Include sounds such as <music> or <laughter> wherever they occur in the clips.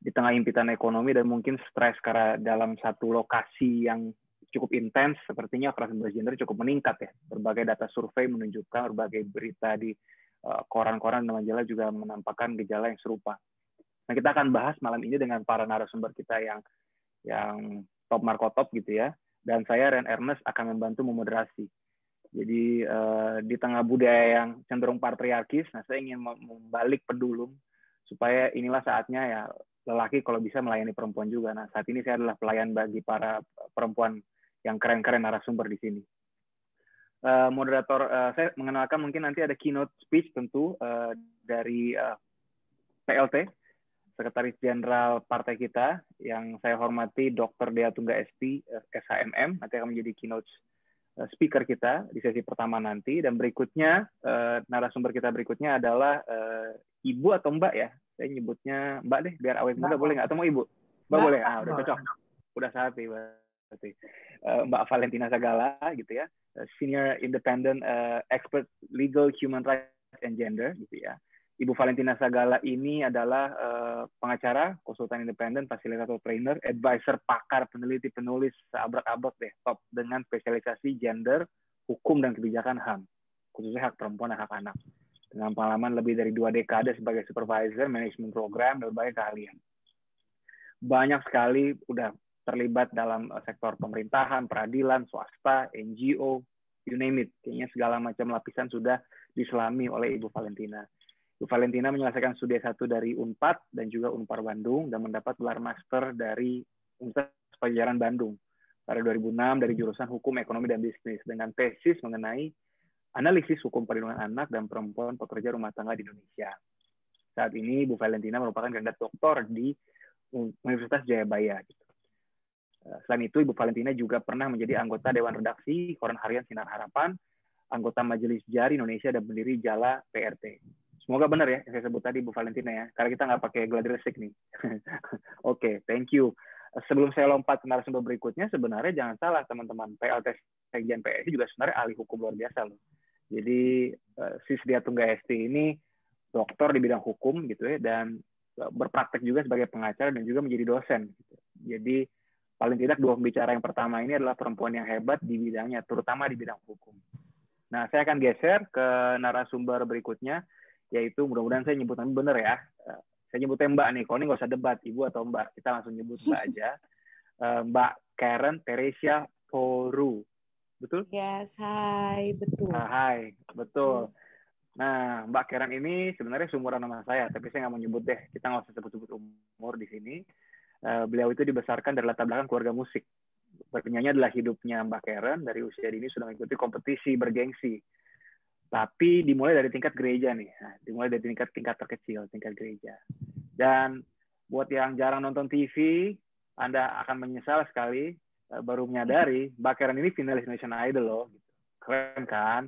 Di tengah impitan ekonomi dan mungkin stres karena dalam satu lokasi yang cukup intens, sepertinya kekerasan bergender cukup meningkat ya. Berbagai data survei menunjukkan, berbagai berita di eh, koran-koran dan majalah juga menampakkan gejala yang serupa. Nah, kita akan bahas malam ini dengan para narasumber kita yang yang top markotop gitu ya. Dan saya Ren Ernest akan membantu memoderasi. Jadi uh, di tengah budaya yang cenderung patriarkis, nah saya ingin membalik pendulum supaya inilah saatnya ya lelaki kalau bisa melayani perempuan juga. Nah saat ini saya adalah pelayan bagi para perempuan yang keren-keren narasumber di sini. Uh, moderator, uh, saya mengenalkan mungkin nanti ada keynote speech tentu uh, dari uh, PLT, Sekretaris Jenderal Partai kita, yang saya hormati Dr. Dea Tungga SP, SHMM, nanti akan menjadi keynote speaker kita di sesi pertama nanti dan berikutnya narasumber kita berikutnya adalah ibu atau mbak ya saya nyebutnya mbak deh biar awet muda boleh nggak? Atau mau ibu? Mbak, mbak. boleh? Ah udah cocok. Udah saat berarti. Uh, mbak Valentina Sagala gitu ya. Senior independent uh, expert legal human rights and gender gitu ya. Ibu Valentina Sagala ini adalah uh, pengacara, konsultan independen, fasilitator trainer, advisor, pakar, peneliti, penulis, seabrak-abrak deh, top dengan spesialisasi gender, hukum dan kebijakan HAM, khususnya hak perempuan dan hak anak. Dengan pengalaman lebih dari dua dekade sebagai supervisor, manajemen program, dan berbagai keahlian. Banyak sekali udah terlibat dalam eh, sektor pemerintahan, peradilan, swasta, NGO, you name it. Kayaknya segala macam lapisan sudah diselami oleh Ibu Valentina Bu Valentina menyelesaikan studi S1 dari UNPAD dan juga Unpar Bandung dan mendapat gelar master dari Universitas Pajajaran Bandung pada 2006 dari jurusan Hukum Ekonomi dan Bisnis dengan tesis mengenai analisis hukum perlindungan anak dan perempuan pekerja rumah tangga di Indonesia. Saat ini Bu Valentina merupakan kandidat doktor di Universitas Jayabaya. Eh, selain itu, Ibu Valentina juga pernah menjadi anggota Dewan Redaksi Koran Harian Sinar Harapan, anggota Majelis Jari Indonesia dan pendiri Jala PRT. Semoga benar ya yang saya sebut tadi Bu Valentina ya. Karena kita nggak pakai gladi resik nih. <laughs> Oke, okay, thank you. Sebelum saya lompat ke narasumber berikutnya, sebenarnya jangan salah teman-teman. PLT Sekjen PSI juga sebenarnya ahli hukum luar biasa loh. Jadi uh, Sis Dia Tungga ST ini dokter di bidang hukum gitu ya dan eh, berpraktek juga sebagai pengacara dan juga menjadi dosen. Gitu. Jadi paling tidak dua pembicara yang pertama ini adalah perempuan yang hebat di bidangnya, terutama di bidang hukum. Nah, saya akan geser ke narasumber berikutnya yaitu mudah-mudahan saya nyebut namanya bener ya. Eh, saya nyebutnya Mbak nih, kalau ini nggak usah debat, Ibu atau Mbak. Kita langsung nyebut Mbak aja. Mbak Karen Teresia Poru. Betul? Yes, hai, betul. Uh, hai, betul. Hmm. Nah, Mbak Karen ini sebenarnya sumuran nama saya, tapi saya nggak mau nyebut deh. Kita nggak usah sebut-sebut umur di sini. Uh, beliau itu dibesarkan dari latar belakang keluarga musik. Bernyanyi adalah hidupnya Mbak Karen dari usia dini sudah mengikuti kompetisi bergengsi tapi dimulai dari tingkat gereja nih, nah, dimulai dari tingkat tingkat terkecil, tingkat gereja. Dan buat yang jarang nonton TV, Anda akan menyesal sekali baru menyadari Mbak Karen ini finalis Indonesian Idol loh. Gitu. Keren kan?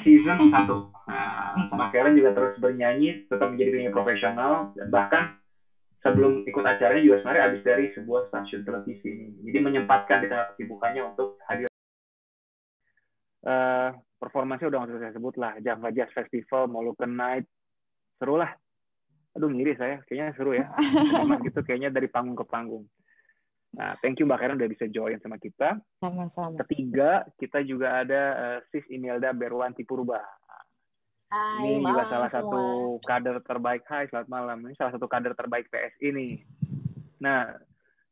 Season satu. Nah, Mbak Karen juga terus bernyanyi, tetap menjadi penyanyi profesional, dan bahkan sebelum ikut acaranya juga sebenarnya habis dari sebuah stasiun televisi ini. Jadi menyempatkan di tengah kesibukannya untuk hadir. Uh, performanya udah nggak usah saya sebut lah Java Jazz Festival Moluccan Night seru lah aduh ngiri saya kayaknya seru ya <laughs> emang gitu kayaknya dari panggung ke panggung nah thank you Mbak Karen udah bisa join sama kita. Sama-sama. Ketiga kita juga ada uh, Sis Imelda Berwanti Purba. Hai, ini juga salah semua. satu kader terbaik. Hai selamat malam. Ini salah satu kader terbaik PSI nih. Nah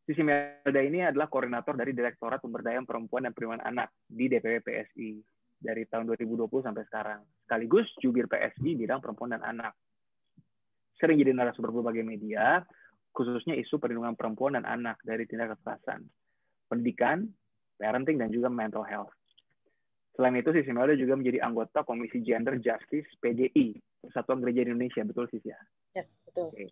Sis Imelda ini adalah koordinator dari Direktorat Pemberdayaan Perempuan dan Perlindungan Anak di DPW PSI dari tahun 2020 sampai sekarang. Sekaligus jubir PSI bidang perempuan dan anak. Sering jadi narasumber berbagai media, khususnya isu perlindungan perempuan dan anak dari tindak kekerasan, pendidikan, parenting, dan juga mental health. Selain itu, Sisi Melda juga menjadi anggota Komisi Gender Justice PGI, Persatuan Gereja Indonesia, betul Sisi ya? Yes, betul. Okay.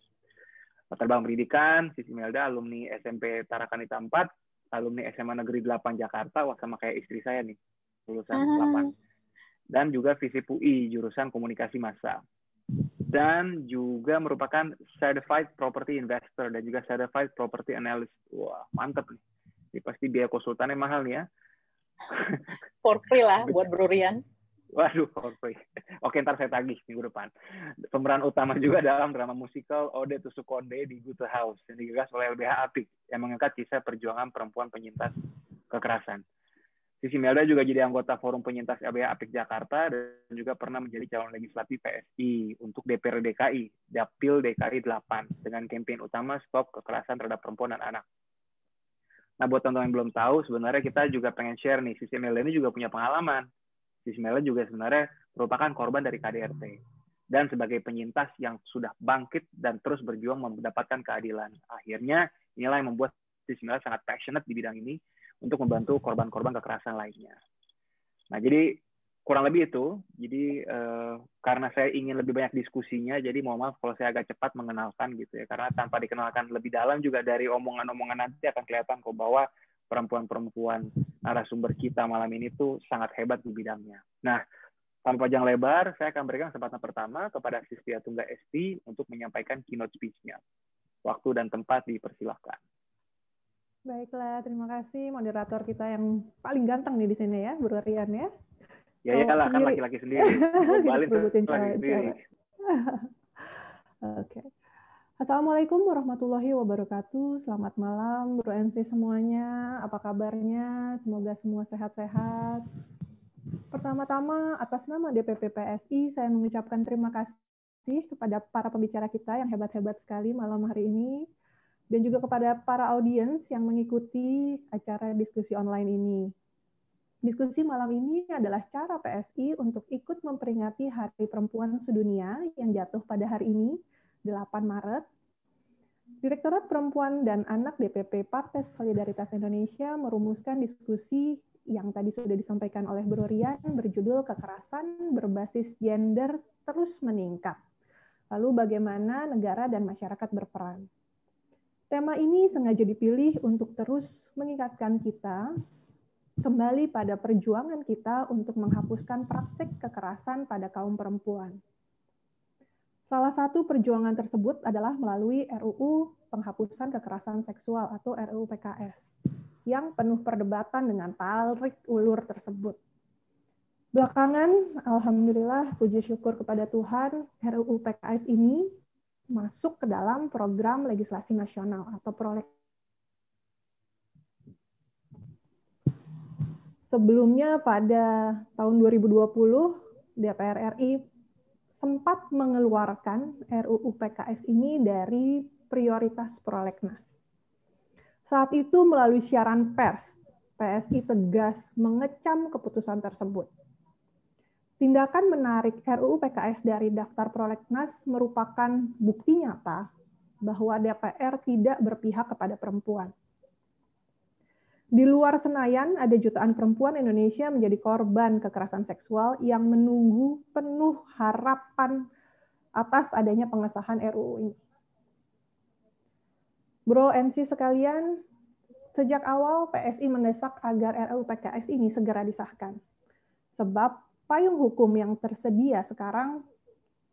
Latar belakang pendidikan, Sisi Melda alumni SMP Tarakanita 4, alumni SMA Negeri 8 Jakarta, wah sama kayak istri saya nih lulusan ah. Dan juga FISIP UI, jurusan komunikasi massa. Dan juga merupakan certified property investor dan juga certified property analyst. Wah, mantep nih. Ini pasti biaya konsultannya mahal nih ya. <laughs> For free lah buat Bro Rian. Waduh, Coldplay. <laughs> Oke, ntar saya tagih minggu depan. Pemeran utama juga dalam drama musikal Ode to Sukonde di Good House yang digagas oleh LBH Apik yang mengangkat kisah perjuangan perempuan penyintas kekerasan. Sisi Melda juga jadi anggota Forum Penyintas LBH Apik Jakarta dan juga pernah menjadi calon legislatif PSI untuk DPR DKI, Dapil DKI 8 dengan kampanye utama Stop Kekerasan Terhadap Perempuan dan Anak. Nah, buat teman-teman yang belum tahu, sebenarnya kita juga pengen share nih, Sisi Melda ini juga punya pengalaman. Sisi Melda juga sebenarnya merupakan korban dari KDRT. Dan sebagai penyintas yang sudah bangkit dan terus berjuang mendapatkan keadilan. Akhirnya, inilah yang membuat Sisi Melda sangat passionate di bidang ini, untuk membantu korban-korban kekerasan lainnya. Nah, jadi kurang lebih itu. Jadi eh, karena saya ingin lebih banyak diskusinya, jadi mohon maaf kalau saya agak cepat mengenalkan gitu ya. Karena tanpa dikenalkan lebih dalam juga dari omongan-omongan nanti akan kelihatan kok bahwa perempuan-perempuan narasumber kita malam ini tuh sangat hebat di bidangnya. Nah, tanpa panjang lebar, saya akan berikan kesempatan pertama kepada Sistia Tunggal Esti untuk menyampaikan keynote speech-nya. Waktu dan tempat dipersilahkan. Baiklah, terima kasih moderator kita yang paling ganteng nih di sini ya, Bro Rian ya. Ya iyalah kan laki-laki sendiri. <laughs> Balin laki sendiri. <laughs> Oke. Assalamualaikum warahmatullahi wabarakatuh. Selamat malam Bro NC semuanya. Apa kabarnya? Semoga semua sehat-sehat. Pertama-tama atas nama DPP PSI saya mengucapkan terima kasih kepada para pembicara kita yang hebat-hebat sekali malam hari ini dan juga kepada para audiens yang mengikuti acara diskusi online ini. Diskusi malam ini adalah cara PSI untuk ikut memperingati Hari Perempuan Sedunia yang jatuh pada hari ini, 8 Maret. Direktorat Perempuan dan Anak DPP Partai Solidaritas Indonesia merumuskan diskusi yang tadi sudah disampaikan oleh Bro Rian berjudul Kekerasan Berbasis Gender Terus Meningkat. Lalu bagaimana negara dan masyarakat berperan. Tema ini sengaja dipilih untuk terus mengingatkan kita kembali pada perjuangan kita untuk menghapuskan praktik kekerasan pada kaum perempuan. Salah satu perjuangan tersebut adalah melalui RUU Penghapusan Kekerasan Seksual atau RUU PKS yang penuh perdebatan dengan tarik ulur tersebut. Belakangan, Alhamdulillah, puji syukur kepada Tuhan, RUU PKS ini masuk ke dalam program legislasi nasional atau prolek. Sebelumnya pada tahun 2020 DPR RI sempat mengeluarkan RUU PKS ini dari prioritas prolegnas. Saat itu melalui siaran pers, PSI tegas mengecam keputusan tersebut Tindakan menarik RUU PKS dari daftar prolegnas merupakan bukti nyata bahwa DPR tidak berpihak kepada perempuan. Di luar Senayan, ada jutaan perempuan Indonesia menjadi korban kekerasan seksual yang menunggu penuh harapan atas adanya pengesahan RUU ini. Bro NC sekalian, sejak awal PSI mendesak agar RUU PKS ini segera disahkan. Sebab payung hukum yang tersedia sekarang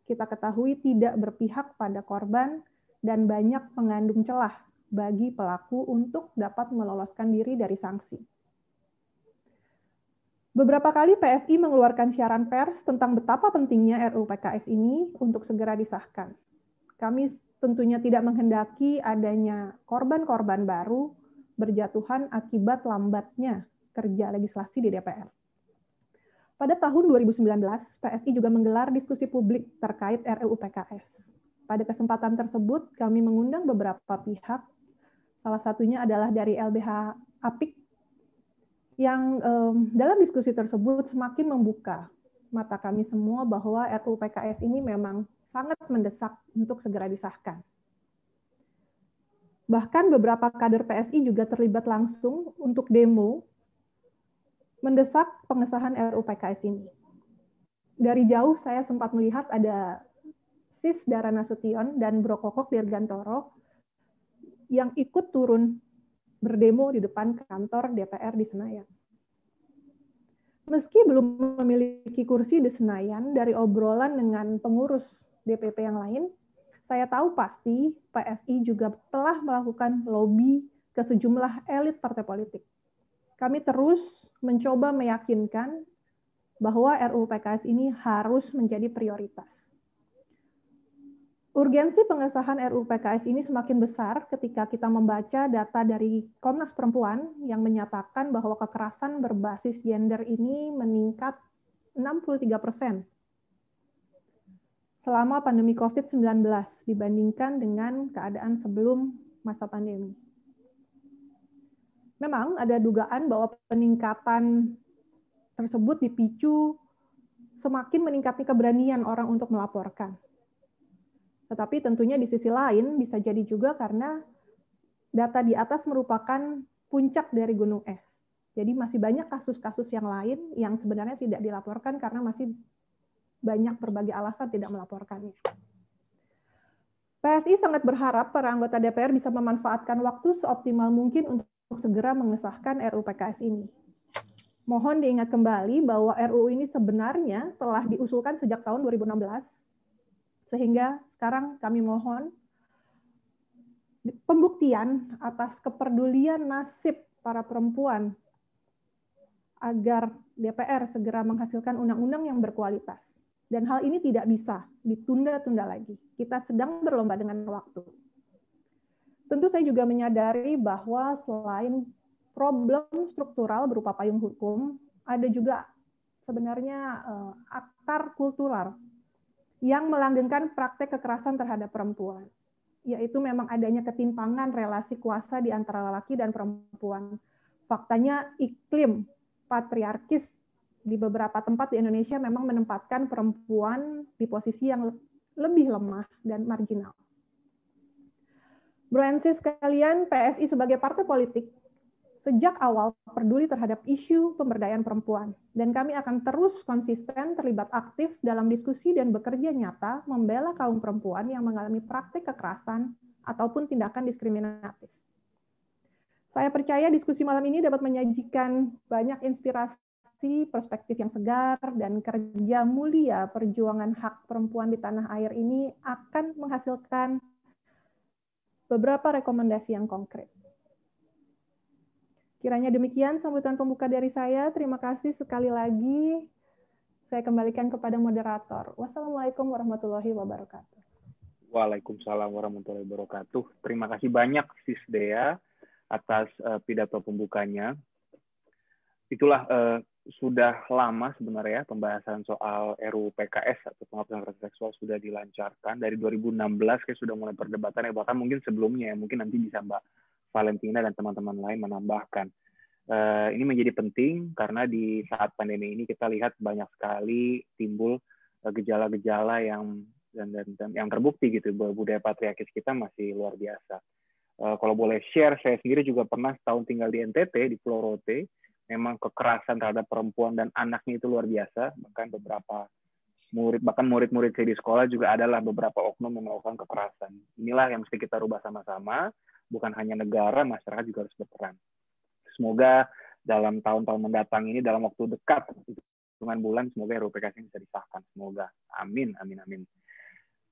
kita ketahui tidak berpihak pada korban dan banyak mengandung celah bagi pelaku untuk dapat meloloskan diri dari sanksi. Beberapa kali PSI mengeluarkan siaran pers tentang betapa pentingnya RUU PKS ini untuk segera disahkan. Kami tentunya tidak menghendaki adanya korban-korban baru berjatuhan akibat lambatnya kerja legislasi di DPR. Pada tahun 2019, PSI juga menggelar diskusi publik terkait RUU PKS. Pada kesempatan tersebut, kami mengundang beberapa pihak, salah satunya adalah dari LBH APIK, yang um, dalam diskusi tersebut semakin membuka mata kami semua bahwa RUU PKS ini memang sangat mendesak untuk segera disahkan. Bahkan beberapa kader PSI juga terlibat langsung untuk demo mendesak pengesahan RUU PKS ini. Dari jauh saya sempat melihat ada Sis Dara Nasution dan Bro Kokok Dirgantoro yang ikut turun berdemo di depan kantor DPR di Senayan. Meski belum memiliki kursi di Senayan, dari obrolan dengan pengurus DPP yang lain, saya tahu pasti PSI juga telah melakukan lobby ke sejumlah elit partai politik kami terus mencoba meyakinkan bahwa RUU PKS ini harus menjadi prioritas. Urgensi pengesahan RUU PKS ini semakin besar ketika kita membaca data dari Komnas Perempuan yang menyatakan bahwa kekerasan berbasis gender ini meningkat 63 persen selama pandemi COVID-19 dibandingkan dengan keadaan sebelum masa pandemi. Memang ada dugaan bahwa peningkatan tersebut dipicu semakin meningkatnya keberanian orang untuk melaporkan. Tetapi tentunya di sisi lain bisa jadi juga karena data di atas merupakan puncak dari gunung es. Jadi masih banyak kasus-kasus yang lain yang sebenarnya tidak dilaporkan karena masih banyak berbagai alasan tidak melaporkannya. PSI sangat berharap para anggota DPR bisa memanfaatkan waktu seoptimal mungkin untuk segera mengesahkan RUU PKS ini. Mohon diingat kembali bahwa RUU ini sebenarnya telah diusulkan sejak tahun 2016, sehingga sekarang kami mohon pembuktian atas kepedulian nasib para perempuan agar DPR segera menghasilkan undang-undang yang berkualitas. Dan hal ini tidak bisa ditunda-tunda lagi. Kita sedang berlomba dengan waktu. Tentu saya juga menyadari bahwa selain problem struktural berupa payung hukum, ada juga sebenarnya uh, akar kultural yang melanggengkan praktek kekerasan terhadap perempuan, yaitu memang adanya ketimpangan relasi kuasa di antara laki dan perempuan. Faktanya iklim patriarkis di beberapa tempat di Indonesia memang menempatkan perempuan di posisi yang lebih lemah dan marginal. Bro sekalian, PSI sebagai partai politik sejak awal peduli terhadap isu pemberdayaan perempuan, dan kami akan terus konsisten terlibat aktif dalam diskusi dan bekerja nyata membela kaum perempuan yang mengalami praktik kekerasan ataupun tindakan diskriminatif. Saya percaya diskusi malam ini dapat menyajikan banyak inspirasi, perspektif yang segar, dan kerja mulia perjuangan hak perempuan di tanah air ini akan menghasilkan beberapa rekomendasi yang konkret. Kiranya demikian sambutan pembuka dari saya. Terima kasih sekali lagi. Saya kembalikan kepada moderator. Wassalamualaikum warahmatullahi wabarakatuh. Waalaikumsalam warahmatullahi wabarakatuh. Terima kasih banyak Sis Dea atas uh, pidato pembukanya. Itulah uh, sudah lama sebenarnya pembahasan soal RUU PKS atau penghapusan kekerasan seksual sudah dilancarkan dari 2016 kayak sudah mulai perdebatan ya bahkan mungkin sebelumnya ya mungkin nanti bisa Mbak Valentina dan teman-teman lain menambahkan. Uh, ini menjadi penting karena di saat pandemi ini kita lihat banyak sekali timbul eh, gejala-gejala yang dan, dan, dan yang terbukti gitu bahwa budaya patriarkis kita masih luar biasa. Uh, kalau boleh share, saya sendiri juga pernah setahun tinggal di NTT di Pulau Rote. Memang kekerasan terhadap perempuan dan anaknya itu luar biasa. Bahkan beberapa murid bahkan murid-murid saya di sekolah juga adalah beberapa oknum yang melakukan kekerasan. Inilah yang mesti kita rubah sama-sama bukan hanya negara, masyarakat juga harus berperan. Semoga dalam tahun-tahun mendatang ini, dalam waktu dekat, hitungan bulan, semoga RUU PKS ini bisa disahkan. Semoga. Amin, amin, amin.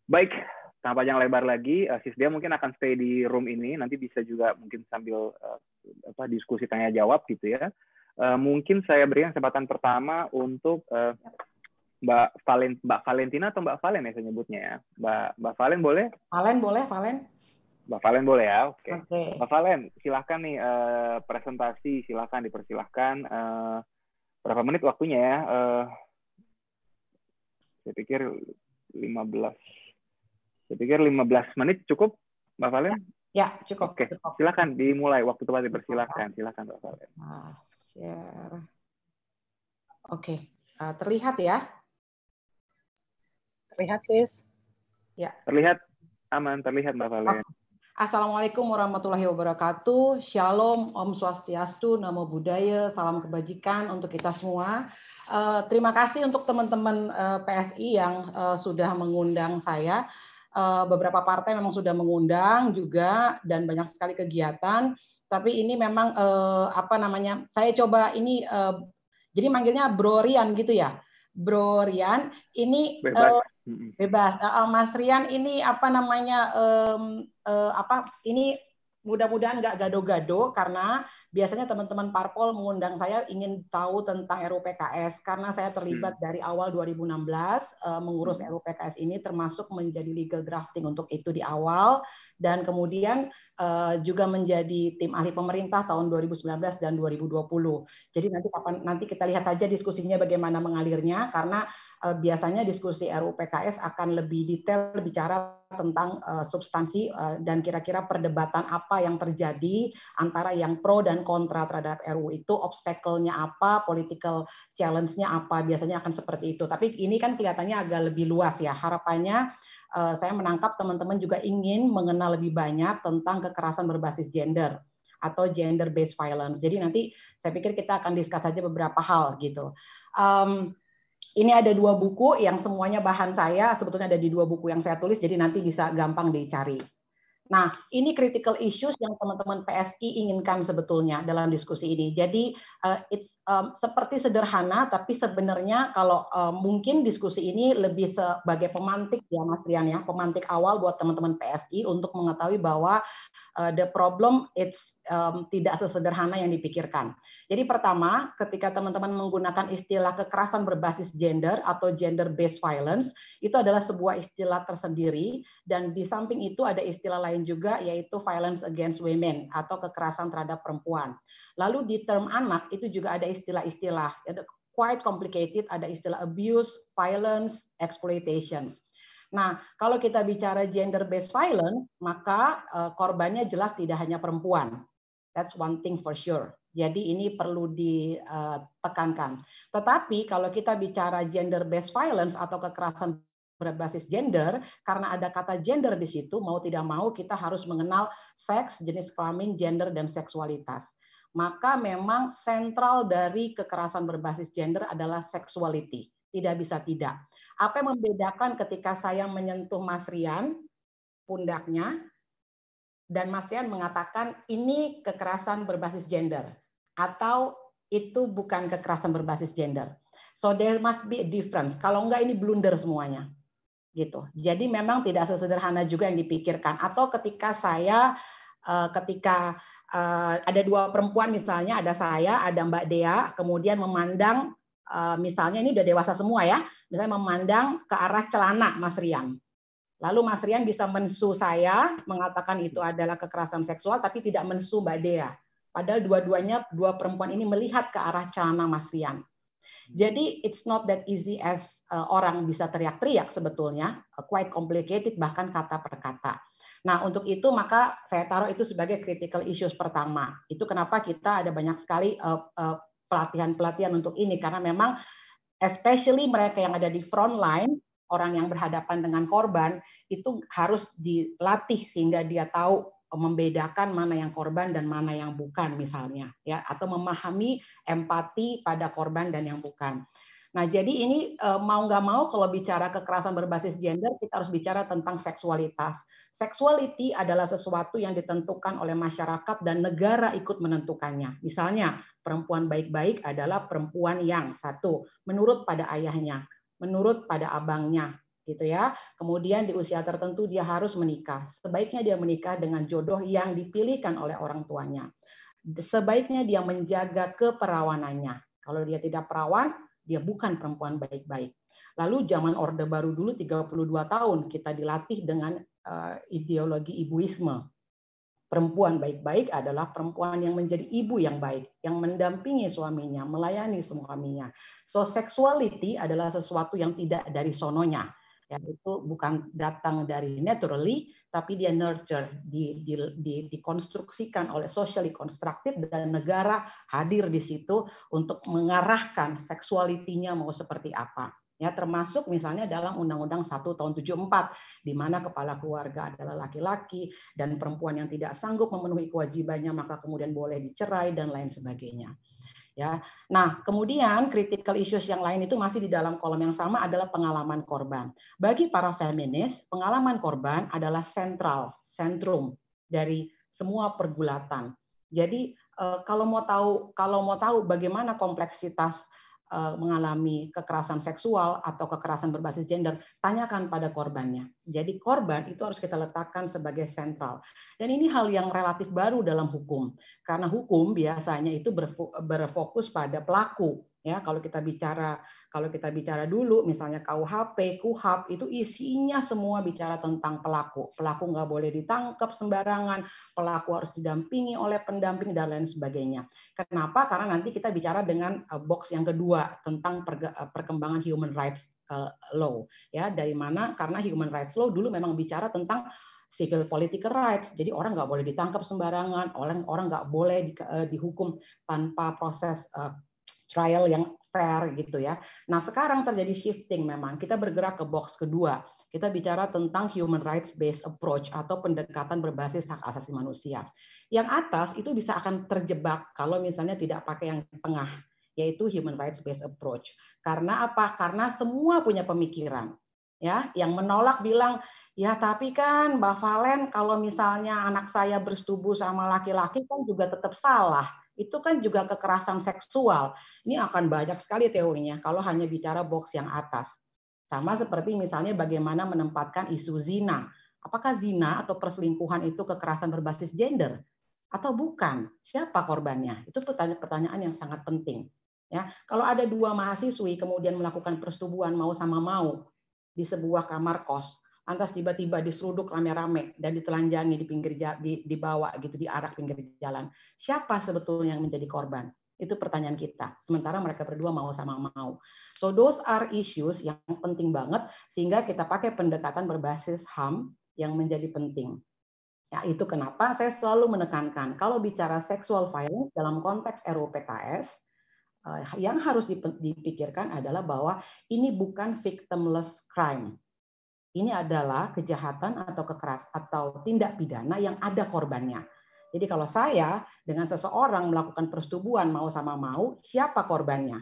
Baik, tanpa panjang lebar lagi, uh, Sis dia mungkin akan stay di room ini. Nanti bisa juga mungkin sambil uh, apa, diskusi tanya jawab gitu ya. Uh, mungkin saya beri kesempatan pertama untuk uh, Mbak Valen, Mbak Valentina atau Mbak Valen ya saya nyebutnya ya. Mbak Mbak Valen boleh? Valen boleh, Valen. Mbak Valen boleh ya, oke. Okay. Okay. Mbak Valen, silahkan nih uh, presentasi, silahkan dipersilahkan. Uh, berapa menit waktunya ya? Uh, saya pikir 15. Saya pikir 15 menit cukup, Mbak Valen? Ya, cukup. Oke, okay. silakan dimulai waktu tepat dipersilahkan. Silakan Mbak Valen. Nah, share. Oke, okay. uh, terlihat ya? Terlihat, Sis? Ya. Terlihat aman, terlihat Mbak Valen. Assalamualaikum warahmatullahi wabarakatuh. Shalom, Om Swastiastu, Namo Buddhaya, salam kebajikan untuk kita semua. Uh, terima kasih untuk teman-teman uh, eh, PSI yang uh, sudah mengundang saya. Uh, beberapa partai memang sudah mengundang juga dan banyak sekali kegiatan. Tapi ini memang uh, apa namanya? Saya coba ini uh, jadi manggilnya Bro Rian gitu ya. Bro Rian, ini uh, bebas. Uh, Mas Rian ini apa namanya? Um, uh, apa ini mudah-mudahan nggak gado-gado karena biasanya teman-teman parpol mengundang saya ingin tahu tentang RUU PKS karena saya terlibat hmm. dari awal 2016 uh, mengurus hmm. RUU PKS ini termasuk menjadi legal drafting untuk itu di awal dan kemudian uh, juga menjadi tim ahli pemerintah tahun 2019 dan 2020. Jadi nanti kapan nanti kita lihat saja diskusinya bagaimana mengalirnya karena biasanya diskusi RUU PKS akan lebih detail bicara tentang uh, substansi uh, dan kira-kira perdebatan apa yang terjadi antara yang pro dan kontra terhadap RUU itu, obstacle-nya apa, political challenge-nya apa, biasanya akan seperti itu. Tapi ini kan kelihatannya agak lebih luas ya. Harapannya saya menangkap teman-teman juga ingin mengenal lebih banyak tentang kekerasan berbasis gender atau gender based violence. Jadi nanti saya pikir kita akan diskus saja beberapa hal gitu. Um, ini ada dua buku yang semuanya bahan saya sebetulnya ada di dua buku yang saya tulis jadi nanti bisa gampang dicari. Nah, ini critical issues yang teman-teman PSI inginkan sebetulnya dalam diskusi ini. Jadi, uh, it's um, seperti sederhana, tapi sebenarnya kalau um, mungkin diskusi ini lebih sebagai pemantik ya Mas Rian ya, pemantik awal buat teman-teman PSI untuk mengetahui bahwa uh, the problem it's um, tidak sesederhana yang dipikirkan. Jadi pertama, ketika teman-teman menggunakan istilah kekerasan berbasis gender atau gender based violence, itu adalah sebuah istilah tersendiri dan di samping itu ada istilah lain juga yaitu violence against women atau kekerasan terhadap perempuan. Lalu di term anak itu juga ada istilah-istilah quite complicated, ada istilah abuse, violence, exploitation. Nah, kalau kita bicara gender based violence, maka uh, korbannya jelas tidak hanya perempuan. That's one thing for sure. Jadi ini perlu ditekankan. Tetapi kalau kita bicara gender based violence atau kekerasan berbasis gender, karena ada kata gender di situ, mau tidak mau kita harus mengenal seks, jenis kelamin, gender, dan seksualitas maka memang sentral dari kekerasan berbasis gender adalah sexuality. Tidak bisa tidak. Apa yang membedakan ketika saya menyentuh Mas Rian, pundaknya, dan Mas Rian mengatakan ini kekerasan berbasis gender, atau itu bukan kekerasan berbasis gender. So there must be a difference. Kalau enggak ini blunder semuanya. Gitu. Jadi memang tidak sesederhana juga yang dipikirkan. Atau ketika saya ketika uh, ada dua perempuan misalnya, ada saya, ada Mbak Dea, kemudian memandang uh, misalnya ini udah dewasa semua ya, misalnya memandang ke arah celana Mas Rian. Lalu Mas Rian bisa mensu saya, mengatakan itu adalah kekerasan seksual, tapi tidak mensu Mbak Dea. Padahal dua-duanya, dua perempuan ini melihat ke arah celana Mas Rian. Jadi it's not that easy as uh, orang bisa teriak-teriak sebetulnya, uh, quite complicated bahkan kata per kata. Nah, untuk itu maka saya taruh itu sebagai critical issues pertama. Itu kenapa kita ada banyak sekali eh, eh, pelatihan-pelatihan untuk ini karena memang especially mereka yang ada di front line, orang yang berhadapan dengan korban itu harus dilatih sehingga dia tahu membedakan mana yang korban dan mana yang bukan misalnya ya atau memahami empati pada korban dan yang bukan. Nah, jadi ini eh, mau nggak mau kalau bicara kekerasan berbasis gender, kita harus bicara tentang seksualitas. Sexuality adalah sesuatu yang ditentukan oleh masyarakat dan negara ikut menentukannya. Misalnya, perempuan baik-baik adalah perempuan yang satu, menurut pada ayahnya, menurut pada abangnya, gitu ya. Kemudian di usia tertentu dia harus menikah. Sebaiknya dia menikah dengan jodoh yang dipilihkan oleh orang tuanya. Sebaiknya dia menjaga keperawanannya. Kalau dia tidak perawan, dia bukan perempuan baik-baik. Lalu zaman Orde Baru dulu 32 tahun kita dilatih dengan uh, ideologi ibuisme. Perempuan baik-baik adalah perempuan yang menjadi ibu yang baik, yang mendampingi suaminya, melayani suaminya. So sexuality adalah sesuatu yang tidak dari sononya. Ya, itu bukan datang dari naturally, tapi dia nurture, di, di, di, dikonstruksikan oleh socially constructed dan negara hadir di situ untuk mengarahkan seksualitinya mau seperti apa. Ya, termasuk misalnya dalam Undang-Undang 1 tahun 74 di mana kepala keluarga adalah laki-laki dan perempuan yang tidak sanggup memenuhi kewajibannya maka kemudian boleh dicerai dan lain sebagainya. Ya. Nah, kemudian critical issues yang lain itu masih di dalam kolom yang sama adalah pengalaman korban. Bagi para feminis, pengalaman korban adalah sentral, sentrum dari semua pergulatan. Jadi eh, kalau mau tahu kalau mau tahu bagaimana kompleksitas mengalami kekerasan seksual atau kekerasan berbasis gender, tanyakan pada korbannya. Jadi korban itu harus kita letakkan sebagai sentral. Dan ini hal yang relatif baru dalam hukum. Karena hukum biasanya itu berfokus pada pelaku. Ya, kalau kita bicara kalau kita bicara dulu, misalnya KUHP, KUHAP, itu isinya semua bicara tentang pelaku. Pelaku nggak boleh ditangkap sembarangan, pelaku harus didampingi oleh pendamping, dan lain sebagainya. Kenapa? Karena nanti kita bicara dengan eh, box yang kedua tentang eh, perkembangan human rights eh, law. Ya, dari mana? Karena human rights law dulu memang bicara tentang civil political rights. Jadi orang nggak boleh ditangkap sembarangan, orang orang nggak boleh dihukum tanpa proses trial yang fair gitu ya. Nah, sekarang terjadi shifting memang. Kita bergerak ke box kedua. Kita bicara tentang human rights based approach atau pendekatan berbasis hak asasi manusia. Yang atas itu bisa akan terjebak kalau misalnya tidak pakai yang tengah, yaitu human rights based approach. Karena apa? Karena semua punya pemikiran. Ya, yang menolak bilang Ya, tapi kan Mbak Valen kalau misalnya anak saya bersetubuh sama laki-laki kan juga tetap salah itu kan juga kekerasan seksual. Ini akan banyak sekali teorinya kalau hanya bicara box yang atas. Sama seperti misalnya bagaimana menempatkan isu zina. Apakah zina atau perselingkuhan itu kekerasan berbasis gender atau bukan? Siapa korbannya? Itu pertanyaan yang sangat penting. Ya, kalau ada dua mahasiswi kemudian melakukan persetubuhan mau sama mau di sebuah kamar kos, lantas tiba-tiba diseruduk rame-rame dan ditelanjangi di pinggir di dibawa gitu di arah pinggir jalan. Siapa sebetulnya yang menjadi korban? Itu pertanyaan kita. Sementara mereka berdua mau sama mau. So those are issues yang penting banget sehingga kita pakai pendekatan berbasis HAM yang menjadi penting. Ya, itu kenapa saya selalu menekankan kalau bicara sexual violence dalam konteks RUU PKS eh, yang harus dipikirkan adalah bahwa ini bukan victimless crime ini adalah kejahatan atau kekeras atau tindak pidana yang ada korbannya. Jadi kalau saya dengan seseorang melakukan persetubuhan mau sama mau, siapa korbannya?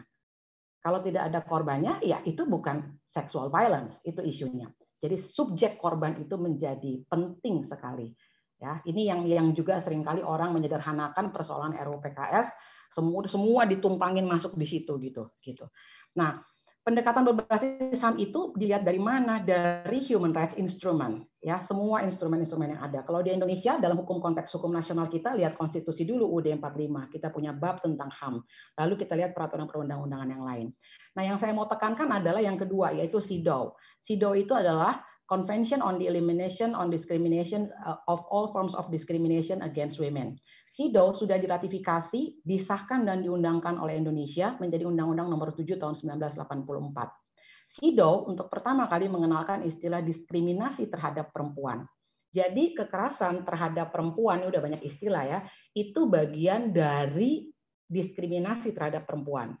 Kalau tidak ada korbannya, ya itu bukan sexual violence, itu isunya. Jadi subjek korban itu menjadi penting sekali. Ya, ini yang yang juga sering kali orang menyederhanakan persoalan RUU PKS, semua semua ditumpangin masuk di situ gitu gitu. Nah, pendekatan berbasis HAM itu dilihat dari mana? Dari human rights instrument, ya semua instrumen-instrumen yang ada. Kalau di Indonesia dalam hukum konteks hukum nasional kita lihat konstitusi dulu UUD 45, kita punya bab tentang HAM. Lalu kita lihat peraturan perundang-undangan yang lain. Nah, yang saya mau tekankan adalah yang kedua yaitu SIDO. SIDO itu adalah Convention on the Elimination on Discrimination uh, of All Forms of Discrimination Against Women. SIDO sudah diratifikasi, disahkan dan diundangkan oleh Indonesia menjadi Undang-Undang Nomor 7 Tahun 1984. SIDO untuk pertama kali mengenalkan istilah diskriminasi terhadap perempuan. Jadi kekerasan terhadap perempuan ini udah banyak istilah ya, itu bagian dari diskriminasi terhadap perempuan.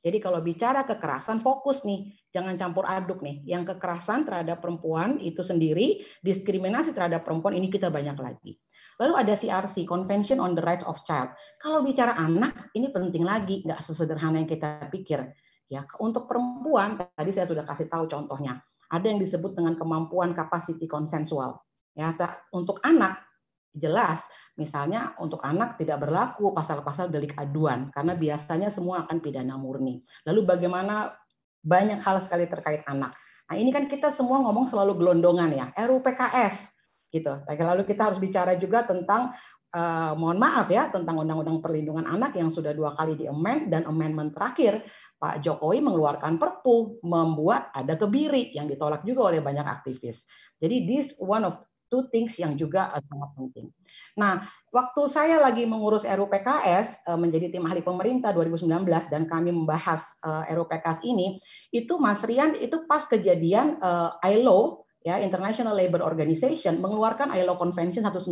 Jadi kalau bicara kekerasan fokus nih, jangan campur aduk nih. Yang kekerasan terhadap perempuan itu sendiri, diskriminasi terhadap perempuan ini kita banyak lagi. Lalu ada CRC, Convention on the Rights of Child. Kalau bicara anak, ini penting lagi, nggak sesederhana yang kita pikir. Ya, untuk perempuan, tadi saya sudah kasih tahu contohnya. Ada yang disebut dengan kemampuan capacity konsensual. Ya, untuk anak jelas, misalnya untuk anak tidak berlaku pasal-pasal delik aduan karena biasanya semua akan pidana murni. Lalu bagaimana banyak hal sekali terkait anak. Nah, ini kan kita semua ngomong selalu gelondongan ya, RUU PKS gitu. Lalu kita harus bicara juga tentang uh, mohon maaf ya tentang Undang-Undang Perlindungan Anak yang sudah dua kali di amend dan amendment terakhir Pak Jokowi mengeluarkan Perpu membuat ada kebiri yang ditolak juga oleh banyak aktivis. Jadi this one of two things yang juga uh, sangat penting. Nah, waktu saya lagi mengurus RUU PKS uh, menjadi tim ahli pemerintah 2019 dan kami membahas RUU PKS ini, itu Mas Rian itu pas kejadian ILO ya International Labour Organization mengeluarkan ILO Convention 190.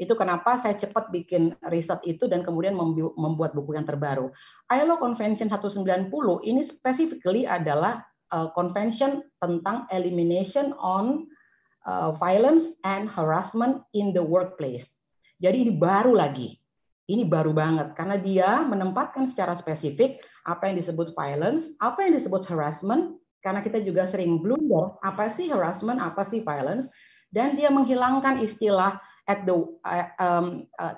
Itu kenapa saya cepat bikin riset itu dan kemudian membuat buku yang terbaru. ILO Convention 190 ini specifically adalah convention tentang elimination on uh, violence and harassment in the workplace. Jadi ini baru lagi. Ini baru banget karena dia menempatkan secara spesifik apa yang disebut violence, apa yang disebut harassment, karena kita juga sering blunder apa sih harassment, apa sih violence, dan dia menghilangkan istilah at the uh, um, uh,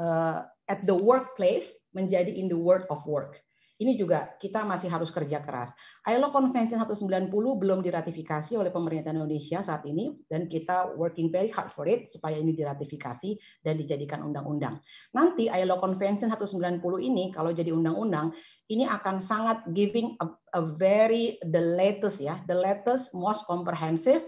uh, at the workplace menjadi in the world of work. Ini juga kita masih harus kerja keras. ILO Convention 190 belum diratifikasi oleh pemerintah Indonesia saat ini dan kita working very hard for it supaya ini diratifikasi dan dijadikan undang-undang. Nanti ILO Convention 190 ini kalau jadi undang-undang ini akan sangat giving a, a very the latest ya, the latest most comprehensive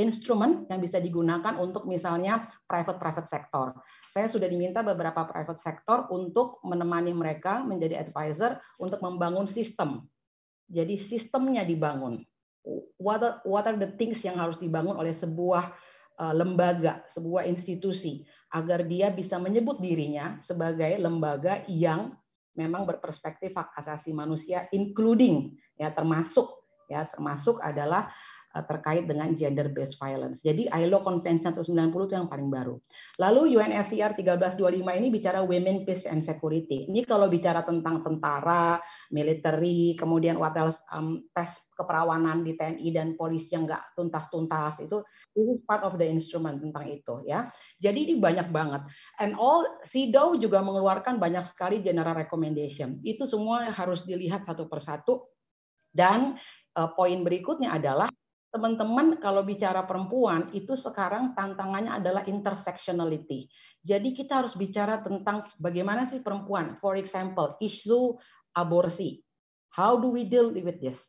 instrumen yang bisa digunakan untuk misalnya private private sector. Saya sudah diminta beberapa private sector untuk menemani mereka menjadi advisor untuk membangun sistem. Jadi sistemnya dibangun. What are, what are the things yang harus dibangun oleh sebuah uh, lembaga, sebuah institusi agar dia bisa menyebut dirinya sebagai lembaga yang memang berperspektif hak asasi manusia including ya termasuk ya termasuk adalah Eh, terkait dengan gender based violence. Jadi ILO Convention 190 itu yang paling baru. Lalu UNSCR 1325 ini bicara women peace and security. Ini kalau bicara tentang tentara, military, kemudian what else um, tes keperawanan di TNI dan polisi yang nggak tuntas-tuntas itu itu part of the instrument tentang itu ya. Jadi ini banyak banget. And all CEDAW juga mengeluarkan banyak sekali general recommendation. Itu semua harus dilihat satu persatu dan uh, poin berikutnya adalah teman-teman kalau bicara perempuan itu sekarang tantangannya adalah intersectionality. Jadi kita harus bicara tentang bagaimana sih perempuan. For example, isu aborsi. How do we deal with this?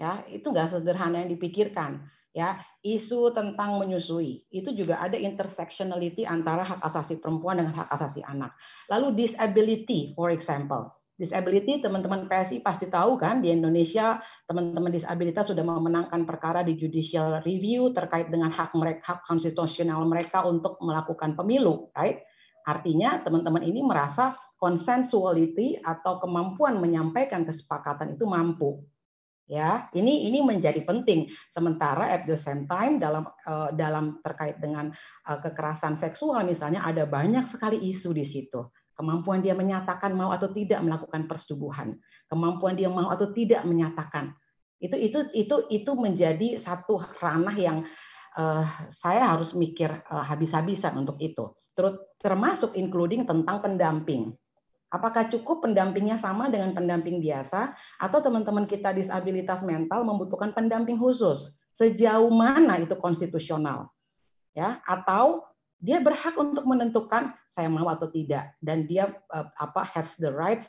Ya, itu nggak sederhana yang dipikirkan. Ya, isu tentang menyusui itu juga ada intersectionality antara hak asasi perempuan dengan hak asasi anak. Lalu disability, for example disability teman-teman PSI pasti tahu kan di Indonesia teman-teman disabilitas sudah memenangkan perkara di judicial review terkait dengan hak mereka hak konstitusional mereka untuk melakukan pemilu right? Artinya teman-teman ini merasa consensuality atau kemampuan menyampaikan kesepakatan itu mampu ya. Ini ini menjadi penting. Sementara at the same time dalam uh, dalam terkait dengan uh, kekerasan seksual misalnya ada banyak sekali isu di situ kemampuan dia menyatakan mau atau tidak melakukan persetubuhan, kemampuan dia mau atau tidak menyatakan. Itu itu itu itu menjadi satu ranah yang uh, saya harus mikir uh, habis-habisan untuk itu. Terus termasuk including tentang pendamping. Apakah cukup pendampingnya sama dengan pendamping biasa atau teman-teman kita disabilitas mental membutuhkan pendamping khusus? Sejauh mana itu konstitusional? Ya, atau dia berhak untuk menentukan saya mau atau tidak. Dan dia uh, apa has the rights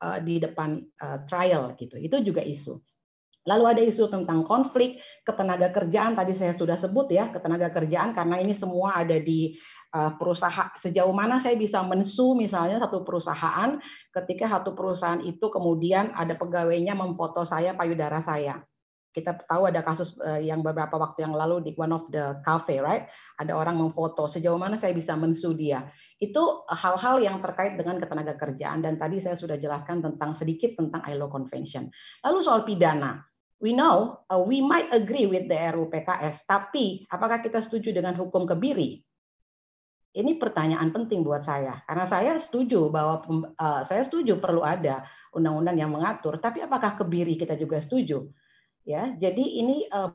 uh, di depan uh, trial gitu. Itu juga isu. Lalu ada isu tentang konflik ketenaga kerjaan. Tadi saya sudah sebut ya ketenaga kerjaan. Karena ini semua ada di perusahaan sejauh mana saya bisa mensu misalnya satu perusahaan ketika satu perusahaan itu kemudian ada pegawainya memfoto saya payudara saya kita tahu ada kasus eh, yang beberapa waktu yang lalu di one of the cafe, right? Ada orang memfoto. Sejauh mana saya bisa mensu dia? Itu hal-hal yang terkait dengan ketenaga kerjaan dan tadi saya sudah jelaskan tentang sedikit tentang ILO Convention. Lalu soal pidana. We know uh, we might agree with the RUU PKS, tapi apakah kita setuju dengan hukum kebiri? Ini pertanyaan penting buat saya karena saya setuju bahwa uh, saya setuju perlu ada undang-undang yang mengatur, tapi apakah kebiri kita juga setuju? Ya jadi ini uh,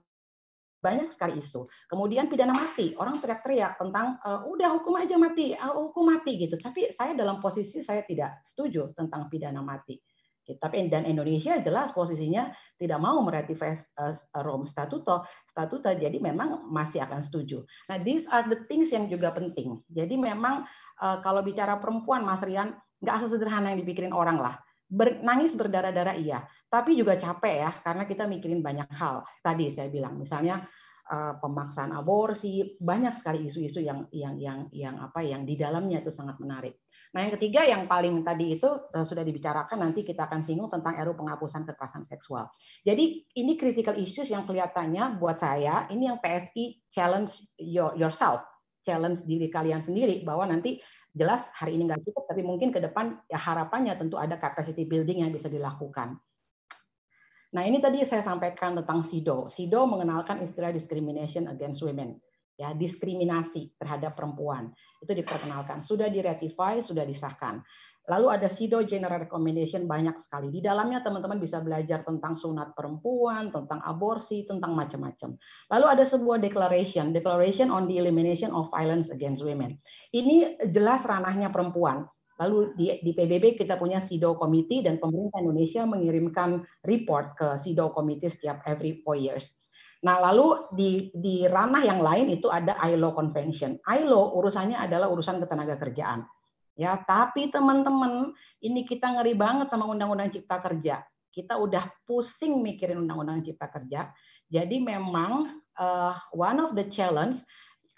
banyak sekali isu. Kemudian pidana mati, orang teriak-teriak tentang uh, udah hukum aja mati, uh, hukum mati gitu. Tapi saya dalam posisi saya tidak setuju tentang pidana mati. Gitu. Tapi dan Indonesia jelas posisinya tidak mau meratifikasi uh, Rome Statuto, Statuta, jadi memang masih akan setuju. Nah, these are the things yang juga penting. Jadi memang uh, kalau bicara perempuan, Mas Rian, nggak sesederhana yang dipikirin orang lah ber, nangis berdarah-darah iya, tapi juga capek ya karena kita mikirin banyak hal. Tadi saya bilang misalnya uh, pemaksaan aborsi, banyak sekali isu-isu yang yang yang yang apa yang di dalamnya itu sangat menarik. Nah, yang ketiga yang paling tadi itu uh, sudah dibicarakan nanti kita akan singgung tentang RU penghapusan kekerasan seksual. Jadi ini critical issues yang kelihatannya buat saya ini yang PSI challenge your, yourself, challenge diri kalian sendiri bahwa nanti jelas hari ini nggak cukup, tapi mungkin ke depan ya harapannya tentu ada capacity building yang bisa dilakukan. Nah ini tadi saya sampaikan tentang SIDO. SIDO mengenalkan istilah discrimination against women, ya diskriminasi terhadap perempuan itu diperkenalkan, sudah diratify, sudah disahkan. Lalu ada SIDO General Recommendation banyak sekali. Di dalamnya teman-teman bisa belajar tentang sunat perempuan, tentang aborsi, tentang macam-macam. Lalu ada sebuah declaration, Declaration on the Elimination of Violence Against Women. Ini jelas ranahnya perempuan. Lalu di, di PBB kita punya SIDO Committee dan pemerintah Indonesia mengirimkan report ke SIDO Committee setiap every four years. Nah, lalu di, di ranah yang lain itu ada ILO Convention. ILO urusannya adalah urusan ketenaga kerjaan. Ya, tapi teman-teman, ini kita ngeri banget sama Undang-Undang Cipta Kerja. Kita udah pusing mikirin Undang-Undang Cipta Kerja. Jadi memang uh, one of the challenge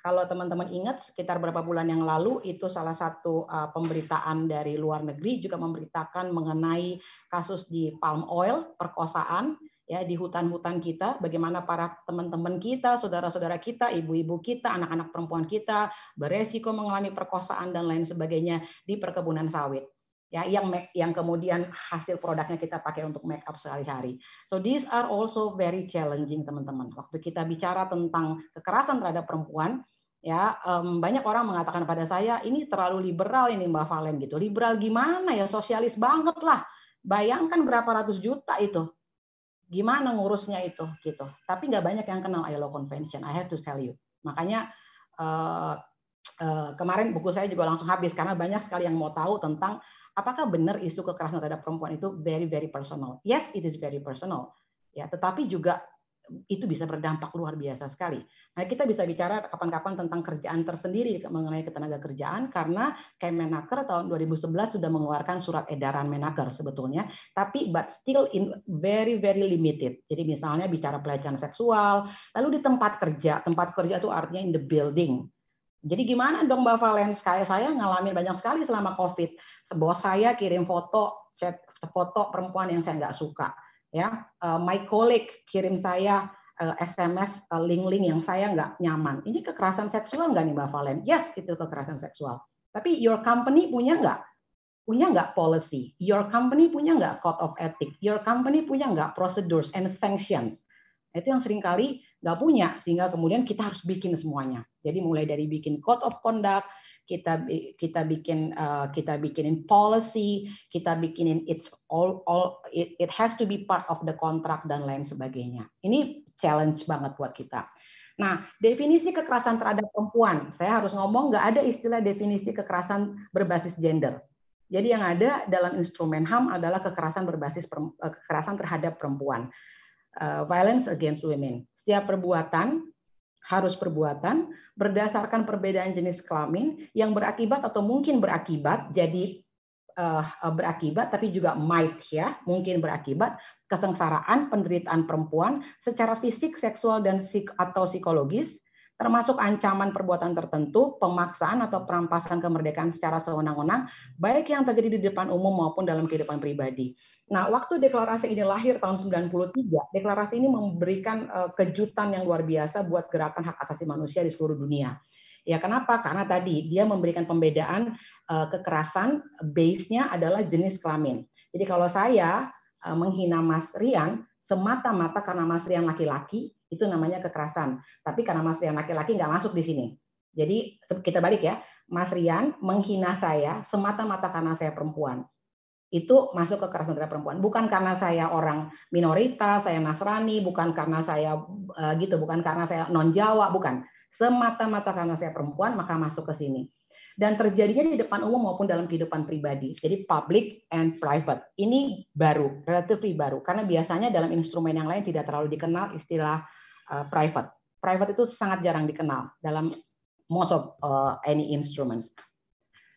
kalau teman-teman ingat sekitar beberapa bulan yang lalu itu salah satu uh, pemberitaan dari luar negeri juga memberitakan mengenai kasus di palm oil perkosaan ya di hutan-hutan kita bagaimana para teman-teman kita, saudara-saudara kita, ibu-ibu kita, anak-anak perempuan kita beresiko mengalami perkosaan dan lain sebagainya di perkebunan sawit ya yang yang kemudian hasil produknya kita pakai untuk make up sehari-hari. So these are also very challenging teman-teman. Waktu kita bicara tentang kekerasan terhadap perempuan, ya um, banyak orang mengatakan pada saya ini terlalu liberal ini Mbak Valen gitu. Liberal gimana ya sosialis banget lah. Bayangkan berapa ratus juta itu. Gimana ngurusnya itu gitu. Tapi nggak banyak yang kenal ILO Convention. I have to tell you. Makanya uh, uh, kemarin buku saya juga langsung habis karena banyak sekali yang mau tahu tentang apakah benar isu kekerasan terhadap perempuan itu very very personal? Yes, it is very personal. Ya, tetapi juga itu bisa berdampak luar biasa sekali. Nah, kita bisa bicara kapan-kapan tentang kerjaan tersendiri mengenai ketenaga kerjaan karena Kemenaker tahun 2011 sudah mengeluarkan surat edaran Menaker sebetulnya, tapi but still in very very limited. Jadi misalnya bicara pelecehan seksual, lalu di tempat kerja, tempat kerja itu artinya in the building. Jadi gimana dong Mbak Valens? Kayak saya ngalamin banyak sekali selama COVID. Bos saya kirim foto, chat foto perempuan yang saya nggak suka. Ya, uh, my colleague kirim saya uh, eh, SMS uh, eh, link-link yang saya nggak nyaman. Ini kekerasan seksual nggak nih Mbak Valen? Yes, itu kekerasan seksual. Tapi your company punya nggak? Punya nggak policy? Your company punya nggak code of ethics? Your company punya nggak procedures and sanctions? Itu yang sering kali nggak punya, sehingga kemudian kita harus bikin semuanya. Jadi mulai dari bikin code of conduct, kita kita bikin uh, kita bikinin policy, kita bikinin it's all all it, it has to be part of the contract dan lain sebagainya. Ini challenge banget buat kita. Nah, definisi kekerasan terhadap perempuan, saya harus ngomong nggak ada istilah definisi kekerasan berbasis gender. Jadi yang ada dalam instrumen HAM adalah kekerasan berbasis eh, kekerasan terhadap perempuan uh, violence against women. Setiap perbuatan harus perbuatan berdasarkan perbedaan jenis kelamin yang berakibat atau mungkin berakibat jadi uh, berakibat tapi juga might ya mungkin berakibat kesengsaraan penderitaan perempuan secara fisik seksual dan psik atau psikologis termasuk ancaman perbuatan tertentu, pemaksaan atau perampasan kemerdekaan secara sewenang-wenang, baik yang terjadi di depan umum maupun dalam kehidupan pribadi. Nah, waktu deklarasi ini lahir tahun 93, deklarasi ini memberikan eh, kejutan yang luar biasa buat gerakan hak asasi manusia di seluruh dunia. Ya, kenapa? Karena tadi dia memberikan pembedaan eh, kekerasan base-nya adalah jenis kelamin. Jadi kalau saya eh, menghina Mas Rian semata-mata karena Mas Rian laki-laki, itu namanya kekerasan. Tapi karena Mas Rian laki-laki nggak masuk di sini. Jadi kita balik ya, Mas Rian menghina saya semata-mata karena saya perempuan. Itu masuk kekerasan terhadap perempuan. Bukan karena saya orang minoritas, saya Nasrani, bukan karena saya uh, gitu, bukan karena saya non Jawa, bukan. Semata-mata karena saya perempuan maka masuk ke sini. Dan terjadinya di depan umum maupun dalam kehidupan pribadi. Jadi public and private. Ini baru, relatif baru. Karena biasanya dalam instrumen yang lain tidak terlalu dikenal istilah uh, private. Private itu sangat jarang dikenal dalam most of uh, any instruments.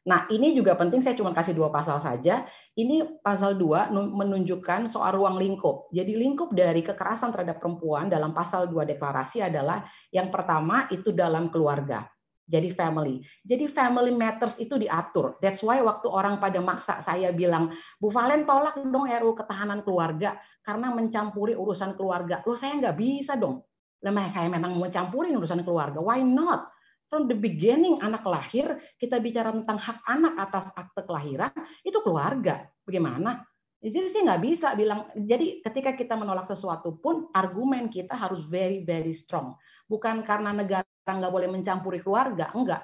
Nah, ini juga penting saya cuma kasih dua pasal saja. Ini pasal dua menunjukkan soal ruang lingkup. Jadi lingkup dari kekerasan terhadap perempuan dalam pasal dua deklarasi adalah yang pertama itu dalam keluarga. Jadi family. Jadi family matters itu diatur. That's why waktu orang pada maksa saya bilang, Bu Valen tolak dong RU ketahanan keluarga karena mencampuri urusan keluarga. Loh saya nggak bisa dong. Lemah saya memang mau campurin urusan keluarga. Why not? From the beginning anak lahir, kita bicara tentang hak anak atas akte kelahiran, itu keluarga. Bagaimana? Jadi sih nggak bisa bilang. Jadi ketika kita menolak sesuatu pun argumen kita harus very very strong. Bukan karena negara nggak boleh mencampuri keluarga, enggak.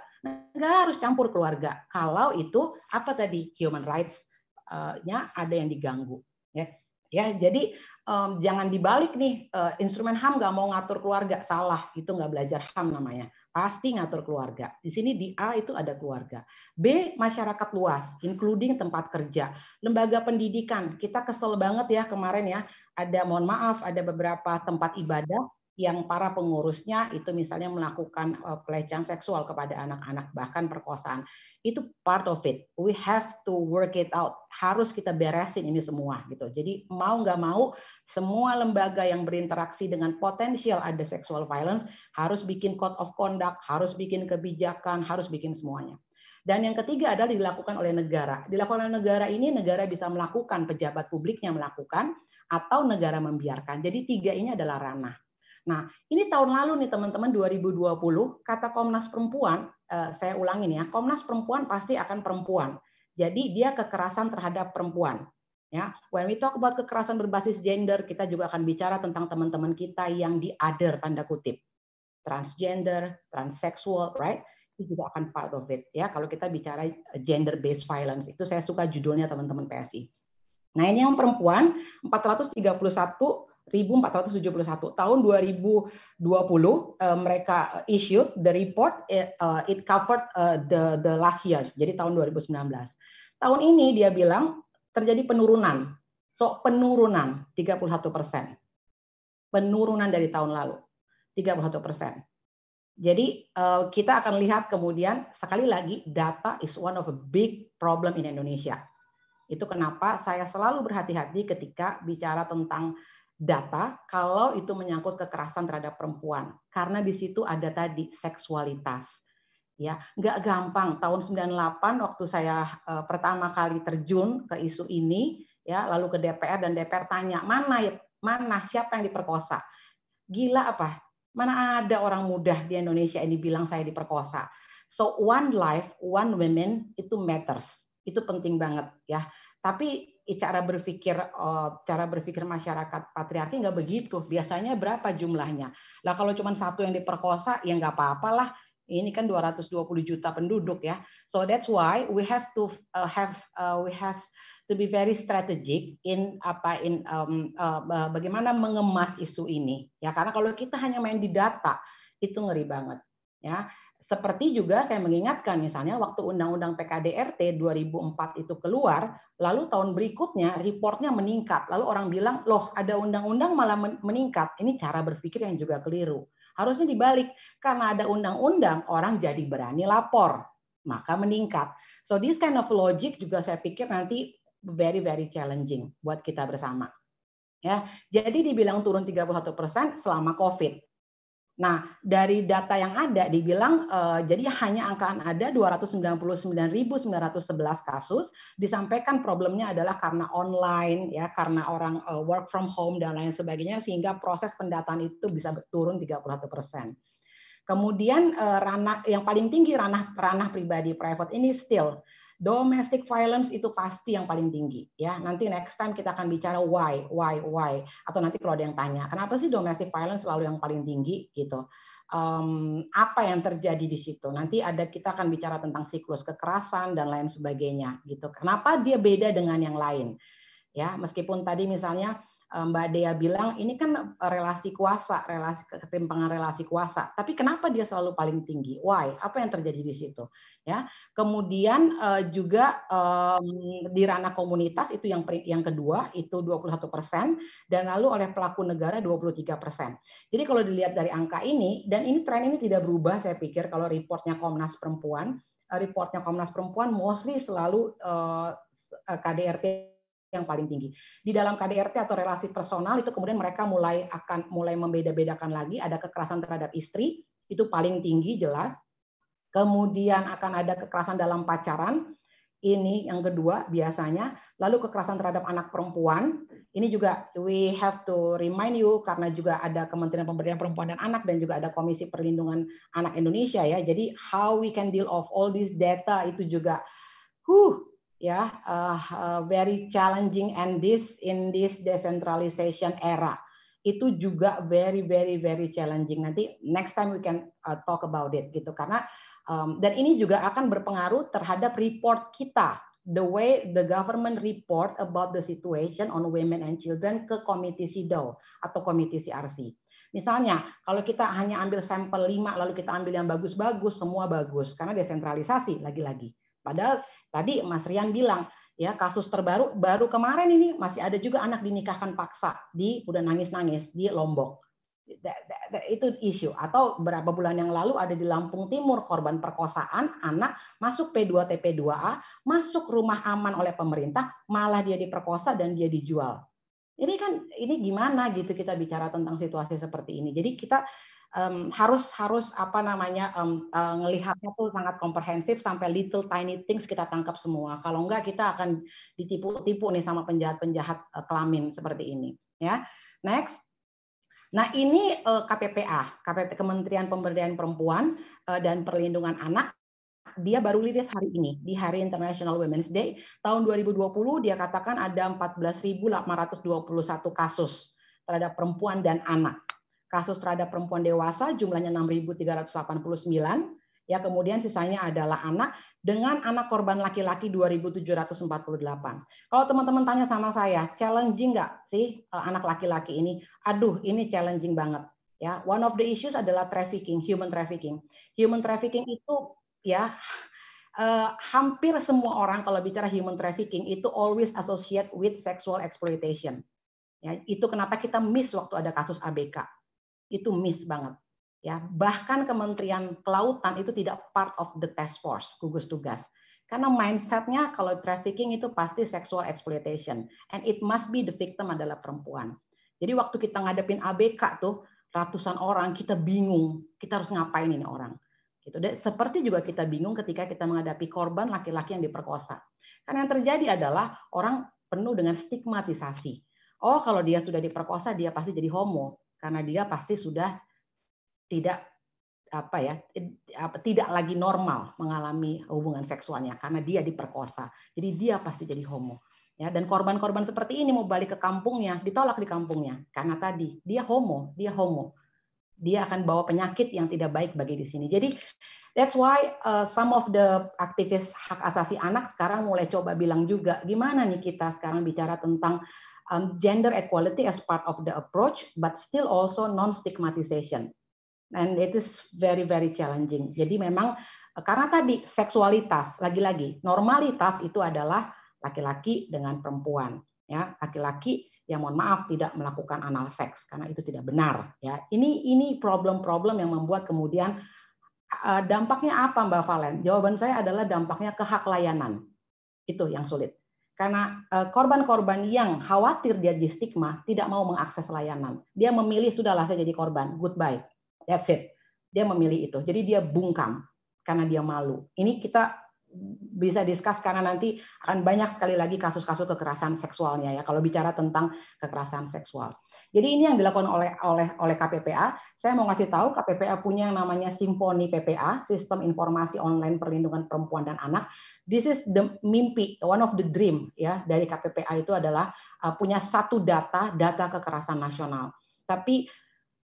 Negara harus campur keluarga. Kalau itu apa tadi human rights-nya ada yang diganggu. Ya. Ya, jadi um, jangan dibalik nih uh, instrumen HAM nggak mau ngatur keluarga. Salah itu nggak belajar HAM namanya. Pasti ngatur keluarga. Di sini di A itu ada keluarga. B masyarakat luas including tempat kerja. Lembaga pendidikan kita kesel banget ya kemarin ya. Ada mohon maaf ada beberapa tempat ibadah yang para pengurusnya itu misalnya melakukan uh, pelecehan seksual kepada anak-anak bahkan perkosaan itu part of it we have to work it out harus kita beresin ini semua gitu jadi mau nggak mau semua lembaga yang berinteraksi dengan potensial ada sexual violence harus bikin code of conduct harus bikin kebijakan harus bikin semuanya dan yang ketiga adalah dilakukan oleh negara. Dilakukan oleh negara ini negara bisa melakukan, pejabat publiknya melakukan, atau negara membiarkan. Jadi tiga ini adalah ranah. Nah, ini tahun lalu nih teman-teman 2020 kata Komnas Perempuan, eh, saya ulangin ya, Komnas Perempuan pasti akan perempuan. Jadi dia kekerasan terhadap perempuan. Ya, when we talk about kekerasan berbasis gender, kita juga akan bicara tentang teman-teman kita yang di other tanda kutip, transgender, transseksual, right? Itu juga akan part of it. Ya, kalau kita bicara gender based violence, itu saya suka judulnya teman-teman PSI. Nah, ini yang perempuan 431 1471 tahun 2020 uh, mereka issued the report it, uh, it covered uh, the the last years jadi tahun 2019 tahun ini dia bilang terjadi penurunan. So penurunan 31 persen. Penurunan dari tahun lalu 31 persen. Jadi uh, kita akan lihat kemudian sekali lagi data is one of a big problem in Indonesia. Itu kenapa saya selalu berhati-hati ketika bicara tentang data kalau itu menyangkut kekerasan terhadap perempuan. Karena di situ ada tadi seksualitas. Ya nggak gampang. Tahun 98 waktu saya uh, pertama kali terjun ke isu ini ya lalu ke DPR dan DPR tanya mana ya mana siapa yang diperkosa? Gila apa? Mana ada orang muda di Indonesia ini bilang saya diperkosa? So one life one women itu matters. Itu penting banget ya tapi cara berpikir eh, cara berpikir masyarakat patriarki nggak begitu. Biasanya berapa jumlahnya? Lah kalau cuma satu yang diperkosa ya nggak apa-apalah. Ini kan 220 juta penduduk ya. So that's why we have to uh, have uh, we have to be very strategic in apa in um, uh, bagaimana mengemas isu ini ya karena kalau kita hanya main di data itu ngeri banget ya seperti juga saya mengingatkan misalnya waktu Undang-Undang PKDRT 2004 itu keluar, lalu tahun berikutnya reportnya meningkat. Lalu orang bilang, loh ada undang-undang malah meningkat. Ini cara berpikir yang juga keliru. Harusnya dibalik, karena ada undang-undang orang jadi berani lapor, maka meningkat. So this kind of logic juga saya pikir nanti very very challenging buat kita bersama. Ya, jadi dibilang turun 31% selama COVID. Nah, dari data yang ada dibilang uh, jadi hanya angkaan ada 299.911 kasus, disampaikan problemnya adalah karena online ya, karena orang uh, work from home dan lain sebagainya sehingga proses pendataan itu bisa turun 31%. Kemudian uh, ranah yang paling tinggi ranah ranah pribadi private ini still domestic violence itu pasti yang paling tinggi ya. Nanti next time kita akan bicara why why why. Atau nanti kalau ada yang tanya kenapa sih domestic violence selalu yang paling tinggi gitu. Um, apa yang terjadi di situ? Nanti ada kita akan bicara tentang siklus kekerasan dan lain sebagainya gitu. Kenapa dia beda dengan yang lain? Ya meskipun tadi misalnya Mbak Dea bilang ini kan relasi kuasa, relasi ketimpangan relasi kuasa. Tapi kenapa dia selalu paling tinggi? Why? Apa yang terjadi di situ? Ya. Kemudian eh, juga di ranah komunitas itu yang yang kedua itu 21 persen dan lalu oleh pelaku negara 23 persen. Jadi kalau dilihat dari angka ini dan ini tren ini tidak berubah saya pikir kalau reportnya Komnas Perempuan, eh, reportnya Komnas Perempuan mostly selalu KDRT yang paling tinggi. Di dalam KDRT atau relasi personal itu kemudian mereka mulai akan mulai membeda-bedakan lagi ada kekerasan terhadap istri itu paling tinggi jelas. Kemudian akan ada kekerasan dalam pacaran. Ini yang kedua biasanya. Lalu kekerasan terhadap anak perempuan. Ini juga we have to remind you karena juga ada Kementerian Pemberdayaan Perempuan dan Anak dan juga ada Komisi Perlindungan Anak Indonesia ya. Jadi how we can deal of all this data itu juga huh ya uh, uh, very challenging and this in this decentralization era. Itu juga very very very challenging. Nanti next time we can uh, talk about it gitu. Karena um, dan ini juga akan berpengaruh terhadap report kita. The way the government report about the situation on women and children ke komite SIDO atau komite CRC. Misalnya, kalau kita hanya ambil sampel 5 lalu kita ambil yang bagus-bagus, semua bagus. Karena desentralisasi lagi-lagi. Padahal tadi Mas Rian bilang, ya kasus terbaru baru kemarin ini masih ada juga anak dinikahkan paksa di udah nangis-nangis di Lombok. Itu isu. Atau berapa bulan yang lalu ada di Lampung Timur korban perkosaan anak masuk P2 TP2A masuk rumah aman oleh pemerintah malah dia diperkosa dan dia dijual. Ini kan ini gimana gitu kita bicara tentang situasi seperti ini. Jadi kita um, harus harus apa namanya um, uh, ngelihatnya tuh sangat komprehensif sampai little tiny things kita tangkap semua. Kalau enggak kita akan ditipu-tipu nih sama penjahat-penjahat uh, kelamin seperti ini ya. Next. Nah ini eh, KPPA, KPP Kementerian Pemberdayaan Perempuan eh, dan Perlindungan Anak, dia baru rilis hari ini di Hari International Women's Day. Tahun 2020 dia katakan ada 14.821 kasus terhadap perempuan dan anak. Kasus terhadap perempuan dewasa jumlahnya 6.389, ya kemudian sisanya adalah anak dengan anak korban laki-laki 2.748. Kalau teman-teman tanya sama saya, challenging nggak sih eh, anak laki-laki ini? Aduh, ini challenging banget. Ya, one of the issues adalah trafficking, human trafficking. Human trafficking itu ya uh, hampir semua orang kalau bicara human trafficking itu always associate with sexual exploitation. Ya, itu kenapa kita miss waktu ada kasus ABK. Itu miss banget ya. Bahkan Kementerian Kelautan itu tidak part of the task force gugus tugas. Karena mindsetnya kalau trafficking itu pasti sexual exploitation and it must be the victim adalah perempuan. Jadi waktu kita ngadepin ABK tuh ratusan orang kita bingung kita harus ngapain ini orang gitu. Dan seperti juga kita bingung ketika kita menghadapi korban laki-laki yang diperkosa. Karena yang terjadi adalah orang penuh dengan stigmatisasi. Oh kalau dia sudah diperkosa dia pasti jadi homo karena dia pasti sudah tidak apa ya tidak lagi normal mengalami hubungan seksualnya karena dia diperkosa. Jadi dia pasti jadi homo. Ya, dan korban-korban seperti ini mau balik ke kampungnya, ditolak di kampungnya karena tadi dia homo, dia homo. Dia akan bawa penyakit yang tidak baik bagi di sini. Jadi that's why uh, some of the aktivis hak asasi anak sekarang mulai coba bilang juga gimana nih kita sekarang bicara tentang um, gender equality as part of the approach but still also non stigmatization and it is very very challenging. Jadi memang eh, karena tadi seksualitas lagi-lagi normalitas itu adalah laki-laki dengan perempuan ya. Laki-laki yang mohon maaf tidak melakukan anal seks karena itu tidak benar ya. Ini ini problem-problem yang membuat kemudian eh, dampaknya apa Mbak Valen? Jawaban saya adalah dampaknya ke hak layanan. Itu yang sulit karena eh, korban-korban yang khawatir dia di stigma tidak mau mengakses layanan dia memilih sudahlah saya jadi korban goodbye That's it. Dia memilih itu. Jadi dia bungkam karena dia malu. Ini kita bisa diskus karena nanti akan banyak sekali lagi kasus-kasus kekerasan seksualnya ya kalau bicara tentang kekerasan seksual. Jadi ini yang dilakukan oleh oleh oleh KPPA. Saya mau ngasih tahu KPPA punya yang namanya Simponi PPA, Sistem Informasi Online Perlindungan Perempuan dan Anak. This is the mimpi, one of the dream ya dari KPPA itu adalah uh, punya satu data, data kekerasan nasional. Tapi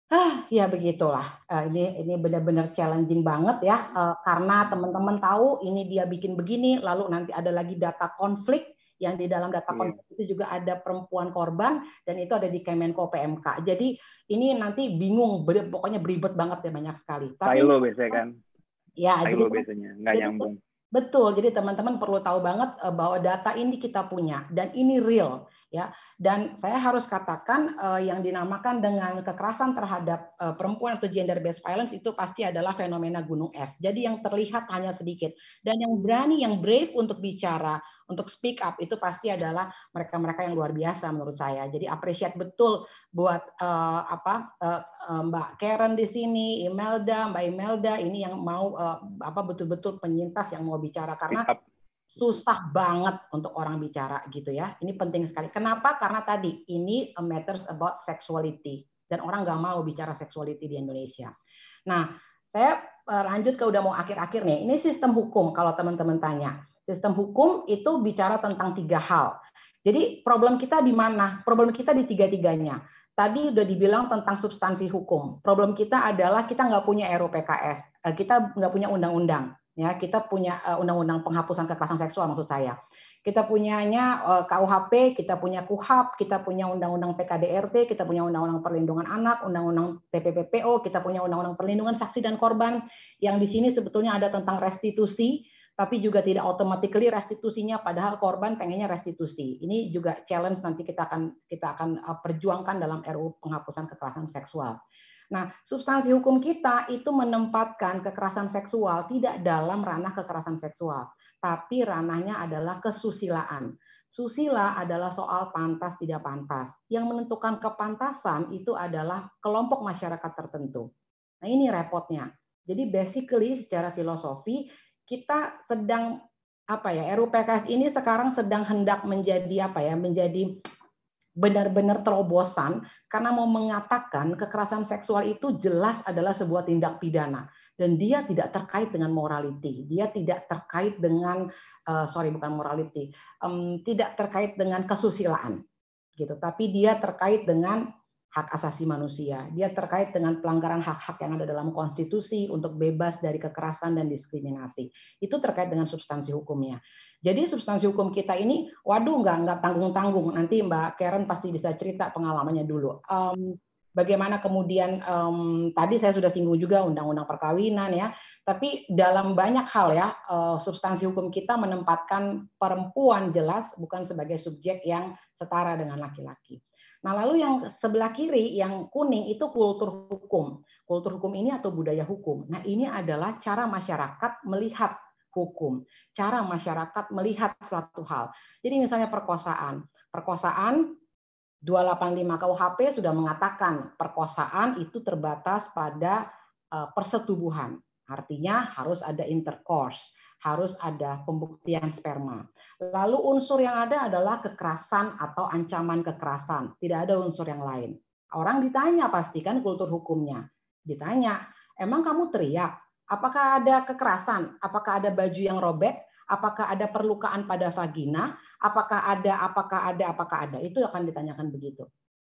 Ah, ya begitulah. Uh, ini ini benar-benar challenging banget ya, uh, karena teman-teman tahu ini dia bikin begini, lalu nanti ada lagi data konflik yang di dalam data iya. konflik itu juga ada perempuan korban dan itu ada di Kemenko PMK. Jadi ini nanti bingung, pokoknya beribet banget ya banyak sekali. Tapi lo biasanya kan. Ya, jadi biasanya nggak nyambung. Betul, jadi teman-teman perlu tahu banget eh, bahwa data ini kita punya dan ini real ya. Dan saya harus katakan uh, yang dinamakan dengan kekerasan terhadap uh, perempuan atau gender based violence itu pasti adalah fenomena gunung es. Jadi yang terlihat hanya sedikit. Dan yang berani yang brave untuk bicara untuk speak up itu pasti adalah mereka-mereka yang luar biasa menurut saya. Jadi appreciate betul buat uh, apa uh, Mbak Karen di sini Imelda Mbak Imelda ini yang mau uh, apa betul-betul penyintas yang mau bicara. Karena susah banget untuk orang bicara gitu ya. Ini penting sekali. Kenapa? Karena tadi ini matters about sexuality dan orang nggak mau bicara sexuality di Indonesia. Nah, saya eh, lanjut ke udah mau akhir-akhir nih. Ini sistem hukum kalau teman-teman tanya. Sistem hukum itu bicara tentang tiga hal. Jadi problem kita di mana? Problem kita di tiga-tiganya. Tadi udah dibilang tentang substansi hukum. Problem kita adalah kita nggak punya RUPKS, eh, kita nggak punya undang-undang Ya, kita punya uh, undang-undang penghapusan kekerasan seksual maksud saya. Kita punyanya uh, KUHP, kita punya KUHAP, kita punya undang-undang PKDRT, kita punya undang-undang perlindungan anak, undang-undang TPPPO, kita punya undang-undang perlindungan saksi dan korban yang di sini sebetulnya ada tentang restitusi, tapi juga tidak automatically restitusinya padahal korban pengennya restitusi. Ini juga challenge nanti kita akan kita akan perjuangkan dalam RUU penghapusan kekerasan seksual. Nah, substansi hukum kita itu menempatkan kekerasan seksual tidak dalam ranah kekerasan seksual, tapi ranahnya adalah kesusilaan. Susila adalah soal pantas tidak pantas. Yang menentukan kepantasan itu adalah kelompok masyarakat tertentu. Nah, ini repotnya. Jadi basically secara filosofi kita sedang apa ya RUPKS ini sekarang sedang hendak menjadi apa ya menjadi benar-benar terobosan karena mau mengatakan kekerasan seksual itu jelas adalah sebuah tindak pidana. Dan dia tidak terkait dengan morality, dia tidak terkait dengan uh, sorry bukan morality, um, tidak terkait dengan kesusilaan gitu, tapi dia terkait dengan hak asasi manusia. Dia terkait dengan pelanggaran hak-hak yang ada dalam konstitusi untuk bebas dari kekerasan dan diskriminasi. Itu terkait dengan substansi hukumnya. Jadi substansi hukum kita ini, waduh nggak nggak tanggung-tanggung. Nanti Mbak Karen pasti bisa cerita pengalamannya dulu. Um, bagaimana kemudian um, tadi saya sudah singgung juga undang-undang perkawinan ya. Tapi dalam banyak hal ya uh, substansi hukum kita menempatkan perempuan jelas bukan sebagai subjek yang setara dengan laki-laki. Nah, lalu yang sebelah kiri yang kuning itu kultur hukum. Kultur hukum ini atau budaya hukum. Nah, ini adalah cara masyarakat melihat hukum, cara masyarakat melihat suatu hal. Jadi misalnya perkosaan. Perkosaan 285 KUHP sudah mengatakan perkosaan itu terbatas pada eh, persetubuhan. Artinya harus ada intercourse harus ada pembuktian sperma. Lalu unsur yang ada adalah kekerasan atau ancaman kekerasan. Tidak ada unsur yang lain. Orang ditanya pasti kan kultur hukumnya. Ditanya, emang kamu teriak? Apakah ada kekerasan? Apakah ada baju yang robek? Apakah ada perlukaan pada vagina? Apakah ada, apakah ada, apakah ada? Itu akan ditanyakan begitu.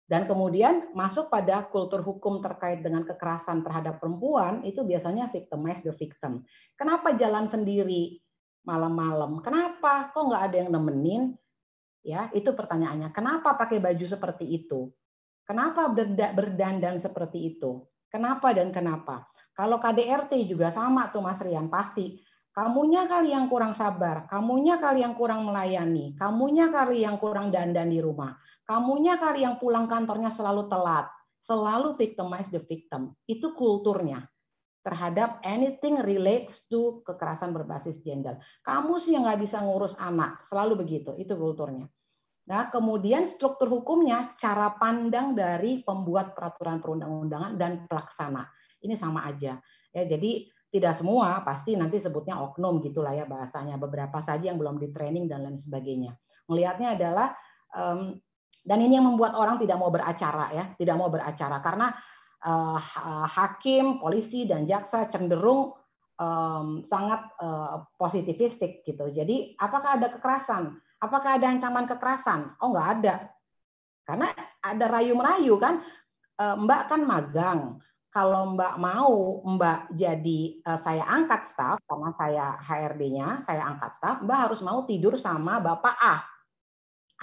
Dan kemudian masuk pada kultur hukum terkait dengan kekerasan terhadap perempuan itu biasanya victimize the victim. Kenapa jalan sendiri malam-malam? Kenapa? Kok nggak ada yang nemenin? Ya, itu pertanyaannya. Kenapa pakai baju seperti itu? Kenapa berdandan seperti itu? Kenapa dan kenapa? Kalau KDRT juga sama tuh Mas Rian, pasti kamunya kali yang kurang sabar, kamunya kali yang kurang melayani, kamunya kali yang kurang dandan di rumah. Kamunya kali yang pulang kantornya selalu telat, selalu victimize the victim. Itu kulturnya terhadap anything relates to kekerasan berbasis gender. Kamu sih yang nggak bisa ngurus anak, selalu begitu. Itu kulturnya. Nah, kemudian struktur hukumnya, cara pandang dari pembuat peraturan perundang-undangan dan pelaksana. Ini sama aja. Ya, jadi tidak semua, pasti nanti sebutnya oknum gitulah ya bahasanya. Beberapa saja yang belum di training dan lain sebagainya. Melihatnya adalah um, dan ini yang membuat orang tidak mau beracara ya, tidak mau beracara karena uh, hakim, polisi dan jaksa cenderung um, sangat uh, positivistik gitu. Jadi apakah ada kekerasan? Apakah ada ancaman kekerasan? Oh nggak ada, karena ada rayu-merayu kan. Mbak kan magang. Kalau Mbak mau Mbak jadi uh, saya angkat staff karena saya HRD-nya, saya angkat staff, Mbak harus mau tidur sama Bapak A.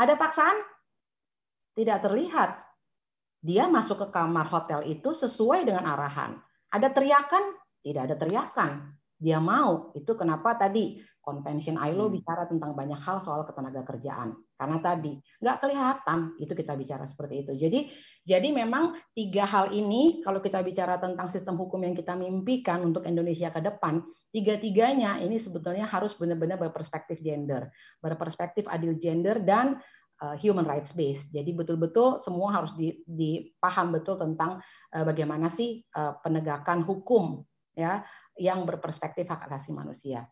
Ada paksaan? tidak terlihat. Dia masuk ke kamar hotel itu sesuai dengan arahan. Ada teriakan? Tidak ada teriakan. Dia mau. Itu kenapa tadi Convention ILO hmm. bicara tentang banyak hal soal ketenaga kerjaan. Karena tadi nggak kelihatan itu kita bicara seperti itu. Jadi jadi memang tiga hal ini kalau kita bicara tentang sistem hukum yang kita mimpikan untuk Indonesia ke depan, tiga-tiganya ini sebetulnya harus benar-benar berperspektif gender, berperspektif adil gender dan Uh, human rights based. Jadi betul-betul semua harus dipaham betul tentang uh, bagaimana sih uh, penegakan hukum ya yang berperspektif hak asasi manusia.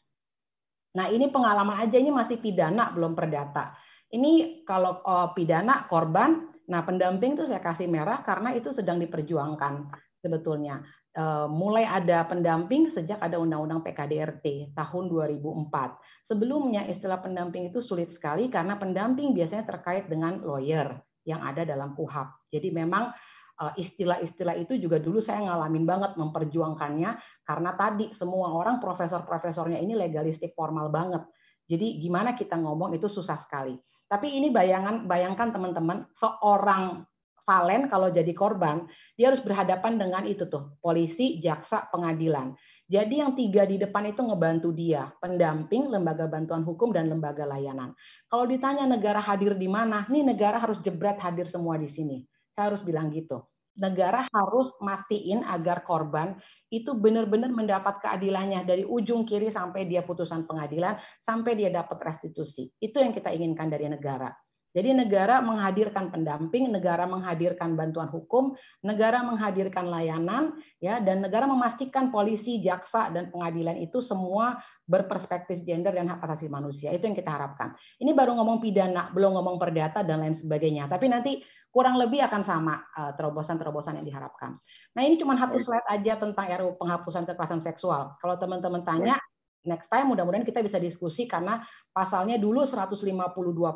Nah, ini pengalaman aja ini masih pidana belum perdata. Ini kalau pidana korban, nah pendamping itu saya kasih merah karena itu sedang diperjuangkan sebetulnya. Eh, mulai ada pendamping sejak ada Undang-Undang PKDRT tahun 2004. Sebelumnya istilah pendamping itu sulit sekali karena pendamping biasanya terkait dengan lawyer yang ada dalam KUHAP. Jadi memang istilah-istilah itu juga dulu saya ngalamin banget memperjuangkannya karena tadi semua orang profesor-profesornya ini legalistik formal banget. Jadi gimana kita ngomong itu susah sekali. Tapi ini bayangan bayangkan teman-teman seorang Valen kalau jadi korban dia harus berhadapan dengan itu tuh polisi, jaksa, pengadilan. Jadi yang tiga di depan itu ngebantu dia, pendamping, lembaga bantuan hukum, dan lembaga layanan. Kalau ditanya negara hadir di mana, nih negara harus jebret hadir semua di sini. Saya harus bilang gitu. Negara harus mastiin agar korban itu benar-benar mendapat keadilannya dari ujung kiri sampai dia putusan pengadilan, sampai dia dapat restitusi. Itu yang kita inginkan dari negara. Jadi negara menghadirkan pendamping, negara menghadirkan bantuan hukum, negara menghadirkan layanan, ya, dan negara memastikan polisi, jaksa, dan pengadilan itu semua berperspektif gender dan hak asasi manusia. Itu yang kita harapkan. Ini baru ngomong pidana, belum ngomong perdata dan lain sebagainya. Tapi nanti kurang lebih akan sama eh, terobosan-terobosan yang diharapkan. Nah ini cuma satu slide aja tentang RUU penghapusan kekerasan seksual. Kalau teman-teman tanya, next time mudah-mudahan kita bisa diskusi karena pasalnya dulu 152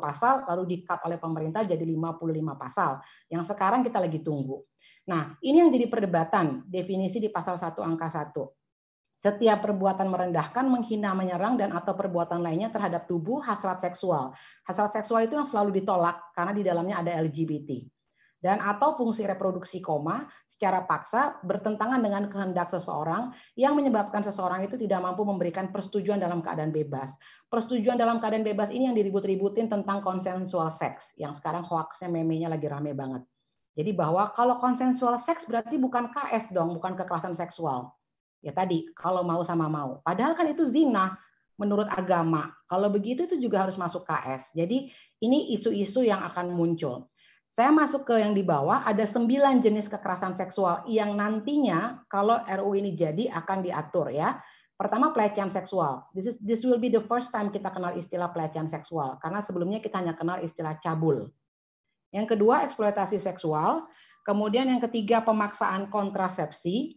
pasal lalu di-cut oleh pemerintah jadi 55 pasal. Yang sekarang kita lagi tunggu. Nah, ini yang jadi perdebatan definisi di pasal 1 angka 1. Setiap perbuatan merendahkan, menghina, menyerang dan atau perbuatan lainnya terhadap tubuh hasrat seksual. Hasrat seksual itu yang selalu ditolak karena di dalamnya ada LGBT dan atau fungsi reproduksi koma secara paksa bertentangan dengan kehendak seseorang yang menyebabkan seseorang itu tidak mampu memberikan persetujuan dalam keadaan bebas. Persetujuan dalam keadaan bebas ini yang diribut-ributin tentang konsensual seks yang sekarang hoaxnya memenya lagi rame banget. Jadi bahwa kalau konsensual seks berarti bukan KS dong, bukan kekerasan seksual. Ya tadi, kalau mau sama mau. Padahal kan itu zina menurut agama. Kalau begitu itu juga harus masuk KS. Jadi ini isu-isu yang akan muncul. Saya masuk ke yang di bawah, ada sembilan jenis kekerasan seksual yang nantinya kalau RU ini jadi akan diatur ya. Pertama pelecehan seksual. This is this will be the first time kita kenal istilah pelecehan seksual karena sebelumnya kita hanya kenal istilah cabul. Yang kedua eksploitasi seksual, kemudian yang ketiga pemaksaan kontrasepsi.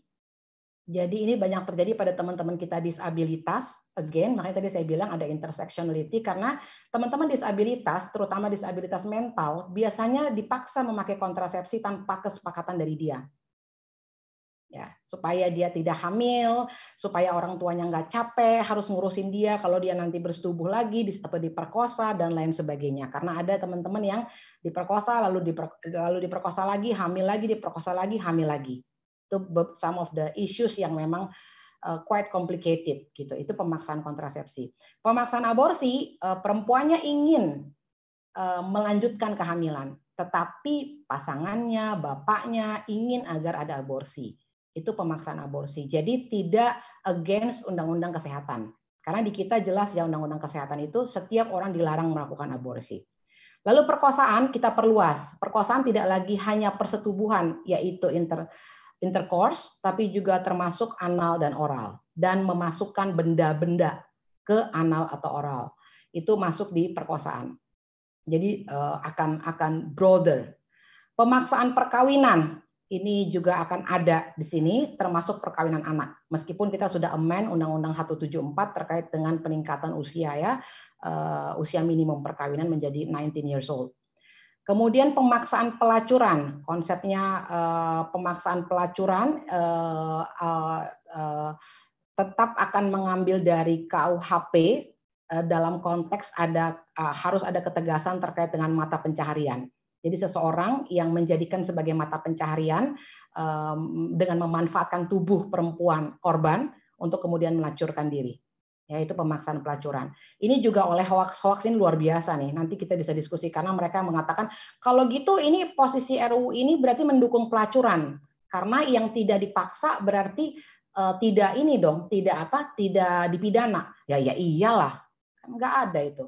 Jadi ini banyak terjadi pada teman-teman kita disabilitas again, makanya tadi saya bilang ada intersectionality karena teman-teman disabilitas, terutama disabilitas mental, biasanya dipaksa memakai kontrasepsi tanpa kesepakatan dari dia. Ya, supaya dia tidak hamil, supaya orang tuanya nggak capek, harus ngurusin dia kalau dia nanti bersetubuh lagi atau diperkosa dan lain sebagainya. Karena ada teman-teman yang diperkosa lalu diper, lalu diperkosa lagi, hamil lagi, diperkosa lagi, hamil lagi. Itu some of the issues yang memang quite complicated gitu. Itu pemaksaan kontrasepsi. Pemaksaan aborsi uh, perempuannya ingin uh, melanjutkan kehamilan, tetapi pasangannya, bapaknya ingin agar ada aborsi. Itu pemaksaan aborsi. Jadi tidak against undang-undang kesehatan. Karena di kita jelas ya undang-undang kesehatan itu setiap orang dilarang melakukan aborsi. Lalu perkosaan kita perluas. Perkosaan tidak lagi hanya persetubuhan yaitu inter intercourse, tapi juga termasuk anal dan oral, dan memasukkan benda-benda ke anal atau oral. Itu masuk di perkosaan. Jadi uh, akan akan broader. Pemaksaan perkawinan ini juga akan ada di sini termasuk perkawinan anak. Meskipun kita sudah amend Undang-Undang 174 terkait dengan peningkatan usia ya, uh, usia minimum perkawinan menjadi 19 years old. Kemudian pemaksaan pelacuran, konsepnya uh, pemaksaan pelacuran uh, uh, uh, tetap akan mengambil dari KUHP uh, dalam konteks ada uh, harus ada ketegasan terkait dengan mata pencaharian. Jadi seseorang yang menjadikan sebagai mata pencaharian um, dengan memanfaatkan tubuh perempuan korban untuk kemudian melacurkan diri yaitu pemaksaan pelacuran. Ini juga oleh hoax-hoax ini luar biasa nih. Nanti kita bisa diskusi karena mereka mengatakan kalau gitu ini posisi RUU ini berarti mendukung pelacuran karena yang tidak dipaksa berarti uh, tidak ini dong, tidak apa, tidak dipidana. Ya ya iyalah, kan nggak ada itu,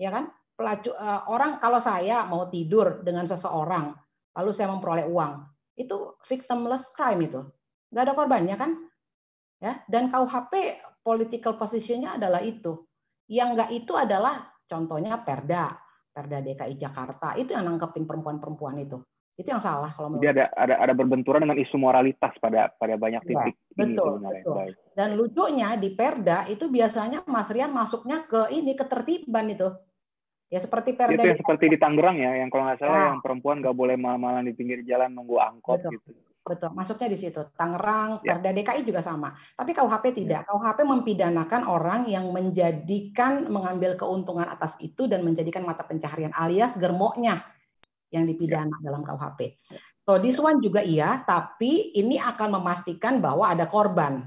ya kan? Pelacu uh, orang kalau saya mau tidur dengan seseorang lalu saya memperoleh uang itu victimless crime itu, nggak ada korbannya kan? Ya dan KUHP political positionnya adalah itu. Yang enggak itu adalah contohnya Perda, Perda DKI Jakarta itu yang nangkepin perempuan-perempuan itu. Itu yang salah kalau menurut. Jadi ada ada ada berbenturan dengan isu moralitas pada pada banyak iya, titik ya, ini betul, Betul. Baik. Dan lucunya di Perda itu biasanya Mas Rian masuknya ke ini ketertiban itu. Ya seperti perda itu yang seperti di Tangerang ya, yang kalau nggak salah nah. yang perempuan nggak boleh malam-malam di pinggir jalan nunggu angkot betul, gitu. Betul, masuknya di situ. Tangerang, ya. Perda DKI juga sama. Tapi KUHP tidak. Ya. KUHP mempidanakan orang yang menjadikan mengambil keuntungan atas itu dan menjadikan mata pencaharian alias germoknya yang dipidana ya. dalam KUHP. So this one juga iya, tapi ini akan memastikan bahwa ada korban.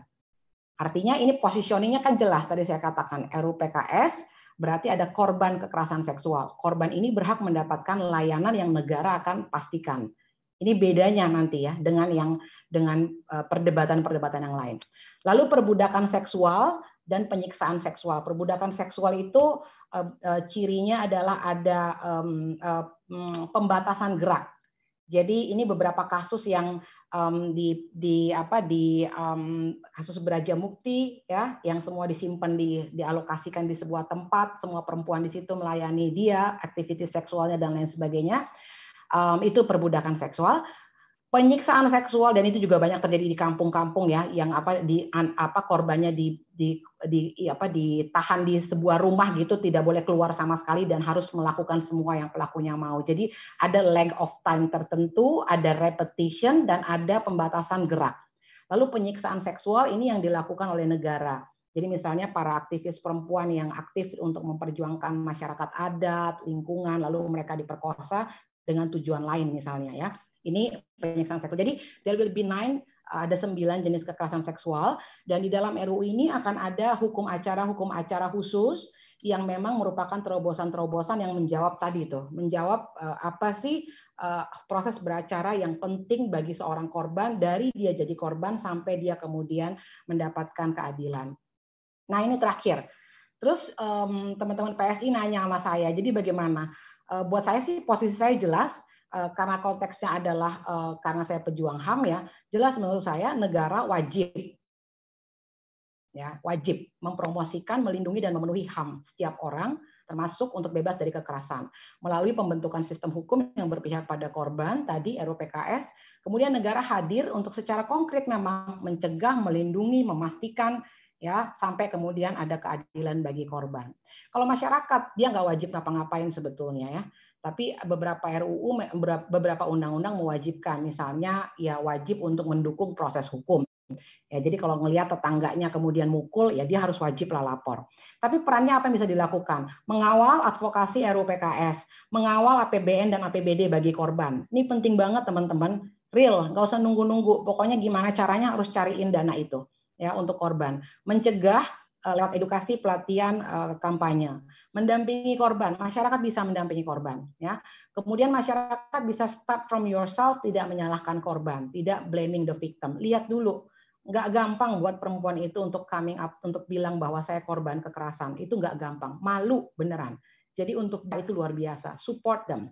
Artinya ini positioningnya kan jelas tadi saya katakan RUU PKS berarti ada korban kekerasan seksual. Korban ini berhak mendapatkan layanan yang negara akan pastikan. Ini bedanya nanti ya dengan yang dengan eh, perdebatan-perdebatan yang lain. Lalu perbudakan seksual dan penyiksaan seksual. Perbudakan seksual itu uh, uh, cirinya adalah ada uh, pembatasan gerak jadi ini beberapa kasus yang um, di di apa di um, kasus beraja mukti ya yang semua disimpan di dialokasikan di sebuah tempat, semua perempuan di situ melayani dia, aktivitas seksualnya dan lain sebagainya. Um, itu perbudakan seksual penyiksaan seksual dan itu juga banyak terjadi di kampung-kampung ya yang apa di apa korbannya di di di apa ditahan di sebuah rumah gitu tidak boleh keluar sama sekali dan harus melakukan semua yang pelakunya mau. Jadi ada length of time tertentu, ada repetition dan ada pembatasan gerak. Lalu penyiksaan seksual ini yang dilakukan oleh negara. Jadi misalnya para aktivis perempuan yang aktif untuk memperjuangkan masyarakat adat, lingkungan, lalu mereka diperkosa dengan tujuan lain misalnya ya ini penyiksaan seksual. Jadi there will be nine ada sembilan jenis kekerasan seksual dan di dalam RUU ini akan ada hukum acara hukum acara khusus yang memang merupakan terobosan-terobosan yang menjawab tadi itu, menjawab uh, apa sih uh, proses beracara yang penting bagi seorang korban dari dia jadi korban sampai dia kemudian mendapatkan keadilan. Nah ini terakhir. Terus teman-teman um, PSI nanya sama saya, jadi bagaimana? Uh, buat saya sih posisi saya jelas Eh, karena konteksnya adalah eh, karena saya pejuang HAM ya, jelas menurut saya negara wajib ya wajib mempromosikan, melindungi dan memenuhi HAM setiap orang termasuk untuk bebas dari kekerasan. Melalui pembentukan sistem hukum yang berpihak pada korban tadi RUPKS kemudian negara hadir untuk secara konkret memang mencegah melindungi memastikan ya sampai kemudian ada keadilan bagi korban. Kalau masyarakat dia nggak wajib ngapa-ngapain sebetulnya ya. Tapi beberapa RUU beberapa undang-undang mewajibkan. Misalnya ya wajib untuk mendukung proses hukum. Ya jadi kalau ngelihat tetangganya kemudian mukul ya dia harus wajib lah lapor. Tapi perannya apa yang bisa dilakukan? Mengawal advokasi RUU PKS mengawal APBN dan APBD bagi korban. Ini penting banget teman-teman. Real nggak usah nunggu-nunggu. Pokoknya gimana caranya harus cariin dana itu ya untuk korban mencegah Eh, lewat edukasi, pelatihan, eh, kampanye. Mendampingi korban, masyarakat bisa mendampingi korban. Ya, kemudian masyarakat bisa start from yourself, tidak menyalahkan korban, tidak blaming the victim. Lihat dulu, nggak gampang buat perempuan itu untuk coming up, untuk bilang bahwa saya korban kekerasan. Itu nggak gampang, malu beneran. Jadi untuk itu luar biasa, support them.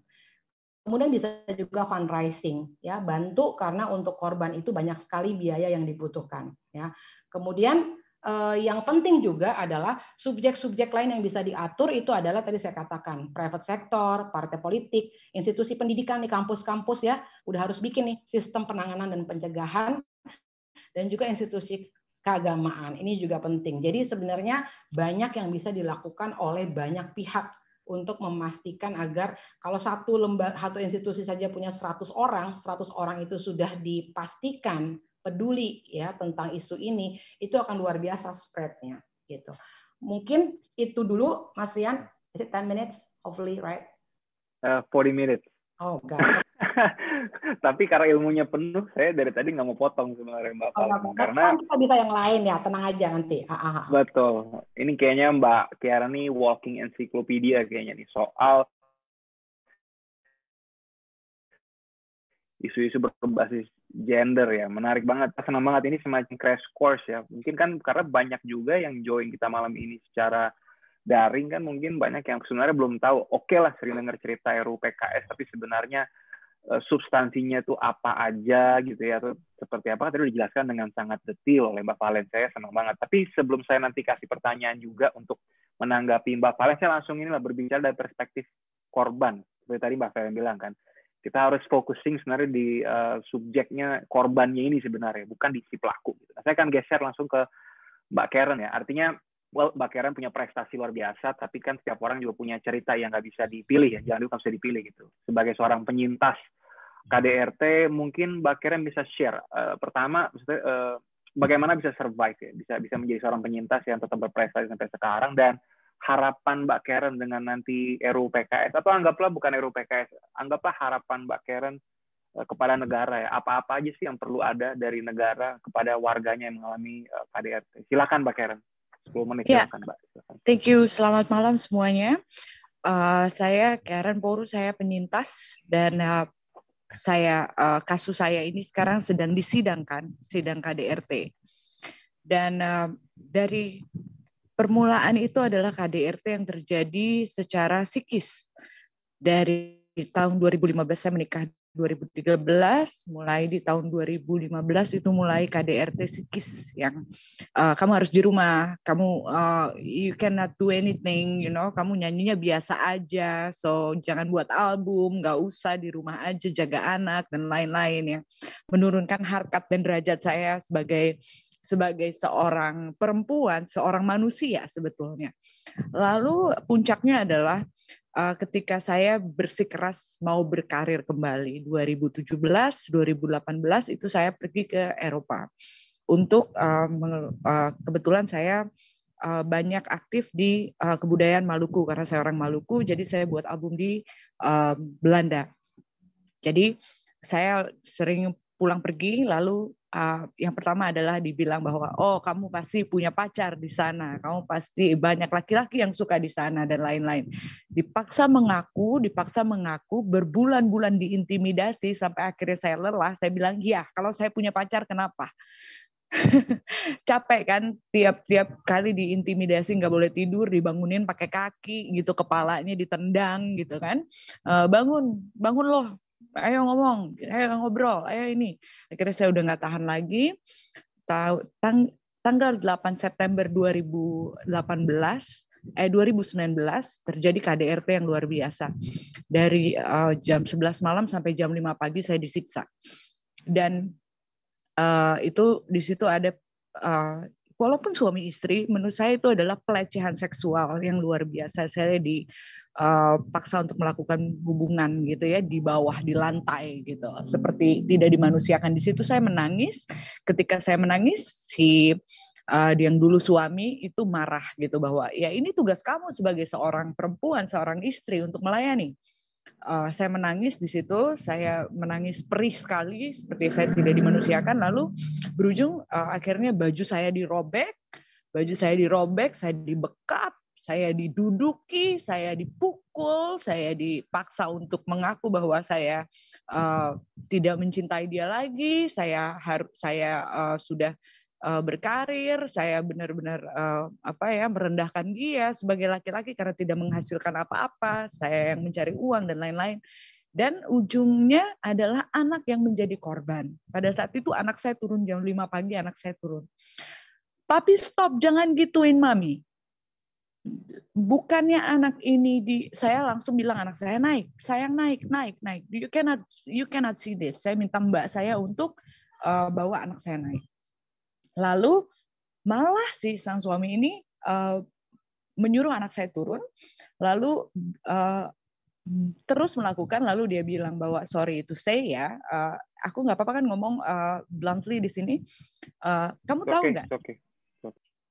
Kemudian bisa juga fundraising, ya bantu karena untuk korban itu banyak sekali biaya yang dibutuhkan. Ya, kemudian Eh, yang penting juga adalah subjek-subjek lain yang bisa diatur itu adalah tadi saya katakan private sector, partai politik, institusi pendidikan di kampus-kampus ya udah harus bikin nih sistem penanganan dan pencegahan dan juga institusi keagamaan ini juga penting. Jadi sebenarnya banyak yang bisa dilakukan oleh banyak pihak untuk memastikan agar kalau satu lembaga satu institusi saja punya 100 orang, 100 orang itu sudah dipastikan peduli ya tentang isu ini, itu akan luar biasa spreadnya gitu. Mungkin itu dulu, Mas Rian. Is it 10 minutes? Hopefully, right? Uh, 40 minutes. Oh, God. <laughs> Tapi karena ilmunya penuh, saya dari tadi nggak mau potong sebenarnya Mbak oh, Karena kita bisa yang lain ya, tenang aja nanti. Ah, ah, ah. Betul. Ini kayaknya Mbak Kiara nih walking encyclopedia kayaknya nih soal isu-isu berbasis gender ya. Menarik banget. Senang banget. Ini semacam crash course ya. Mungkin kan karena banyak juga yang join kita malam ini secara daring kan mungkin banyak yang sebenarnya belum tahu. Oke okay lah sering dengar cerita RUU PKS tapi sebenarnya substansinya tuh apa aja gitu ya atau seperti apa tadi dijelaskan dengan sangat detail oleh Mbak Valen saya senang banget tapi sebelum saya nanti kasih pertanyaan juga untuk menanggapi Mbak Valen saya langsung inilah berbicara dari perspektif korban seperti tadi Mbak Valen bilang kan kita harus focusing sebenarnya di uh, subjeknya korbannya ini sebenarnya bukan di si pelaku. Nah, saya akan geser langsung ke Mbak Karen ya. Artinya well, Mbak Karen punya prestasi luar biasa, tapi kan setiap orang juga punya cerita yang nggak bisa dipilih ya, jangan lupa bisa dipilih gitu. Sebagai seorang penyintas KDRT, mungkin Mbak Karen bisa share. Uh, pertama, maksudnya uh, bagaimana bisa survive ya, bisa bisa menjadi seorang penyintas yang tetap berprestasi sampai sekarang dan harapan Mbak Karen dengan nanti RUU PKS atau anggaplah bukan RUU PKS, anggaplah harapan Mbak Karen uh, kepada negara ya. Apa-apa aja sih yang perlu ada dari negara kepada warganya yang mengalami uh, KDRT. Silakan Mbak Karen. 10 menit ya. silakan Mbak. Thank you. Selamat malam semuanya. Uh, saya Karen Poru, saya penyintas dan uh, saya uh, kasus saya ini sekarang sedang disidangkan, sidang KDRT. Dan uh, dari permulaan itu adalah KDRT yang terjadi secara psikis. Dari tahun 2015 saya menikah 2013 mulai di tahun 2015 itu mulai KDRT psikis yang uh, kamu harus di rumah. Kamu uh, you cannot do anything you know. Kamu nyanyinya biasa aja. So jangan buat album nggak usah di rumah aja jaga anak dan lain-lain yang menurunkan harkat dan derajat saya sebagai sebagai seorang perempuan, seorang manusia sebetulnya. Lalu puncaknya adalah uh, ketika saya bersikeras mau berkarir kembali 2017 2018 itu saya pergi ke Eropa. Untuk uh, uh, kebetulan saya uh, banyak aktif di uh, kebudayaan Maluku karena saya orang Maluku jadi saya buat album di uh, Belanda. Jadi saya sering pulang pergi lalu uh, yang pertama adalah dibilang bahwa oh kamu pasti punya pacar di sana, kamu pasti banyak laki-laki yang suka di sana dan lain-lain. Dipaksa mengaku, dipaksa mengaku berbulan-bulan diintimidasi sampai akhirnya saya lelah. Saya bilang ya kalau saya punya pacar kenapa? <laughs> capek kan tiap-tiap kali diintimidasi nggak boleh tidur dibangunin pakai kaki gitu kepalanya ditendang gitu kan uh, bangun bangun loh ayo ngomong, ayo ngobrol, ayo ini. Akhirnya saya udah nggak tahan lagi. Tang tanggal 8 September 2018 eh 2019 terjadi KDRT yang luar biasa. Dari uh, jam 11 malam sampai jam 5 pagi saya disiksa. Dan uh, itu di situ ada uh, walaupun suami istri menurut saya itu adalah pelecehan seksual yang luar biasa. Saya di uh, paksa untuk melakukan hubungan gitu ya di bawah di lantai gitu. Seperti tidak dimanusiakan di situ saya menangis. Ketika saya menangis si uh, yang dulu suami itu marah gitu bahwa ya ini tugas kamu sebagai seorang perempuan seorang istri untuk melayani. Uh, saya menangis di situ saya menangis perih sekali seperti saya tidak dimanusiakan. Lalu berujung uh, akhirnya baju saya dirobek baju saya dirobek saya dibekap saya diduduki, saya dipukul, saya dipaksa untuk mengaku bahwa saya uh, tidak mencintai dia lagi, saya harus saya uh, sudah uh, berkarir, saya benar-benar uh, apa ya merendahkan dia sebagai laki-laki karena tidak menghasilkan apa-apa, saya yang mencari uang dan lain-lain. Dan ujungnya adalah anak yang menjadi korban. Pada saat itu anak saya turun jam 5 pagi, anak saya turun. Papi stop, jangan gituin mami bukannya anak ini di saya langsung bilang anak saya naik sayang naik naik naik. You cannot you cannot see this. Saya minta mbak saya untuk uh, bawa anak saya naik. Lalu malah si sang suami ini uh, menyuruh anak saya turun. Lalu uh, terus melakukan lalu dia bilang bahwa sorry itu saya ya uh, aku nggak apa-apa kan ngomong uh, bluntly di sini. Uh, kamu tahu nggak? okay,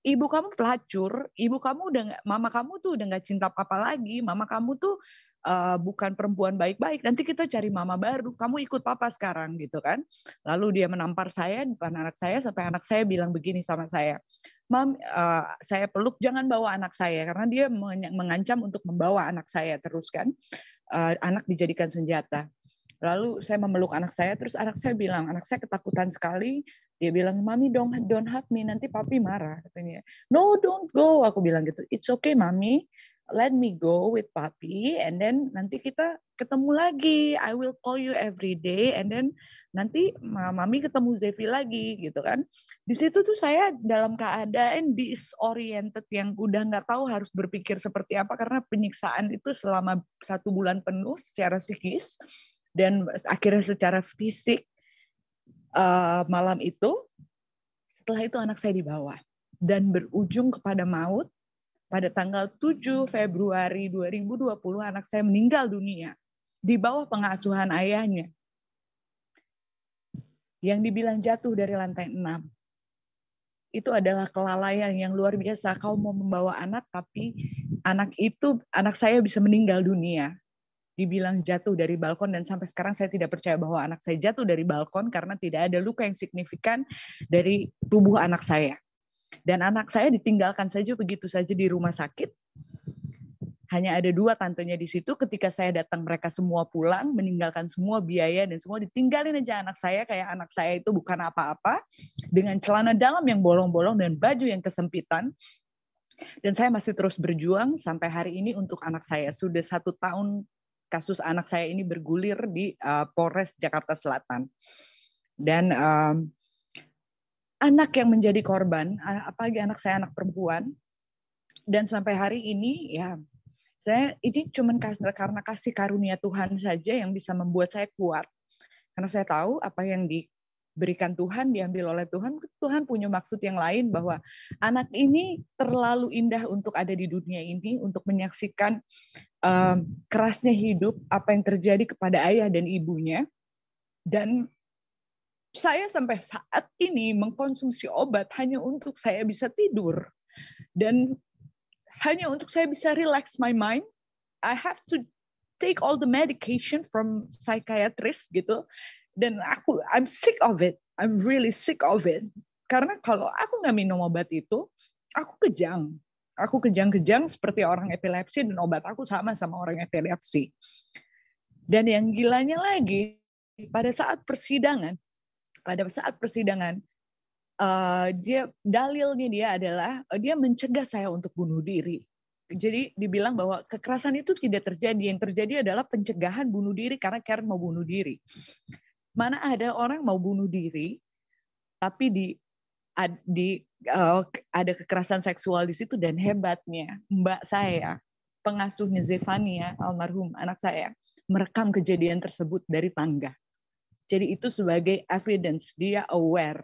ibu kamu pelacur, ibu kamu udah gak, mama kamu tuh udah nggak cinta papa lagi, mama kamu tuh uh, bukan perempuan baik-baik. Nanti kita cari mama baru, kamu ikut papa sekarang gitu kan. Lalu dia menampar saya depan anak saya sampai anak saya bilang begini sama saya, mam, uh, saya peluk jangan bawa anak saya karena dia mengancam untuk membawa anak saya terus kan. Uh, anak dijadikan senjata. Lalu saya memeluk anak saya, terus anak saya bilang, anak saya ketakutan sekali, dia bilang mami don't don't hug me nanti papi marah katanya. No don't go aku bilang gitu. It's okay mami. Let me go with papi and then nanti kita ketemu lagi. I will call you every day and then nanti mami ketemu Zevi lagi gitu kan. Di situ tuh saya dalam keadaan disoriented yang udah nggak tahu harus berpikir seperti apa karena penyiksaan itu selama satu bulan penuh secara psikis dan akhirnya secara fisik uh, malam itu setelah itu anak saya dibawa dan berujung kepada maut pada tanggal 7 Februari 2020 anak saya meninggal dunia di bawah pengasuhan ayahnya yang dibilang jatuh dari lantai 6 itu adalah kelalaian yang luar biasa. Kau mau membawa anak, tapi anak itu, anak saya bisa meninggal dunia. Dibilang jatuh dari balkon, dan sampai sekarang saya tidak percaya bahwa anak saya jatuh dari balkon karena tidak ada luka yang signifikan dari tubuh anak saya. Dan anak saya ditinggalkan saja begitu saja di rumah sakit, hanya ada dua tantenya di situ. Ketika saya datang, mereka semua pulang, meninggalkan semua biaya dan semua ditinggalin aja anak saya kayak anak saya itu bukan apa-apa dengan celana dalam yang bolong-bolong dan baju yang kesempitan. Dan saya masih terus berjuang sampai hari ini untuk anak saya. Sudah satu tahun kasus anak saya ini bergulir di uh, Polres Jakarta Selatan. Dan um, anak yang menjadi korban, apalagi anak saya anak perempuan, dan sampai hari ini ya saya ini cuma karena kasih karunia Tuhan saja yang bisa membuat saya kuat. Karena saya tahu apa yang diberikan Tuhan, diambil oleh Tuhan, Tuhan punya maksud yang lain bahwa anak ini terlalu indah untuk ada di dunia ini, untuk menyaksikan um, kerasnya hidup, apa yang terjadi kepada ayah dan ibunya. Dan saya sampai saat ini mengkonsumsi obat hanya untuk saya bisa tidur. Dan hanya untuk saya bisa relax my mind, I have to take all the medication from psychiatrist gitu. Dan aku, I'm sick of it. I'm really sick of it. Karena kalau aku nggak minum obat itu, aku kejang. Aku kejang-kejang seperti orang epilepsi dan obat aku sama sama orang epilepsi. Dan yang gilanya lagi, pada saat persidangan, pada saat persidangan, uh, dia dalilnya dia adalah uh, dia mencegah saya untuk bunuh diri. Jadi dibilang bahwa kekerasan itu tidak terjadi. Yang terjadi adalah pencegahan bunuh diri karena Karen mau bunuh diri. Mana ada orang mau bunuh diri, tapi di di uh, ada kekerasan seksual di situ dan hebatnya mbak saya pengasuhnya Zevania almarhum anak saya merekam kejadian tersebut dari tangga. Jadi itu sebagai evidence dia aware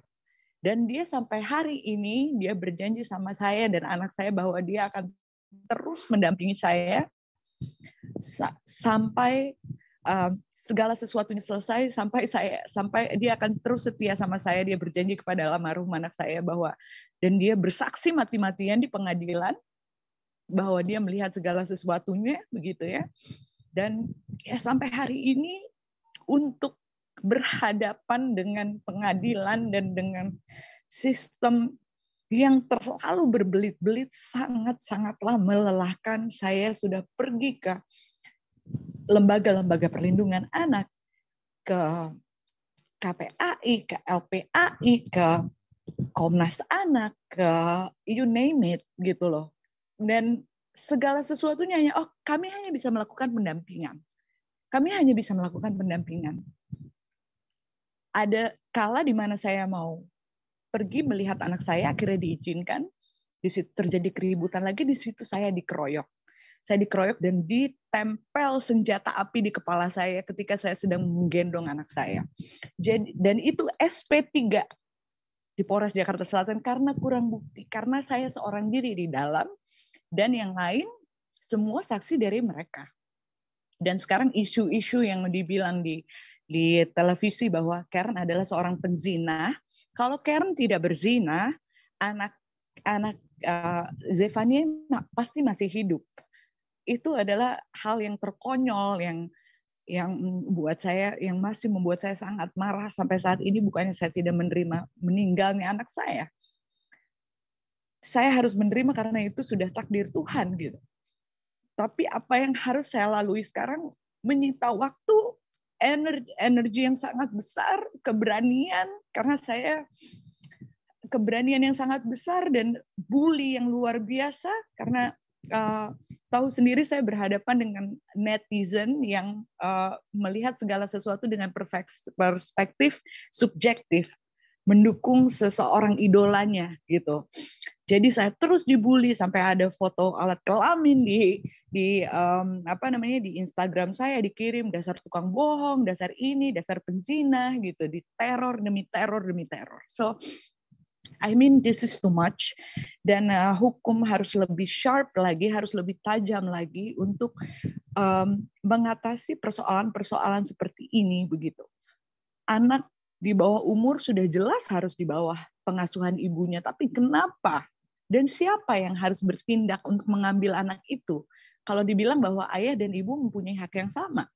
dan dia sampai hari ini dia berjanji sama saya dan anak saya bahwa dia akan terus mendampingi saya sampai uh, segala sesuatunya selesai sampai saya sampai dia akan terus setia sama saya dia berjanji kepada almarhum anak saya bahwa dan dia bersaksi mati-matian di pengadilan bahwa dia melihat segala sesuatunya begitu ya dan ya sampai hari ini untuk berhadapan dengan pengadilan dan dengan sistem yang terlalu berbelit-belit sangat-sangatlah melelahkan. Saya sudah pergi ke lembaga-lembaga perlindungan anak, ke KPAI, ke LPAI, ke Komnas Anak, ke you name it gitu loh. Dan segala sesuatunya hanya oh kami hanya bisa melakukan pendampingan. Kami hanya bisa melakukan pendampingan ada kala di mana saya mau pergi melihat anak saya akhirnya diizinkan di situ terjadi keributan lagi di situ saya dikeroyok saya dikeroyok dan ditempel senjata api di kepala saya ketika saya sedang menggendong anak saya jadi dan itu SP3 di Polres Jakarta Selatan karena kurang bukti karena saya seorang diri di dalam dan yang lain semua saksi dari mereka dan sekarang isu-isu yang dibilang di di televisi bahwa Karen adalah seorang penzina. Kalau Karen tidak berzina, anak anak uh, Zevania pasti masih hidup. Itu adalah hal yang terkonyol yang yang buat saya yang masih membuat saya sangat marah sampai saat ini bukannya saya tidak menerima meninggalnya anak saya. Saya harus menerima karena itu sudah takdir Tuhan gitu. Tapi apa yang harus saya lalui sekarang menyita waktu energi, energi yang sangat besar, keberanian karena saya keberanian yang sangat besar dan bully yang luar biasa karena uh, tahu sendiri saya berhadapan dengan netizen yang uh, melihat segala sesuatu dengan perspektif subjektif mendukung seseorang idolanya gitu. Jadi saya terus dibully sampai ada foto alat kelamin di di um, apa namanya di Instagram saya dikirim dasar tukang bohong, dasar ini, dasar penzina gitu, di teror demi teror demi teror. So I mean this is too much dan uh, hukum harus lebih sharp lagi, harus lebih tajam lagi untuk um, mengatasi persoalan-persoalan seperti ini begitu. Anak di bawah umur sudah jelas harus di bawah pengasuhan ibunya, tapi kenapa dan siapa yang harus bertindak untuk mengambil anak itu? Kalau dibilang bahwa ayah dan ibu mempunyai hak yang sama,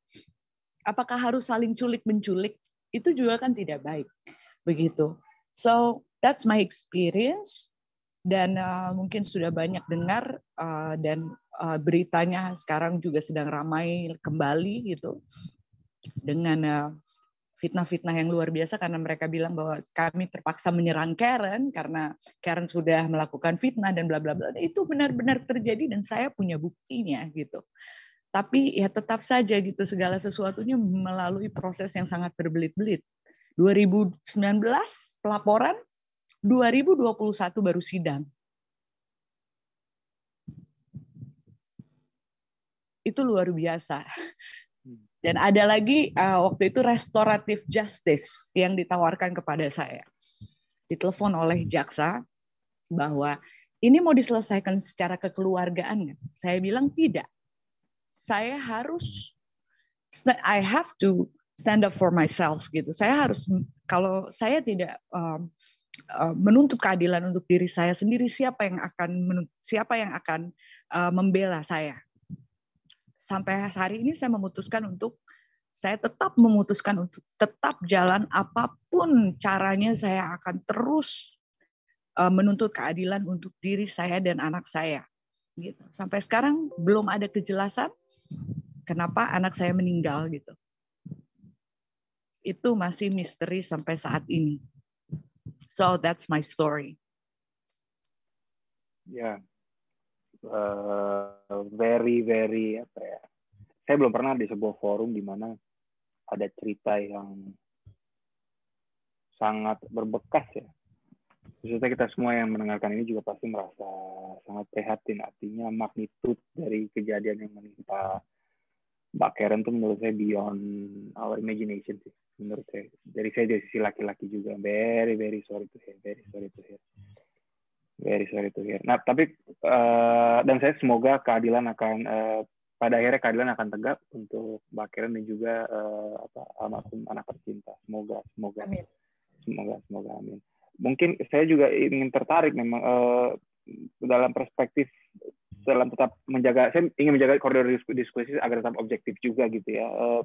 apakah harus saling culik menculik? Itu juga kan tidak baik, begitu. So that's my experience dan uh, mungkin sudah banyak dengar uh, dan uh, beritanya sekarang juga sedang ramai kembali gitu dengan uh, fitnah-fitnah yang luar biasa karena mereka bilang bahwa kami terpaksa menyerang Karen karena Karen sudah melakukan fitnah dan bla bla bla. Itu benar-benar terjadi dan saya punya buktinya gitu. Tapi ya tetap saja gitu segala sesuatunya melalui proses yang sangat berbelit-belit. 2019 pelaporan, 2021 baru sidang. Itu luar biasa. Dan ada lagi uh, waktu itu restoratif justice yang ditawarkan kepada saya. Ditelepon oleh jaksa bahwa ini mau diselesaikan secara kekeluargaan. Saya bilang tidak. Saya harus I have to stand up for myself gitu. Saya harus kalau saya tidak um, menuntut keadilan untuk diri saya sendiri, siapa yang akan siapa yang akan uh, membela saya? sampai hari ini saya memutuskan untuk saya tetap memutuskan untuk tetap jalan apa pun caranya saya akan terus uh, menuntut keadilan untuk diri saya dan anak saya. Gitu. Sampai sekarang belum ada kejelasan kenapa anak saya meninggal gitu. Itu masih misteri sampai saat ini. So that's my story. Ya, uh, very very apa ya saya belum pernah di sebuah forum di mana ada cerita yang sangat berbekas ya. Khususnya kita semua yang mendengarkan ini juga pasti merasa sangat prihatin. Artinya magnitud dari kejadian yang menimpa Karen itu menurut saya beyond our imagination sih menurut saya dari saya dari sisi laki-laki juga very very sorry to hear very sorry to hear Very sorry to hear. Nah, tapi uh, dan saya semoga keadilan akan uh, pada akhirnya keadilan akan tegak untuk Mbak Karen dan juga uh, apa almarhum anak tercinta. Semoga, semoga, amin. semoga, semoga, amin. Mungkin saya juga ingin tertarik memang uh, dalam perspektif dalam tetap menjaga, saya ingin menjaga koridor diskusi agar tetap objektif juga gitu ya. Uh,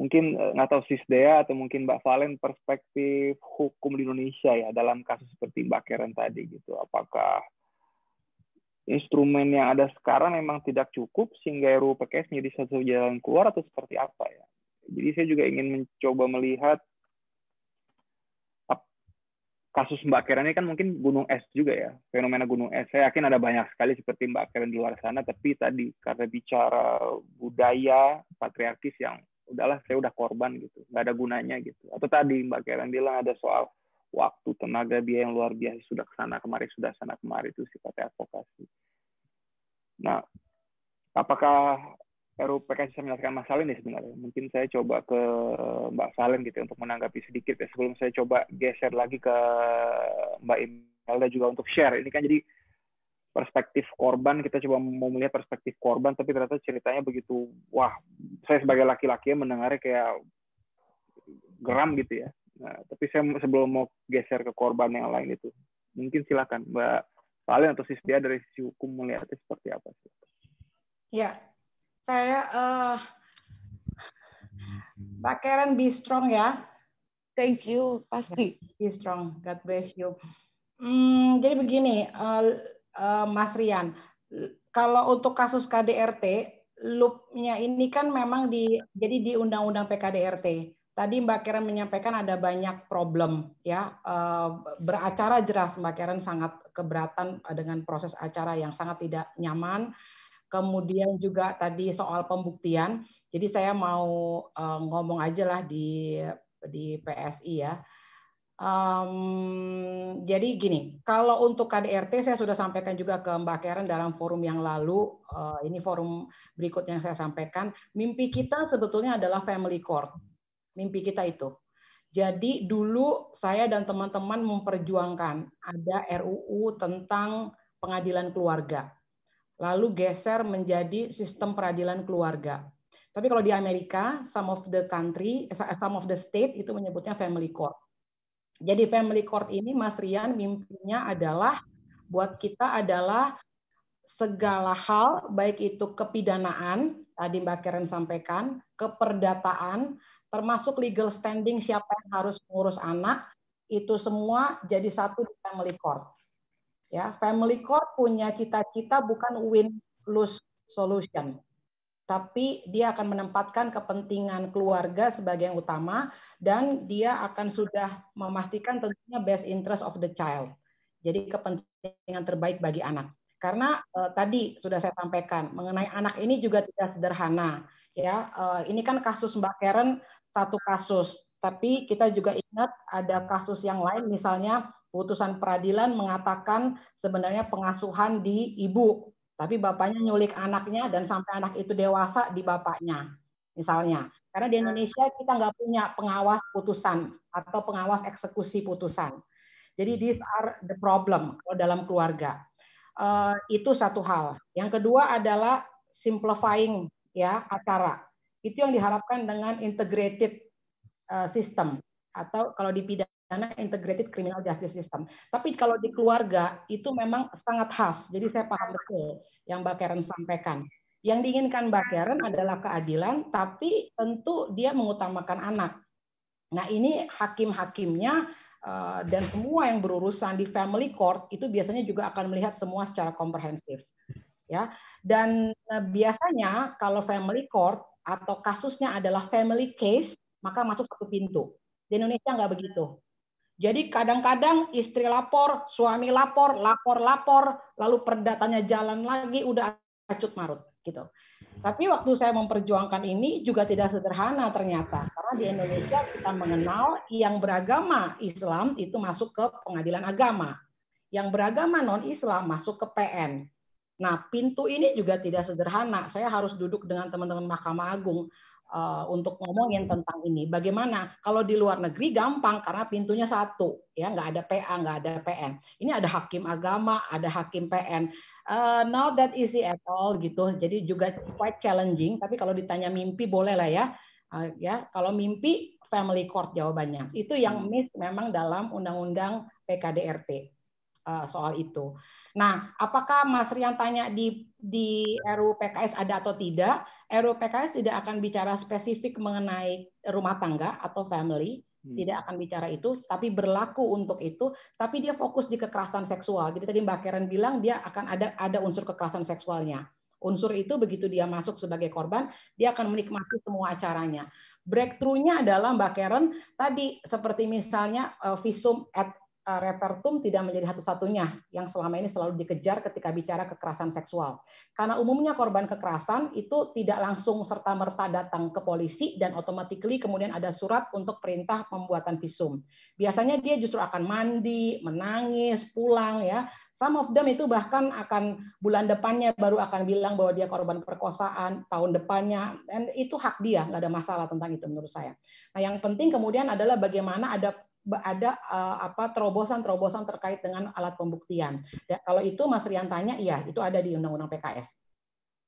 mungkin eh, nggak tahu Sisdea atau mungkin Mbak Valen perspektif hukum di Indonesia ya dalam kasus seperti Mbak Karen tadi gitu. Apakah instrumen yang ada sekarang memang tidak cukup sehingga RUU PKS menjadi satu jalan keluar atau seperti apa ya? Jadi saya juga ingin mencoba melihat kasus Mbak Karen ini kan mungkin gunung es juga ya, fenomena gunung es. Saya yakin ada banyak sekali seperti Mbak Karen di luar sana, tapi tadi karena bicara budaya patriarkis yang udahlah saya udah korban gitu nggak ada gunanya gitu atau tadi mbak Karen bilang ada soal waktu tenaga dia yang luar biasa sudah ke sana kemari sudah sana kemari itu sifatnya advokasi nah apakah RUPK bisa menyelesaikan masalah ini sebenarnya. Mungkin saya coba ke Mbak Salim gitu ya, untuk menanggapi sedikit ya sebelum saya coba geser lagi ke Mbak Imelda juga untuk share. Ini kan jadi perspektif korban kita coba mau melihat perspektif korban tapi ternyata ceritanya begitu wah saya sebagai laki-laki mendengarnya kayak geram gitu ya. Nah, tapi saya sebelum mau geser ke korban yang lain itu mungkin silakan mbak Valen atau Sistia dari sisi hukum melihatnya seperti apa sih? Ya saya uh, Mbak Karen be strong ya thank you pasti be strong God bless you hmm, jadi begini uh, uh, Mas Rian. Kalau untuk kasus KDRT, loopnya ini kan memang di jadi di Undang-Undang PKDRT. Tadi Mbak Karen menyampaikan ada banyak problem ya uh, beracara jelas Mbak Karen sangat keberatan dengan proses acara yang sangat tidak nyaman. Kemudian juga tadi soal pembuktian. Jadi saya mau uh, ngomong aja lah di di PSI ya Um, jadi gini, kalau untuk KDRT saya sudah sampaikan juga ke Mbak Karen dalam forum yang lalu. Uh, ini forum berikut yang saya sampaikan. Mimpi kita sebetulnya adalah family court. Mimpi kita itu. Jadi dulu saya dan teman-teman memperjuangkan ada RUU tentang pengadilan keluarga. Lalu geser menjadi sistem peradilan keluarga. Tapi kalau di Amerika, some of the country, some of the state itu menyebutnya family court. Jadi family court ini Mas Rian mimpinya adalah buat kita adalah segala hal baik itu kepidanaan tadi Mbak Karen sampaikan, keperdataan, termasuk legal standing siapa yang harus mengurus anak, itu semua jadi satu di family court. Ya, family court punya cita-cita bukan win-lose solution, tapi dia akan menempatkan kepentingan keluarga sebagai yang utama dan dia akan sudah memastikan tentunya best interest of the child. Jadi kepentingan terbaik bagi anak. Karena eh, tadi sudah saya sampaikan mengenai anak ini juga tidak sederhana. Ya, eh, ini kan kasus Mbak Karen satu kasus. Tapi kita juga ingat ada kasus yang lain, misalnya putusan peradilan mengatakan sebenarnya pengasuhan di ibu, tapi bapaknya nyulik anaknya dan sampai anak itu dewasa di bapaknya, misalnya. Karena di Indonesia kita nggak punya pengawas putusan atau pengawas eksekusi putusan. Jadi these are the problem kalau dalam keluarga. Uh, itu satu hal. Yang kedua adalah simplifying ya acara. Itu yang diharapkan dengan integrated Eh, sistem atau kalau di pidana integrated criminal justice system. Tapi kalau di keluarga itu memang sangat khas. Jadi saya paham betul yang Mbak Karen sampaikan. Yang diinginkan Mbak Karen adalah keadilan, tapi tentu dia mengutamakan anak. Nah ini hakim-hakimnya eh, dan semua yang berurusan di family court itu biasanya juga akan melihat semua secara komprehensif. Ya, dan eh, biasanya kalau family court atau kasusnya adalah family case maka masuk satu pintu. Di Indonesia nggak begitu. Jadi kadang-kadang istri lapor, suami lapor, lapor-lapor, lalu perdatanya jalan lagi, udah acut marut gitu. Tapi waktu saya memperjuangkan ini juga tidak sederhana ternyata, karena di Indonesia kita mengenal yang beragama Islam itu masuk ke pengadilan agama, yang beragama non Islam masuk ke PN. Nah pintu ini juga tidak sederhana. Saya harus duduk dengan teman-teman Mahkamah Agung uh, untuk ngomongin tentang ini. Bagaimana kalau di luar negeri gampang karena pintunya satu, ya nggak ada PA, nggak ada PN. Ini ada hakim agama, ada hakim PN. Uh, not that easy at all gitu. Jadi juga quite challenging. Tapi kalau ditanya mimpi boleh lah ya. Uh, ya kalau mimpi family court jawabannya. Itu yang miss memang dalam undang-undang PKDRT uh, soal itu. Nah, apakah Mas Rian tanya di di RUU PKS ada atau tidak? RUU PKS tidak akan bicara spesifik mengenai rumah tangga atau family, hmm. tidak akan bicara itu, tapi berlaku untuk itu. Tapi dia fokus di kekerasan seksual. Jadi tadi Mbak Karen bilang dia akan ada ada unsur kekerasan seksualnya. Unsur itu begitu dia masuk sebagai korban, dia akan menikmati semua acaranya. Breakthrough-nya adalah Mbak Karen tadi seperti misalnya uh, visum at Eh, repertum tidak menjadi satu-satunya yang selama ini selalu dikejar ketika bicara kekerasan seksual. Karena umumnya korban kekerasan itu tidak langsung serta-merta datang ke polisi dan automatically kemudian ada surat untuk perintah pembuatan visum. Biasanya dia justru akan mandi, menangis, pulang ya. Some of them itu bahkan akan bulan depannya baru akan bilang bahwa dia korban perkosaan, tahun depannya dan itu hak dia, nggak ada masalah tentang itu menurut saya. Nah, yang penting kemudian adalah bagaimana ada ada uh, apa terobosan-terobosan terkait dengan alat pembuktian. Ya, kalau itu Mas Rian tanya, iya itu ada di Undang-Undang PKS.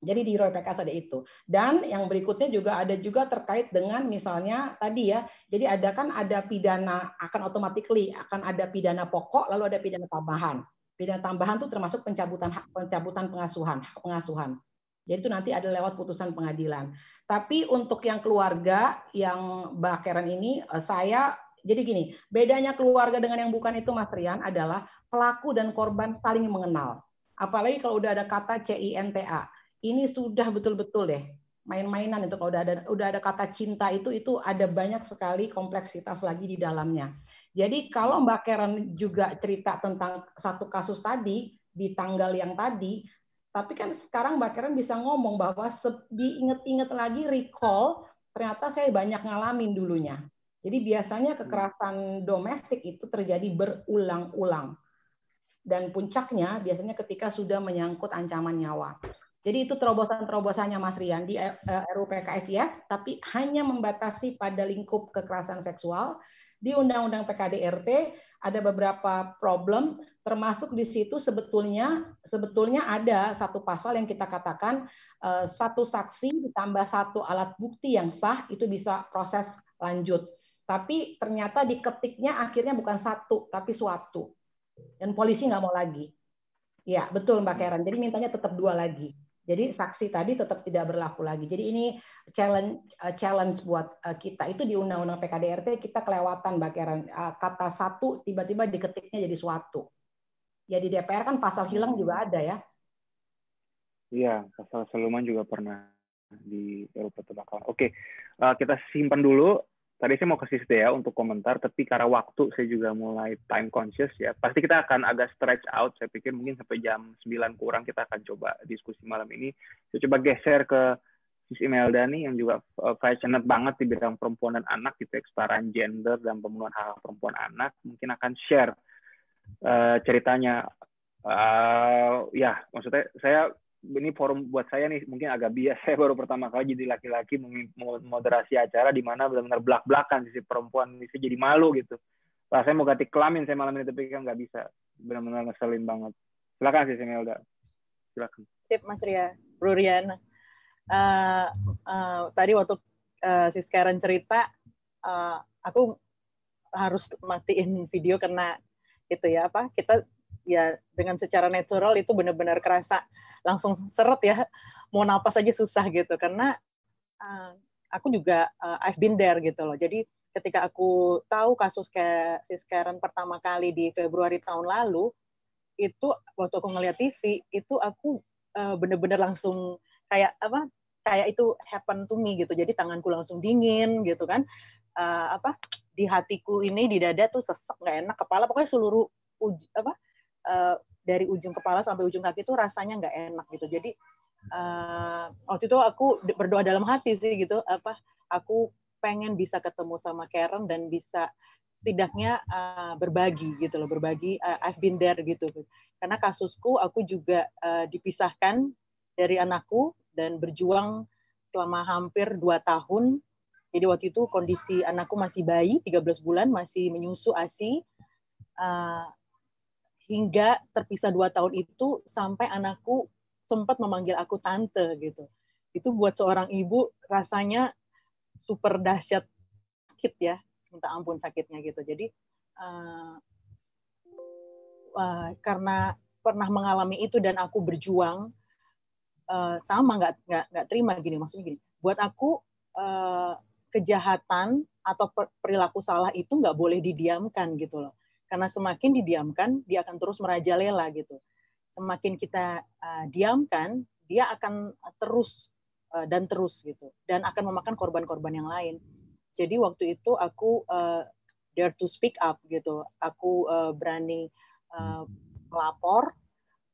Jadi di RUU PKS ada itu. Dan yang berikutnya juga ada juga terkait dengan misalnya tadi ya, jadi ada kan ada pidana akan automatically akan ada pidana pokok lalu ada pidana tambahan. Pidana tambahan itu termasuk pencabutan pencabutan pengasuhan, hak pengasuhan. Jadi itu nanti ada lewat putusan pengadilan. Tapi untuk yang keluarga yang Mbak Karen ini eh, saya jadi gini, bedanya keluarga dengan yang bukan itu Mas Rian adalah pelaku dan korban saling mengenal. Apalagi kalau udah ada kata CINTA. Ini sudah betul-betul deh main-mainan itu kalau udah ada udah ada kata cinta itu itu ada banyak sekali kompleksitas lagi di dalamnya. Jadi kalau Mbak Karen juga cerita tentang satu kasus tadi di tanggal yang tadi, tapi kan sekarang Mbak Karen bisa ngomong bahwa diinget-inget lagi recall ternyata saya banyak ngalamin dulunya. Jadi biasanya hmm. kekerasan domestik itu terjadi berulang-ulang. Dan puncaknya biasanya ketika sudah menyangkut ancaman nyawa. Jadi itu terobosan-terobosannya Mas Rian di eh, RUU PKS yes, tapi hanya membatasi pada lingkup kekerasan seksual Di Undang-Undang PKDRT ada beberapa problem termasuk di situ sebetulnya sebetulnya ada satu pasal yang kita katakan eh, satu saksi ditambah satu alat bukti yang sah itu bisa proses lanjut. Tapi ternyata diketiknya akhirnya bukan satu tapi suatu. Dan polisi nggak mau lagi. Ya, betul Mbak Karen. Jadi mintanya tetap dua lagi. Jadi saksi tadi tetap tidak berlaku lagi. Jadi ini challenge uh, challenge buat uh, kita. Itu di Undang-Undang PKDRT kita kelewatan Mbak Karen. Uh, kata satu tiba-tiba diketiknya jadi suatu. Ya di DPR kan pasal hilang juga ada ya. Iya, pasal seluman juga pernah di Eropa Tebakalan. Oke, kita simpan dulu tadi saya mau kasih ya untuk komentar, tapi karena waktu saya juga mulai time conscious ya. Pasti kita akan agak stretch out. Saya pikir mungkin sampai jam 9 kurang kita akan coba diskusi malam ini. Saya coba geser ke Sis Imelda nih yang juga uh, passionate banget di bidang perempuan dan anak gitu, kesetaraan gender dan pemenuhan hak perempuan anak. Mungkin akan share uh, ceritanya. Uh, ya, maksudnya saya ini forum buat saya nih mungkin agak bias <laughs> saya baru pertama kali jadi laki-laki moderasi acara di mana benar-benar belak-belakan sisi perempuan bisa jadi malu gitu. Lah saya mau ganti kelamin saya malam ini tapi kan nggak bisa. Benar-benar ngeselin banget. Silakan sih Melda. Silakan. Sip Mas Ria, Bro Rian. Uh, uh, tadi waktu uh, si Karen cerita, uh, aku harus matiin video karena itu ya apa kita ya dengan secara natural itu benar-benar kerasa langsung seret ya. Mau napas aja susah gitu karena uh, aku juga uh, I've been there gitu loh. Jadi ketika aku tahu kasus kayak si Karen pertama kali di Februari tahun lalu itu waktu aku ngeliat TV itu aku uh, bener-bener langsung kayak apa kayak itu happen to me gitu. Jadi tanganku langsung dingin gitu kan. Uh, apa di hatiku ini di dada tuh sesek nggak enak kepala pokoknya seluruh uj, apa uh, dari ujung kepala sampai ujung kaki itu rasanya nggak enak gitu. Jadi uh, waktu itu aku berdoa dalam hati sih gitu apa aku pengen bisa ketemu sama Karen dan bisa setidaknya uh, berbagi gitu loh berbagi uh, I've been there gitu karena kasusku aku juga uh, dipisahkan dari anakku dan berjuang selama hampir dua tahun jadi waktu itu kondisi anakku masih bayi 13 bulan masih menyusu asi uh, hingga terpisah dua tahun itu sampai anakku sempat memanggil aku tante gitu. Itu buat seorang ibu rasanya super dahsyat sakit ya, minta ampun sakitnya gitu. Jadi uh, uh, karena pernah mengalami itu dan aku berjuang uh, sama nggak nggak nggak terima gini maksudnya gini. Buat aku uh, kejahatan atau perilaku salah itu nggak boleh didiamkan gitu loh karena semakin didiamkan, dia akan terus merajalela gitu. Semakin kita uh, diamkan, dia akan terus uh, dan terus gitu, dan akan memakan korban-korban yang lain. Jadi waktu itu aku uh, dare to speak up gitu. Aku uh, berani uh, melapor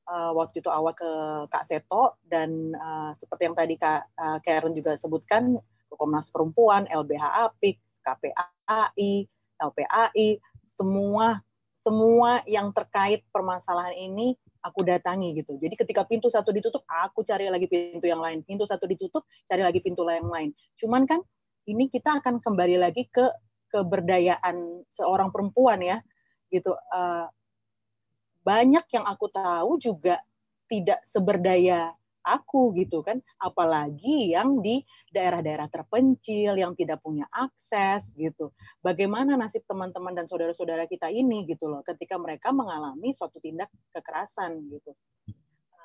uh, waktu itu awal ke Kak Seto dan uh, seperti yang tadi Kak uh, Karen juga sebutkan Komnas Perempuan, LBH APIK, KPAI, LPAI, semua semua yang terkait permasalahan ini aku datangi gitu. Jadi ketika pintu satu ditutup, aku cari lagi pintu yang lain. Pintu satu ditutup, cari lagi pintu yang lain. Cuman kan ini kita akan kembali lagi ke keberdayaan seorang perempuan ya, gitu. Uh, banyak yang aku tahu juga tidak seberdaya aku gitu kan. Apalagi yang di daerah-daerah terpencil yang tidak punya akses gitu. Bagaimana nasib teman-teman dan saudara-saudara kita ini gitu loh ketika mereka mengalami suatu tindak kekerasan gitu.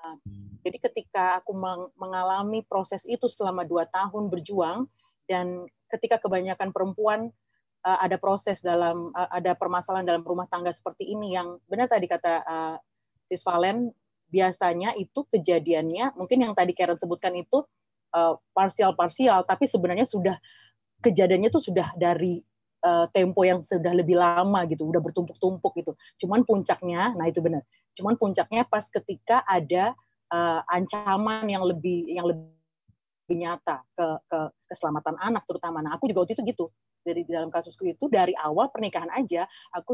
Nah, jadi ketika aku mengalami proses itu selama dua tahun berjuang dan ketika kebanyakan perempuan uh, ada proses dalam uh, ada permasalahan dalam rumah tangga seperti ini yang benar tadi kata uh, Sis Valen biasanya itu kejadiannya mungkin yang tadi Karen sebutkan itu uh, parsial-parsial tapi sebenarnya sudah kejadiannya itu sudah dari uh, tempo yang sudah lebih lama gitu, udah bertumpuk-tumpuk gitu. Cuman puncaknya, nah itu benar. Cuman puncaknya pas ketika ada uh, ancaman yang lebih yang lebih nyata ke, ke keselamatan anak terutama. Nah, aku juga waktu itu gitu. Dari dalam kasusku itu dari awal pernikahan aja aku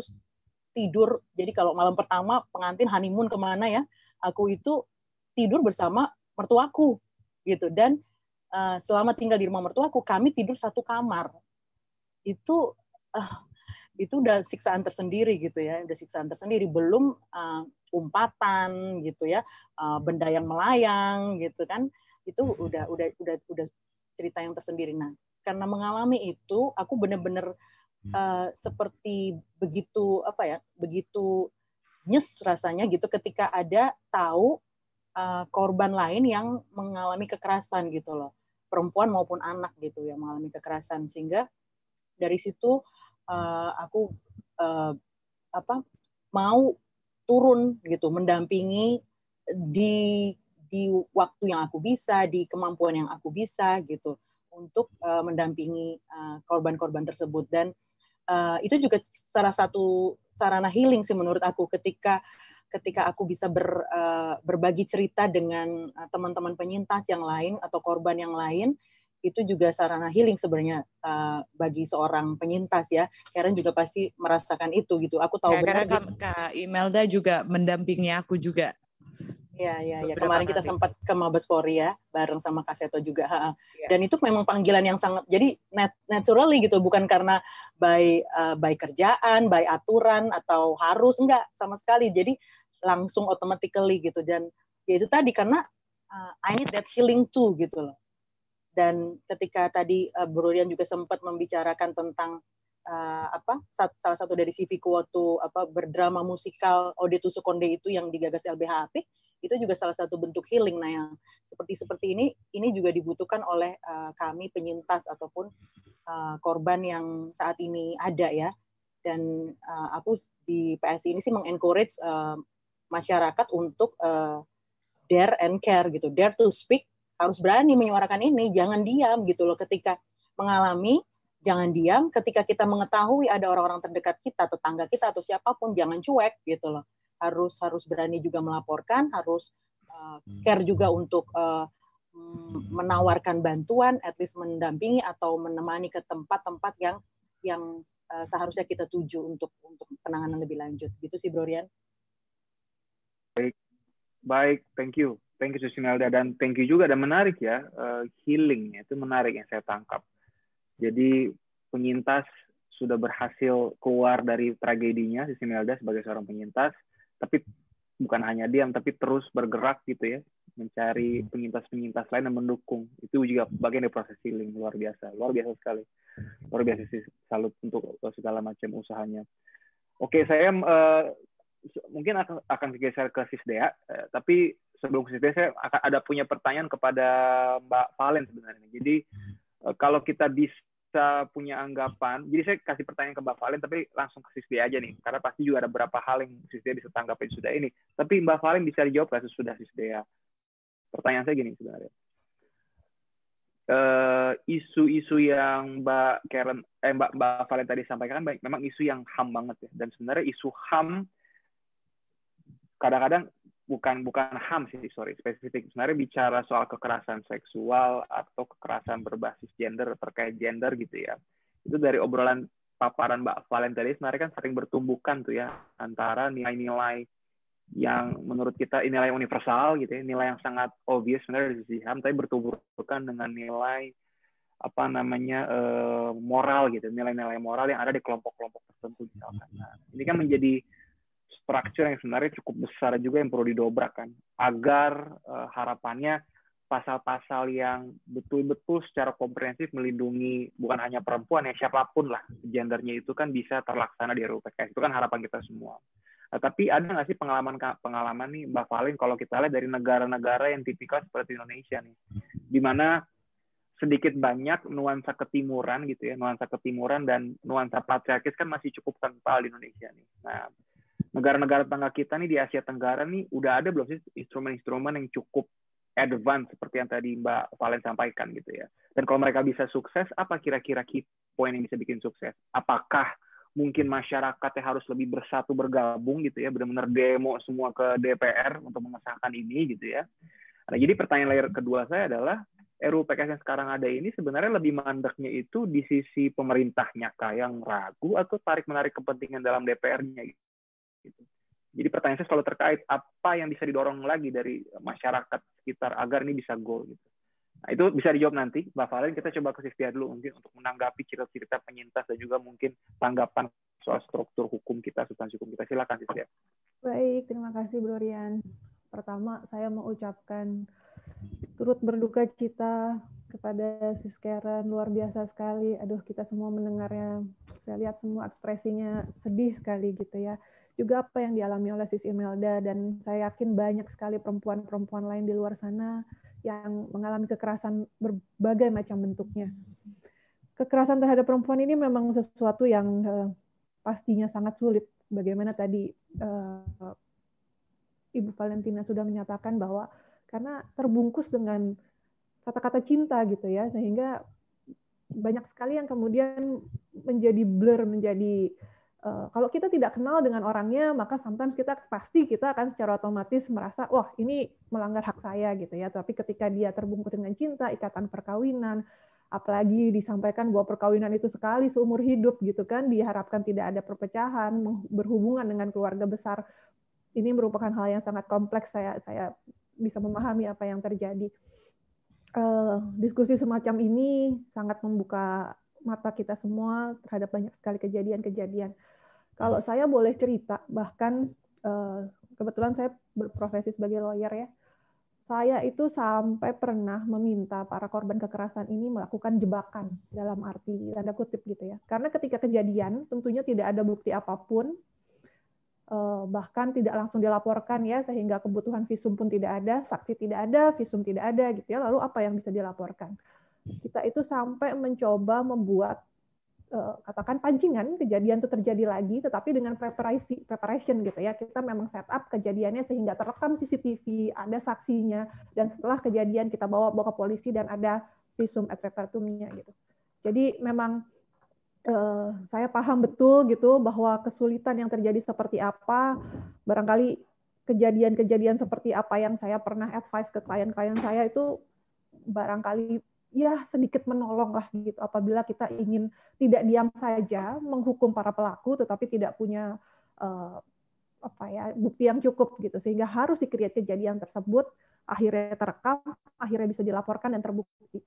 tidur. Jadi kalau malam pertama pengantin honeymoon ke mana ya? Aku itu tidur bersama mertuaku gitu. Dan uh, selama tinggal di rumah mertuaku kami tidur satu kamar. Itu uh, itu udah siksaan tersendiri gitu ya, udah siksaan tersendiri. Belum uh, umpatan gitu ya, uh, benda yang melayang gitu kan, itu udah udah udah udah cerita yang tersendiri. Nah, karena mengalami itu, aku benar-benar uh, seperti begitu apa ya, begitu nyes rasanya gitu ketika ada tahu uh, korban lain yang mengalami kekerasan gitu loh, perempuan maupun anak gitu yang mengalami kekerasan. Sehingga dari situ uh, aku uh, apa mau turun gitu mendampingi di di waktu yang aku bisa di kemampuan yang aku bisa gitu untuk uh, mendampingi korban-korban uh, tersebut. Dan uh, itu juga salah satu sarana healing sih menurut aku ketika ketika aku bisa ber, uh, berbagi cerita dengan teman-teman penyintas yang lain atau korban yang lain itu juga sarana healing sebenarnya uh, bagi seorang penyintas ya. Karen juga pasti merasakan itu gitu. Aku tahu ya, benar. Karena gitu. Kak Imelda juga mendampingi aku juga. Ya, ya, ya. Kemarin kita sempat ke Mabes Polri ya, bareng sama Kak Seto juga. Ya. Dan itu memang panggilan yang sangat, jadi net, naturally gitu, bukan karena by uh, by kerjaan, by aturan atau harus enggak sama sekali. Jadi langsung automatically gitu. Dan ya itu tadi karena uh, I need that healing too gitu loh dan ketika tadi uh, Brurian juga sempat membicarakan tentang uh, apa salah satu dari CV waktu apa berdrama musikal Ode Tusuk Konde itu yang digagas LBH Apik itu juga salah satu bentuk healing nah yang seperti seperti ini ini juga dibutuhkan oleh uh, kami penyintas ataupun uh, korban yang saat ini ada ya. Dan uh, aku di PSI ini sih mengencourage uh, masyarakat untuk uh, dare and care gitu. Dare to speak harus berani menyuarakan ini, jangan diam gitu loh. Ketika mengalami, jangan diam. Ketika kita mengetahui ada orang-orang terdekat kita, tetangga kita atau siapa pun jangan cuek gitu loh. Harus harus berani juga melaporkan, harus uh, care juga untuk uh, menawarkan bantuan, at least mendampingi atau menemani ke tempat-tempat yang yang uh, seharusnya kita tuju untuk untuk penanganan lebih lanjut. Gitu sih, Bro Rian. Baik, baik, thank you. Thank you Susimelda dan thank you juga dan menarik ya uh, healing itu menarik yang saya tangkap. Jadi penyintas sudah berhasil keluar dari tragedinya Susimelda sebagai seorang penyintas, tapi bukan hanya diam tapi terus bergerak gitu ya mencari hmm. penyintas-penyintas lain yang mendukung itu juga bagian dari proses healing luar biasa luar biasa sekali luar biasa sih salut untuk segala macam usahanya oke saya uh, mungkin akan akan geser ke Sisdea uh, tapi sebelum ke situ saya akan ada punya pertanyaan kepada Mbak Valen sebenarnya. Jadi hmm. kalau kita bisa punya anggapan, jadi saya kasih pertanyaan ke Mbak Valen tapi langsung ke Sisdi aja nih, karena pasti juga ada beberapa hal yang Sisdi bisa tanggapin sudah ini. Tapi Mbak Valen bisa dijawab nggak sesudah ya. Pertanyaan saya gini sebenarnya. isu-isu uh, yang Mbak Karen, eh, Mbak Mbak Valen tadi sampaikan memang isu yang ham banget ya. Dan sebenarnya isu ham kadang-kadang bukan bukan ham sih sorry spesifik. Sebenarnya bicara soal kekerasan seksual atau kekerasan berbasis gender terkait gender gitu ya. Itu dari obrolan paparan Mbak Valen tadi sebenarnya kan sering bertumbukan tuh ya antara nilai-nilai yang menurut kita nilai universal gitu ya nilai yang sangat obvious sebenarnya dari sisi ham tapi bertumbukan dengan nilai apa namanya uh, moral gitu nilai-nilai moral yang ada di kelompok-kelompok tertentu misalkan. Nah, ini kan menjadi structure yang sebenarnya cukup besar juga yang perlu didobrakkan agar uh, harapannya pasal-pasal yang betul-betul secara komprehensif melindungi bukan hanya perempuan ya siapa pun lah gendernya itu kan bisa terlaksana di RUU PKS itu kan harapan kita semua. Nah, tapi ada nggak sih pengalaman pengalaman nih Mbak Valin kalau kita lihat dari negara-negara yang tipikal seperti Indonesia nih, di mana sedikit banyak nuansa ketimuran gitu ya, nuansa ketimuran dan nuansa patriarkis kan masih cukup kental di Indonesia nih. Nah, negara-negara tetangga kita nih di Asia Tenggara nih udah ada belum sih instrumen-instrumen yang cukup advance seperti yang tadi Mbak Valen sampaikan gitu ya. Dan kalau mereka bisa sukses, apa kira-kira key point yang bisa bikin sukses? Apakah mungkin masyarakatnya harus lebih bersatu bergabung gitu ya, benar-benar demo semua ke DPR untuk mengesahkan ini gitu ya. Nah, jadi pertanyaan layer kedua saya adalah RUU PKS yang sekarang ada ini sebenarnya lebih mandeknya itu di sisi pemerintahnya kah yang ragu atau tarik menarik kepentingan dalam DPR-nya gitu. Jadi pertanyaan saya selalu terkait apa yang bisa didorong lagi dari masyarakat sekitar agar ini bisa goal gitu. Nah, itu bisa dijawab nanti, Mbak Valen. Kita coba ke Sifia dulu mungkin untuk menanggapi cerita-cerita penyintas dan juga mungkin tanggapan soal struktur hukum kita, substansi hukum kita. Silakan, Sifia. Baik, terima kasih, Bro Rian. Pertama, saya mengucapkan turut berduka cita kepada Sis Karen, luar biasa sekali. Aduh, kita semua mendengarnya, saya lihat semua ekspresinya sedih sekali gitu ya. Juga apa yang dialami oleh Sis Imelda, dan saya yakin banyak sekali perempuan-perempuan lain di luar sana yang mengalami kekerasan berbagai macam bentuknya. Kekerasan terhadap perempuan ini memang sesuatu yang uh, pastinya sangat sulit. Bagaimana tadi uh, Ibu Valentina sudah menyatakan bahwa karena terbungkus dengan kata-kata cinta gitu ya, sehingga banyak sekali yang kemudian menjadi blur, menjadi Uh, kalau kita tidak kenal dengan orangnya, maka sometimes kita pasti kita akan secara otomatis merasa, wah ini melanggar hak saya gitu ya. Tapi ketika dia terbungkus dengan cinta, ikatan perkawinan, apalagi disampaikan bahwa perkawinan itu sekali seumur hidup gitu kan, diharapkan tidak ada perpecahan, berhubungan dengan keluarga besar. Ini merupakan hal yang sangat kompleks. Saya saya bisa memahami apa yang terjadi. Uh, diskusi semacam ini sangat membuka mata kita semua terhadap banyak sekali kejadian-kejadian. Kalau hmm. saya boleh cerita, bahkan eh, kebetulan saya berprofesi sebagai lawyer ya, saya itu sampai pernah meminta para korban kekerasan ini melakukan jebakan dalam arti tanda kutip gitu ya. Karena ketika kejadian tentunya tidak ada bukti apa pun, eh, bahkan tidak langsung dilaporkan ya, sehingga kebutuhan visum pun tidak ada, saksi tidak ada, visum tidak ada gitu ya. Lalu apa yang bisa dilaporkan? Kita itu sampai mencoba membuat uh, katakan pancingan kejadian itu terjadi lagi tetapi dengan preparasi preparation gitu ya. Kita memang setup kejadiannya sehingga terekam CCTV ada saksinya dan setelah kejadian kita bawa bawa ke polisi dan ada visum et repertumnya gitu. Jadi memang uh, saya paham betul gitu bahwa kesulitan yang terjadi seperti apa. Barangkali kejadian-kejadian seperti apa yang saya pernah advice ke klien-klien saya itu barangkali ya sedikit menolong lah gitu. Apabila kita ingin tidak diam saja menghukum para pelaku tetapi tidak punya uh, apa ya bukti yang cukup gitu. Sehingga harus dikreat kejadian tersebut akhirnya terekam akhirnya bisa dilaporkan dan terbukti.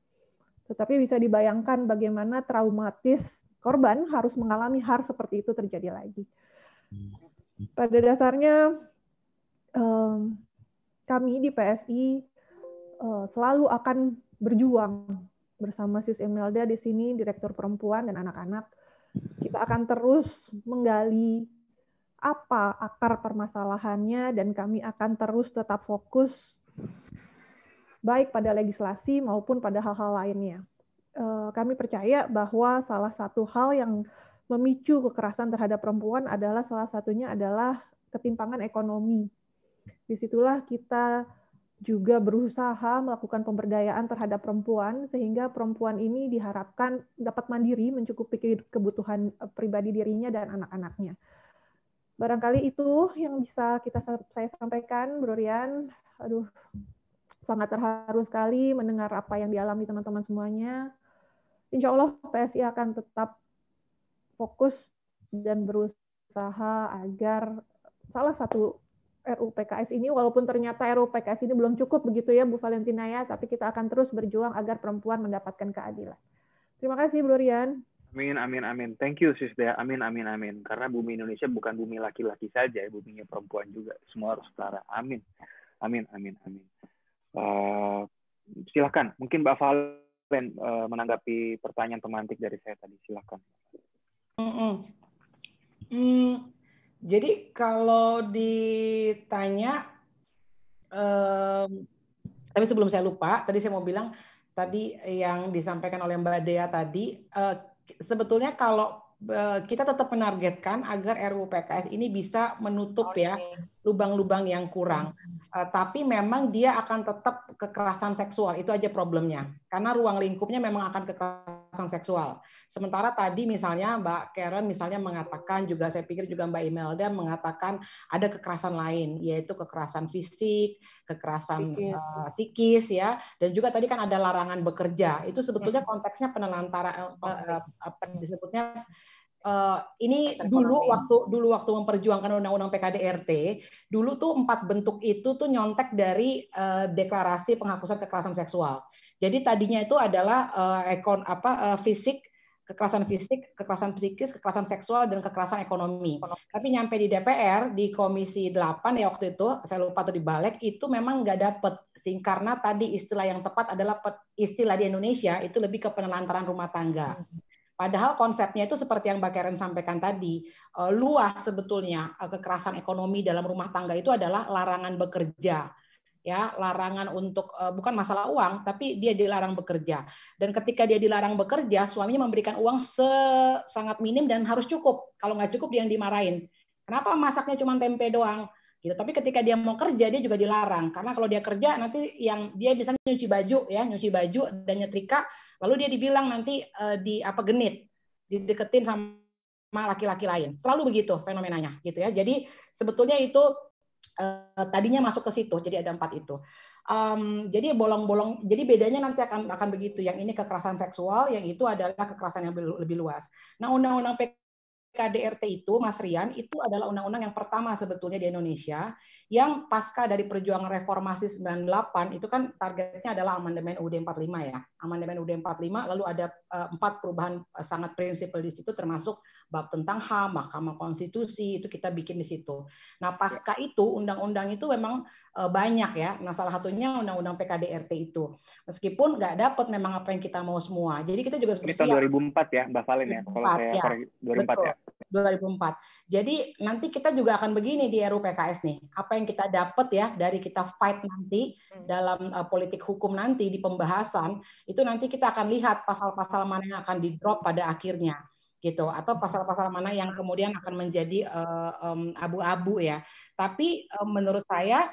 Tetapi bisa dibayangkan bagaimana traumatis korban harus mengalami hal seperti itu terjadi lagi. Pada dasarnya um, kami di PSI uh, eh, selalu akan berjuang bersama Sis Emelda di sini, Direktur Perempuan dan anak-anak. Kita akan terus menggali apa akar permasalahannya dan kami akan terus tetap fokus baik pada legislasi maupun pada hal-hal lainnya. Eh, kami percaya bahwa salah satu hal yang memicu kekerasan terhadap perempuan adalah salah satunya adalah ketimpangan ekonomi. Di situlah kita juga berusaha melakukan pemberdayaan terhadap perempuan sehingga perempuan ini diharapkan dapat mandiri mencukupi kebutuhan eh, pribadi dirinya dan anak-anaknya. Barangkali itu yang bisa kita saya sampaikan, Bro Rian. Aduh, sangat terharu sekali mendengar apa yang dialami teman-teman semuanya. Insya Allah PSI akan tetap fokus dan berusaha agar salah satu RUU PKS ini walaupun ternyata RUU PKS ini belum cukup begitu ya Bu Valentina ya, tapi kita akan terus berjuang agar perempuan mendapatkan keadilan. Terima kasih Bu Rian. Amin, amin, amin. Thank you, Sis Dea. Amin, amin, amin. Karena bumi Indonesia bukan bumi laki-laki saja, ya, buminya perempuan juga. Semua harus setara. Amin. Amin, amin, amin. Uh, silakan, mungkin Mbak Valen uh, menanggapi pertanyaan pemantik dari saya tadi. Silakan. Mm -mm. Mm, jadi kalau ditanya, um, tapi sebelum saya lupa, tadi saya mau bilang tadi yang disampaikan oleh Mbak Dea tadi, uh, sebetulnya kalau uh, kita tetap menargetkan agar RUU PKS ini bisa menutup ya lubang-lubang yang kurang. Uh, tapi memang dia akan tetap kekerasan seksual itu aja problemnya, karena ruang lingkupnya memang akan kekerasan seksual. Sementara tadi misalnya Mbak Karen misalnya mengatakan juga saya pikir juga Mbak Imelda mengatakan ada kekerasan lain yaitu kekerasan fisik, kekerasan psikis, uh, psikis ya dan juga tadi kan ada larangan bekerja. Itu sebetulnya konteksnya penelantaran uh, apa disebutnya uh, ini dulu waktu dulu waktu memperjuangkan undang-undang PKDRT, dulu tuh empat bentuk itu tuh nyontek dari uh, deklarasi penghapusan kekerasan seksual. Jadi tadinya itu adalah uh, ekon apa uh, fisik kekerasan fisik, kekerasan psikis, kekerasan seksual, dan kekerasan ekonomi. Tapi nyampe di DPR, di Komisi 8 ya waktu itu, saya lupa tuh di balik, itu memang nggak dapet. Karena tadi istilah yang tepat adalah istilah di Indonesia itu lebih ke penelantaran rumah tangga. Padahal konsepnya itu seperti yang Mbak Karen sampaikan tadi, eh, luas sebetulnya kekerasan ekonomi dalam rumah tangga itu adalah larangan bekerja ya larangan untuk uh, bukan masalah uang tapi dia dilarang bekerja. Dan ketika dia dilarang bekerja suaminya memberikan uang sangat minim dan harus cukup. Kalau nggak cukup dia yang dimarahin. Kenapa masaknya cuma tempe doang? Gitu. Tapi ketika dia mau kerja dia juga dilarang. Karena kalau dia kerja nanti yang dia bisa nyuci baju ya nyuci baju dan nyetrika lalu dia dibilang nanti uh, di apa genit. Dideketin sama laki-laki lain. Selalu begitu fenomenanya gitu ya. Jadi sebetulnya itu uh, tadinya masuk ke situ jadi ada empat itu. Um, jadi bolong-bolong jadi bedanya nanti akan akan begitu. Yang ini kekerasan seksual yang itu adalah kekerasan yang lebih luas. Nah undang-undang PKDRT itu Mas Rian itu adalah undang-undang yang pertama sebetulnya di Indonesia yang pasca dari perjuangan reformasi 98 itu kan targetnya adalah amandemen UUD 45 ya. Amandemen UUD 45 lalu ada eh, empat perubahan eh, sangat prinsipil di situ termasuk bab tentang HAM, Mahkamah Konstitusi itu kita bikin di situ. Nah, pasca itu undang-undang itu memang eh, banyak ya. Nah, salah satunya undang-undang PKDRT itu. Meskipun nggak dapat memang apa yang kita mau semua. Jadi kita juga Ini tahun 2004 ya, Mbak Valen ya. Kalau saya ya. 2004 Betul. ya. 2004. Jadi nanti kita juga akan begini di RUU PKS nih. Apa yang kita dapat ya dari kita fight nanti hmm. dalam uh, politik hukum nanti di pembahasan itu nanti kita akan lihat pasal-pasal mana yang akan di drop pada akhirnya gitu atau pasal-pasal mana yang kemudian akan menjadi uh, um, abu-abu ya. Tapi uh, menurut saya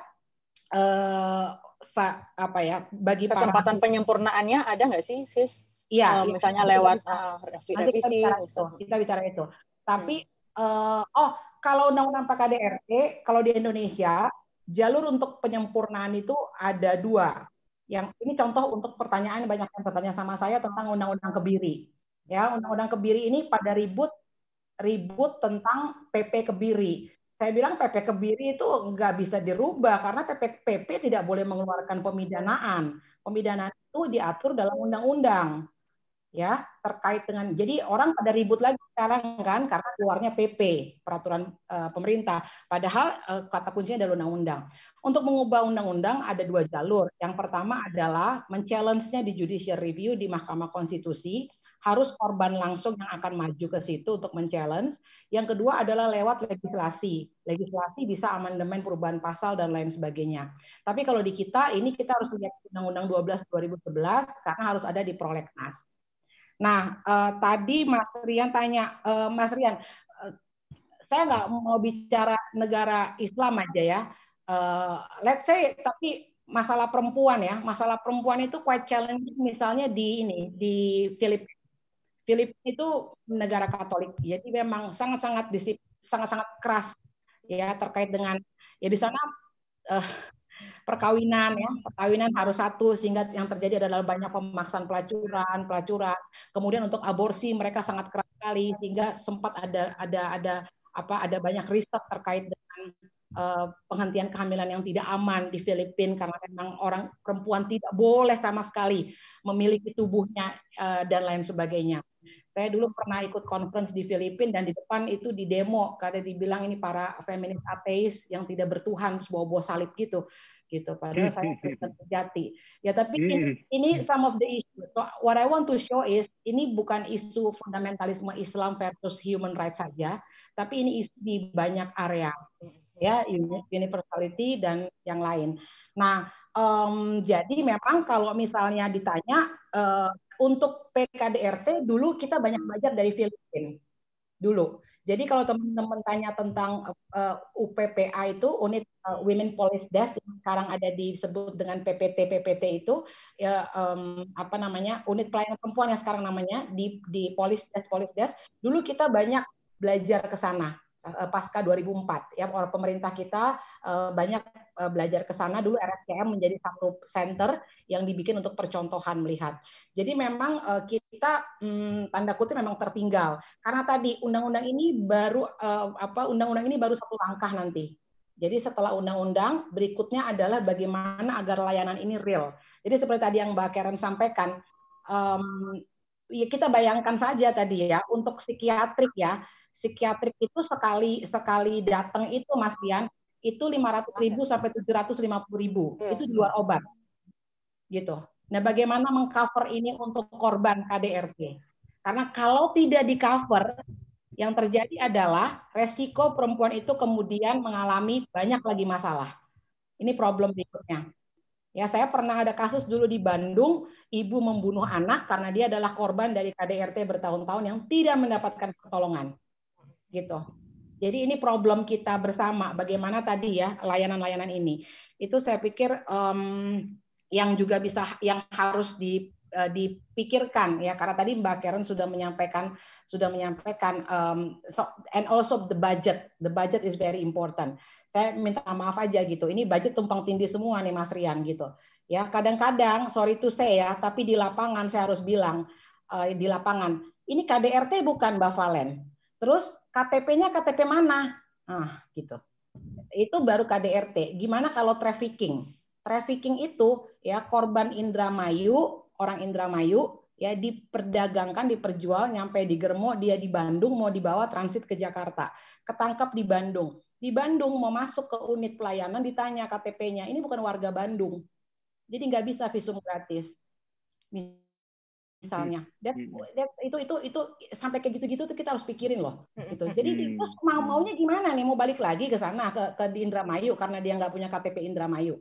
uh, sa, apa ya bagi kesempatan para, penyempurnaannya ada nggak sih sis? Iya, uh, misalnya lewat uh, revisi. Kita bicara, itu, kita bicara itu. Tapi hmm. uh, oh kalau undang-undang PKDRT kalau di Indonesia jalur untuk penyempurnaan itu ada dua. Yang ini contoh untuk pertanyaan banyak yang bertanya sama saya tentang undang-undang kebiri. Ya, undang-undang kebiri ini pada ribut ribut tentang PP kebiri. Saya bilang PP kebiri itu nggak bisa dirubah karena PP PP tidak boleh mengeluarkan pemidanaan. Pemidanaan itu diatur dalam undang-undang ya terkait dengan jadi orang pada ribut lagi sekarang kan karena keluarnya PP peraturan uh, pemerintah padahal uh, kata kuncinya adalah undang-undang untuk mengubah undang-undang ada dua jalur yang pertama adalah men-challenge-nya di judicial review di Mahkamah Konstitusi harus korban langsung yang akan maju ke situ untuk men-challenge. Yang kedua adalah lewat legislasi. Legislasi bisa amandemen perubahan pasal dan lain sebagainya. Tapi kalau di kita ini kita harus lihat Undang-Undang 12 2011 karena harus ada di prolegnas. Nah, uh, tadi Mas Rian tanya, uh, Mas Rian, uh, saya nggak mau bicara negara Islam aja ya. Uh, let's say, tapi masalah perempuan ya, masalah perempuan itu quite challenging misalnya di ini di Filipina. Filipina itu negara Katolik, jadi memang sangat-sangat disiplin, sangat-sangat keras ya terkait dengan ya di sana uh, perkawinan ya perkawinan harus satu sehingga yang terjadi adalah banyak pemaksaan pelacuran pelacuran kemudian untuk aborsi mereka sangat keras sekali sehingga sempat ada ada ada apa ada banyak riset terkait dengan uh, penghentian kehamilan yang tidak aman di Filipina karena memang orang perempuan tidak boleh sama sekali memiliki tubuhnya uh, dan lain sebagainya. Saya dulu pernah ikut conference di Filipina dan di depan itu di demo karena dibilang ini para feminis ateis yang tidak bertuhan sebuah bawa salib gitu gitu padahal saya Kristen sejati. Ya tapi ini, hmm. ini some of the issue. So what I want to show is ini bukan isu fundamentalisme Islam versus human rights saja tapi ini isu di banyak area ya universality dan yang lain. Nah um, jadi memang kalau misalnya ditanya uh, untuk PKDRT dulu kita banyak belajar dari Filipina. Dulu jadi kalau teman-teman tanya tentang uh, eh, UPPA itu unit uh, Women Police Desk yang sekarang ada disebut dengan PPT PPT itu ya um, apa namanya unit pelayanan perempuan yang sekarang namanya di di Police Desk Police Desk. Dulu kita banyak belajar ke sana uh, pasca 2004 ya orang pemerintah kita uh, banyak uh, belajar ke sana dulu RSCM menjadi satu center yang dibikin untuk percontohan melihat. Jadi memang uh, kita hmm, tanda kutip memang tertinggal karena tadi undang-undang ini baru uh, apa undang-undang ini baru satu langkah nanti. Jadi setelah undang-undang berikutnya adalah bagaimana agar layanan ini real. Jadi seperti tadi yang Mbak Karen sampaikan, um, ya kita bayangkan saja tadi ya untuk psikiatrik ya psikiatrik itu sekali sekali datang itu Mas Dian itu 500 ribu sampai 750 ribu itu di luar obat gitu. Nah bagaimana mengcover ini untuk korban KDRT? Karena kalau tidak di cover yang terjadi adalah resiko perempuan itu kemudian mengalami banyak lagi masalah. Ini problem berikutnya. Ya, saya pernah ada kasus dulu di Bandung, ibu membunuh anak karena dia adalah korban dari KDRT bertahun-tahun yang tidak mendapatkan pertolongan gitu. Jadi ini problem kita bersama, bagaimana tadi ya layanan-layanan ini. Itu saya pikir um, yang juga bisa, yang harus di, uh, dipikirkan ya, karena tadi Mbak Karen sudah menyampaikan, sudah menyampaikan, um, so, and also the budget, the budget is very important. Saya minta maaf aja gitu, ini budget tumpang tindih semua nih Mas Rian gitu. Ya kadang-kadang, sorry to say ya, tapi di lapangan saya harus bilang uh, di lapangan, ini KDRT bukan Mbak Valen. Terus KTP-nya KTP mana? Nah, gitu. Itu baru KDRT. Gimana kalau trafficking? Trafficking itu ya korban Indramayu, orang Indramayu ya diperdagangkan, diperjual, nyampe di Germo, dia di Bandung mau dibawa transit ke Jakarta. Ketangkap di Bandung. Di Bandung mau masuk ke unit pelayanan ditanya KTP-nya. Ini bukan warga Bandung. Jadi nggak bisa visum gratis misalnya. Dan hmm. itu itu itu sampai kayak gitu-gitu tuh kita harus pikirin loh. Gitu. Jadi terus mau maunya gimana nih? Mau balik lagi ke sana ke ke di Indramayu karena dia nggak punya KTP Indramayu.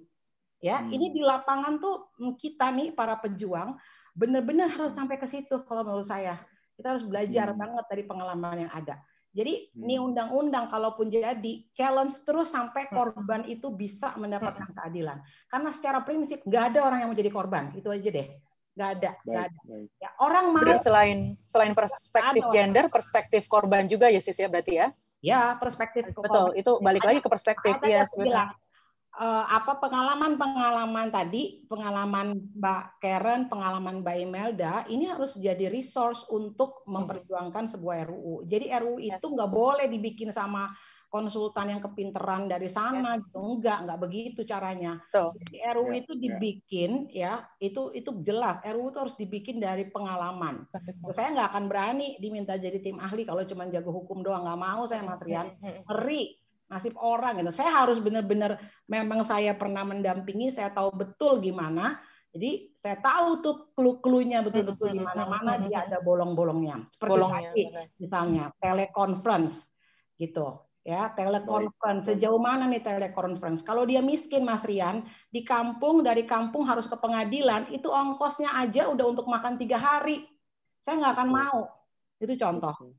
Ya, hmm. ini di lapangan tuh kita nih para pejuang benar-benar harus sampai ke situ kalau menurut saya. Kita harus belajar hmm. banget dari pengalaman yang ada. Jadi hmm. ini undang-undang kalaupun jadi challenge terus sampai korban itu bisa mendapatkan keadilan. Karena secara prinsip nggak ada orang yang mau jadi korban. Itu aja deh nggak ada nggak ada ya orang mau berarti selain selain perspektif ada. gender perspektif korban juga ya sis ya berarti ya ya perspektif betul korban. itu balik lagi ke perspektif ya yes, bilang uh, apa pengalaman-pengalaman tadi, pengalaman Mbak Karen, pengalaman Mbak Imelda, ini harus jadi resource untuk hmm. memperjuangkan sebuah RUU. Jadi RUU itu nggak boleh dibikin sama konsultan yang kepinteran dari sana yes. gitu enggak enggak begitu caranya Tuh. Jadi RUU yeah. itu ya. dibikin ya itu itu jelas RUU itu harus dibikin dari pengalaman Betul. saya nggak akan berani diminta jadi tim ahli kalau cuma jago hukum doang nggak mau saya materian ngeri nasib orang gitu saya harus benar-benar memang saya pernah mendampingi saya tahu betul gimana jadi saya tahu tuh clue-cluenya betul-betul di mana-mana dia ada bolong-bolongnya. Seperti Bolongnya, tadi misalnya teleconference gitu ya telekonferensi sejauh mana nih telekonferensi kalau dia miskin Mas Rian di kampung dari kampung harus ke pengadilan itu ongkosnya aja udah untuk makan tiga hari. Saya nggak akan mau. Itu contoh.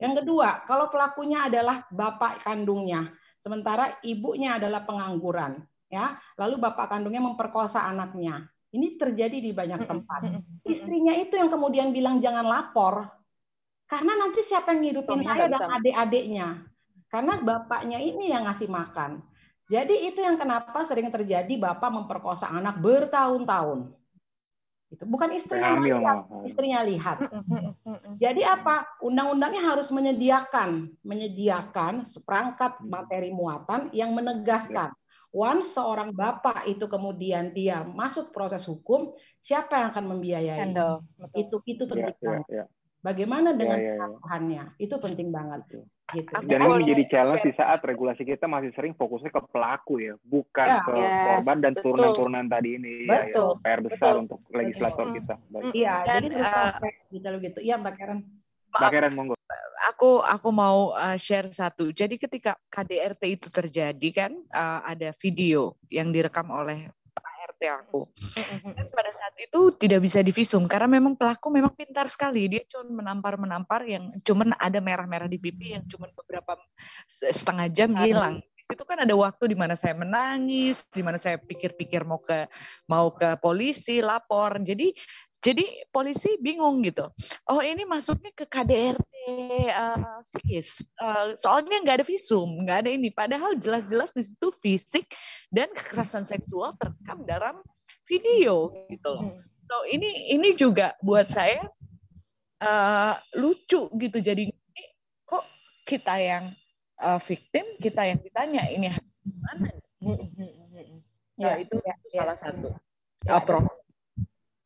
Yang kedua kalau pelakunya adalah bapak kandungnya sementara ibunya adalah pengangguran ya lalu bapak kandungnya memperkosa anaknya. Ini terjadi di banyak tempat. Istrinya itu yang kemudian bilang jangan lapor. Karena nanti siapa yang ngidupin saya dan adik-adiknya karena bapaknya ini yang ngasih makan. Jadi itu yang kenapa sering terjadi bapak memperkosa anak bertahun-tahun. Itu bukan istrinya lihat, istrinya lihat. Jadi apa? Undang-undangnya harus menyediakan, menyediakan seperangkat hmm. materi muatan yang menegaskan once seorang bapak itu kemudian dia masuk proses hukum, siapa yang akan membiayai? Itu itu penting ya, ya, ya. Bagaimana dengan ya, ya, ya. Itu penting banget. Gitu. Dan ini menjadi challenge di saat regulasi kita masih sering fokusnya ke pelaku ya, bukan ya, ke yes, korban dan turunan-turunan tadi ini. Betul. Ya, ya. PR besar betul. untuk legislator betul. kita. Iya, jadi uh, gitu gitu. Iya, Mbak Karen. Mbak Karen, monggo. Aku aku mau uh, share satu. Jadi ketika KDRT itu terjadi kan uh, ada video yang direkam oleh RT aku. Dan pada saat itu tidak bisa divisum karena memang pelaku memang pintar sekali. Dia cuma menampar-menampar yang cuma ada merah-merah di pipi yang cuma beberapa setengah jam hilang. Itu kan ada waktu di mana saya menangis, di mana saya pikir-pikir mau ke mau ke polisi, lapor. Jadi Jadi polisi bingung gitu. Oh ini masuknya ke KDRT uh, psikis. Uh, soalnya nggak ada visum, nggak ada ini. Padahal jelas-jelas di situ fisik dan kekerasan seksual terekam dalam video gitu loh. Hmm. So ini ini juga buat saya uh, lucu gitu. Jadi kok kita yang uh, victim, kita yang ditanya ini mana? Hmm, hmm, ya, itu, ya, itu ya, salah satu. Ya, uh,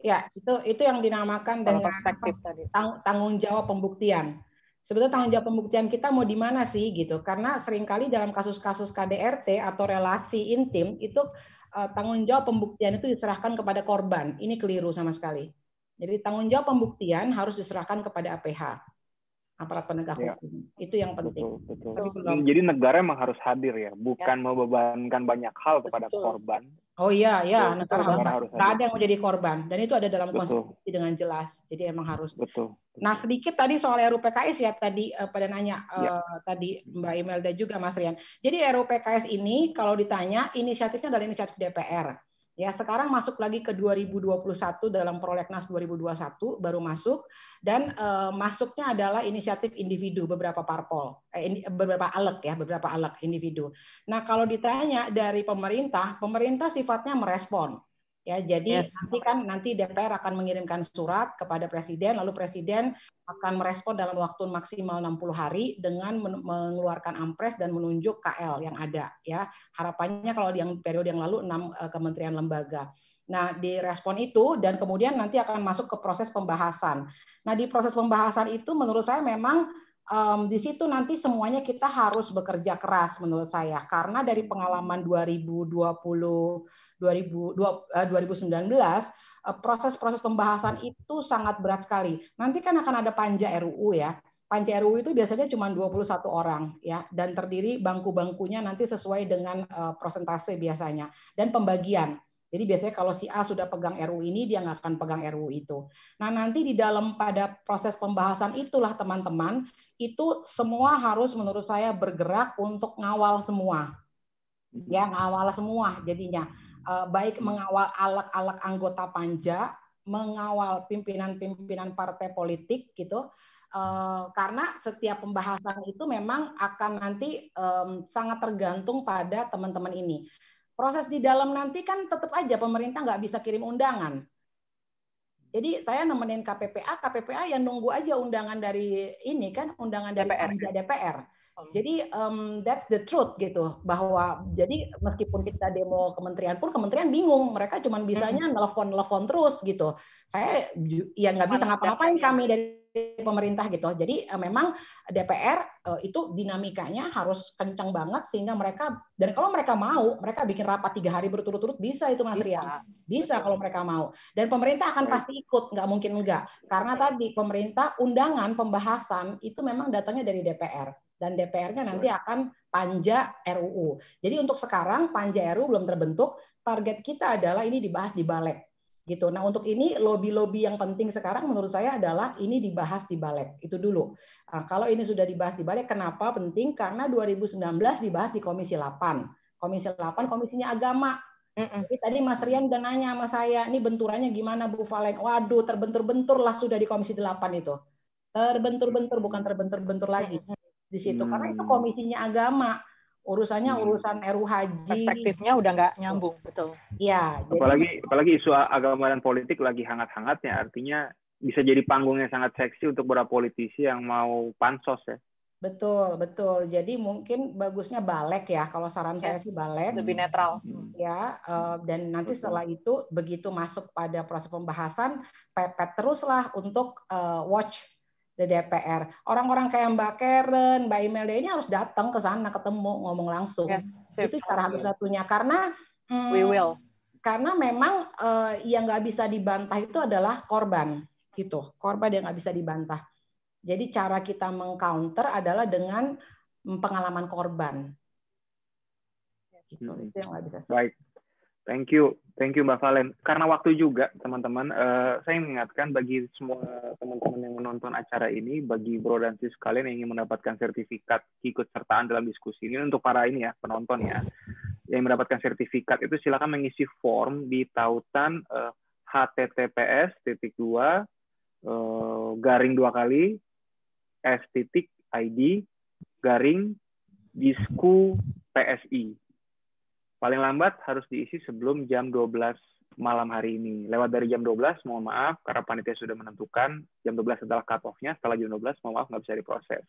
Ya, itu itu yang dinamakan dengan perspektif tadi. Tang, tanggung jawab pembuktian. Sebetulnya tanggung jawab pembuktian kita mau di mana sih gitu? Karena sering kali dalam kasus-kasus KDRT atau relasi intim itu uh, tanggung jawab pembuktian itu diserahkan kepada korban. Ini keliru sama sekali. Jadi tanggung jawab pembuktian harus diserahkan kepada APH aparat penegak ya. hukum. Itu yang penting. Betul, betul. Jadi negara memang harus hadir ya, bukan yes. membebankan banyak hal kepada betul. korban, Oh iya, iya, negara, harus, harus ada. ada yang menjadi korban dan itu ada dalam konstitusi dengan jelas. Jadi emang harus. Betul. betul. Nah sedikit tadi soal RUPKS ya tadi uh, pada nanya ya. tadi Mbak Imelda juga Mas Rian. Jadi RUPKS ini kalau ditanya inisiatifnya adalah inisiatif DPR. Ya, sekarang masuk lagi ke 2021 dalam Prolegnas 2021 baru masuk. Dan uh, masuknya adalah inisiatif individu beberapa parpol, eh, ini, beberapa alek ya, beberapa alek individu. Nah, kalau ditanya dari pemerintah, pemerintah sifatnya merespon Ya, jadi yes. nanti kan nanti DPR akan mengirimkan surat kepada presiden, lalu presiden akan merespon dalam waktu maksimal 60 hari dengan mengeluarkan ampres dan menunjuk KL yang ada. Ya, harapannya kalau yang periode yang lalu enam uh, kementerian lembaga. Nah, di respon itu dan kemudian nanti akan masuk ke proses pembahasan. Nah, di proses pembahasan itu menurut saya memang um, di situ nanti semuanya kita harus bekerja keras menurut saya karena dari pengalaman 2020 2019 eh, proses-proses pembahasan itu sangat berat sekali. Nanti kan akan ada panja RUU ya. Panja RUU itu biasanya cuma 21 orang ya dan terdiri bangku-bangkunya nanti sesuai dengan uh, prosentase biasanya dan pembagian. Jadi biasanya kalau si A sudah pegang RUU ini, dia nggak akan pegang RUU itu. Nah nanti di dalam pada proses pembahasan itulah teman-teman, itu semua harus menurut saya bergerak untuk ngawal semua. Ya ngawal semua jadinya. Eh, baik mengawal alak-alak anggota panja, mengawal pimpinan-pimpinan partai politik gitu. Uh, karena setiap pembahasan itu memang akan nanti um, sangat tergantung pada teman-teman ini. Proses di dalam nanti kan tetap aja pemerintah nggak bisa kirim undangan. Jadi saya nemenin KPPA, KPPA yang nunggu aja undangan dari ini kan, undangan dari DPR. DPR. Jadi um, that's the truth gitu bahwa jadi meskipun kita demo kementerian pun kementerian bingung mereka cuma bisanya nelfon nelfon terus gitu. Saya ya nggak bisa ngapa-ngapain kami dari pemerintah gitu. Jadi uh, memang DPR uh, eh, itu dinamikanya harus kencang banget sehingga mereka dan kalau mereka mau mereka bikin rapat tiga hari berturut-turut bisa itu Mas Rian. Bisa kalau mereka mau. Dan pemerintah akan pasti ikut nggak mungkin enggak karena tadi pemerintah undangan pembahasan itu memang datangnya dari DPR dan DPR-nya nanti akan panja RUU. Jadi untuk sekarang panja RUU belum terbentuk, target kita adalah ini dibahas di Balek. Gitu. Nah, untuk ini lobby-lobby yang penting sekarang menurut saya adalah ini dibahas di Balek. Itu dulu. Nah, kalau ini sudah dibahas di Balek, kenapa penting? Karena 2019 dibahas di Komisi 8. Komisi 8 komisinya agama. Jadi tadi Mas Rian udah nanya sama saya, ini benturannya gimana Bu Valen? Waduh, terbentur-bentur lah sudah di Komisi 8 itu. Terbentur-bentur, bukan terbentur-bentur lagi di situ hmm. karena itu hmm. komisinya agama urusannya hmm. urusan RU haji perspektifnya udah nggak nyambung betul ya apalagi jadi, apalagi isu agama dan politik lagi hangat-hangatnya artinya bisa jadi panggung yang sangat seksi untuk beberapa politisi yang mau pansos ya betul betul jadi mungkin bagusnya balek ya kalau saran yes. saya sih balek lebih netral hmm. ya uh, dan nanti betul. setelah itu begitu masuk pada proses pembahasan pepet teruslah untuk uh, watch DPR. Orang-orang kayak Mbak Karen, Mbak Imelda ini harus datang ke sana ketemu ngomong langsung. Yes, itu cara satu-satunya karena hmm, we will. Karena memang uh, yang nggak bisa dibantah itu adalah korban, gitu. Korban yang nggak bisa dibantah. Jadi cara kita mengcounter adalah dengan pengalaman korban. Gitu. Itu yang nggak bisa. Baik. Thank you, thank you Mbak Valen. Karena waktu juga teman-teman, uh, saya mengingatkan bagi semua teman-teman yang menonton acara ini, bagi bro dan sis kalian yang ingin mendapatkan sertifikat ikut sertaan dalam diskusi ini untuk para ini ya penonton ya, yang mendapatkan sertifikat itu silakan mengisi form di tautan uh, https titik dua eh, garing dua kali s titik id garing disku PSI. Paling lambat harus diisi sebelum jam 12 malam hari ini. Lewat dari jam 12, mohon maaf, karena panitia sudah menentukan jam 12 adalah cut-off-nya. Setelah jam 12, mohon maaf, nggak bisa diproses.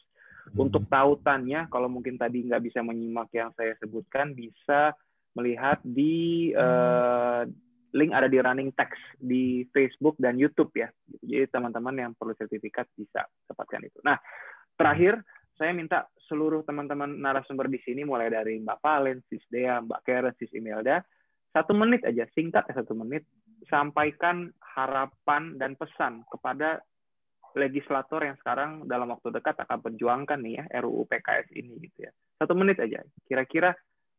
Untuk tautannya, kalau mungkin tadi nggak bisa menyimak yang saya sebutkan, bisa melihat di uh, link ada di running text di Facebook dan YouTube ya. Jadi teman-teman yang perlu sertifikat bisa dapatkan itu. Nah, terakhir saya minta seluruh teman-teman narasumber di sini mulai dari Mbak Valen, Sis Dea, Mbak Karen, Sis Imelda, satu menit aja, singkat ya satu menit, sampaikan harapan dan pesan kepada legislator yang sekarang dalam waktu dekat akan perjuangkan nih ya RUU PKS ini gitu ya. Satu menit aja. Kira-kira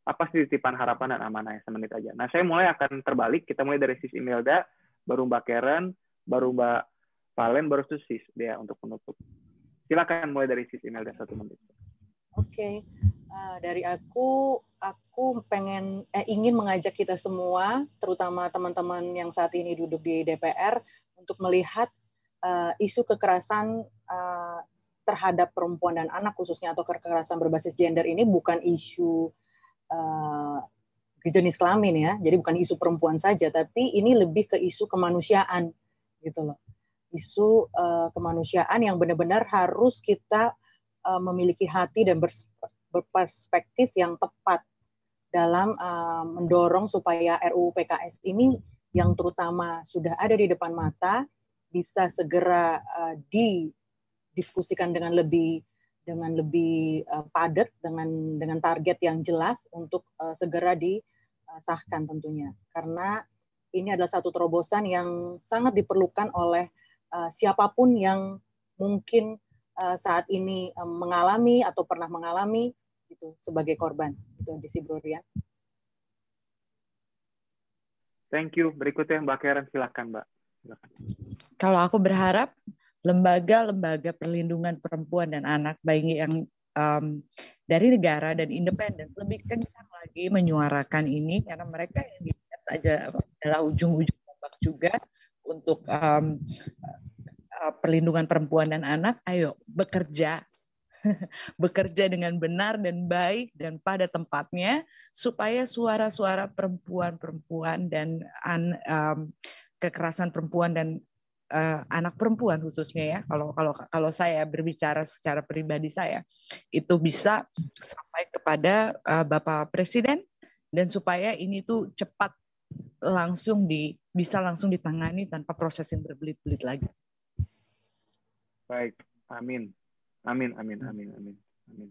apa sih titipan harapan dan amanah ya semenit aja. Nah, saya mulai akan terbalik. Kita mulai dari Sis Imelda, baru Mbak Karen, baru Mbak Valen, baru Sis Dea untuk penutup. Silakan mulai dari Sis Imelda satu menit. Oke, okay. uh, dari aku, aku pengen eh, ingin mengajak kita semua, terutama teman-teman yang saat ini duduk di DPR, untuk melihat uh, isu kekerasan uh, terhadap perempuan dan anak khususnya atau kekerasan berbasis gender ini bukan isu uh, jenis kelamin ya, jadi bukan isu perempuan saja, tapi ini lebih ke isu kemanusiaan gitu loh, isu uh, kemanusiaan yang benar-benar harus kita uh, memiliki hati dan berperspektif yang tepat dalam uh, mendorong supaya RUU PKS ini yang terutama sudah ada di depan mata bisa segera uh, didiskusikan dengan lebih dengan lebih uh, padat dengan dengan target yang jelas untuk uh, segera disahkan tentunya. Karena ini adalah satu terobosan yang sangat diperlukan oleh uh, siapa pun yang mungkin uh, saat ini um, mengalami atau pernah mengalami gitu sebagai korban. Itu aja sih Bro Rian. Thank you. Berikutnya Mbak Karen silakan Mbak. Silakan. Kalau aku berharap lembaga-lembaga perlindungan perempuan dan anak baik yang um, dari negara dan independen lebih kencang lagi menyuarakan ini karena mereka yang dilihat aja adalah ujung-ujung tombak juga untuk um, perlindungan perempuan dan anak, ayo bekerja. <laughs> Bekerja dengan benar dan baik dan pada tempatnya supaya suara-suara perempuan-perempuan dan um, kekerasan perempuan dan uh, anak perempuan khususnya ya kalau kalau kalau saya berbicara secara pribadi saya itu bisa sampai kepada uh, Bapak Presiden dan supaya ini tuh cepat langsung di bisa langsung ditangani tanpa proses yang berbelit-belit lagi. Baik, amin. Amin, amin, amin, amin. amin.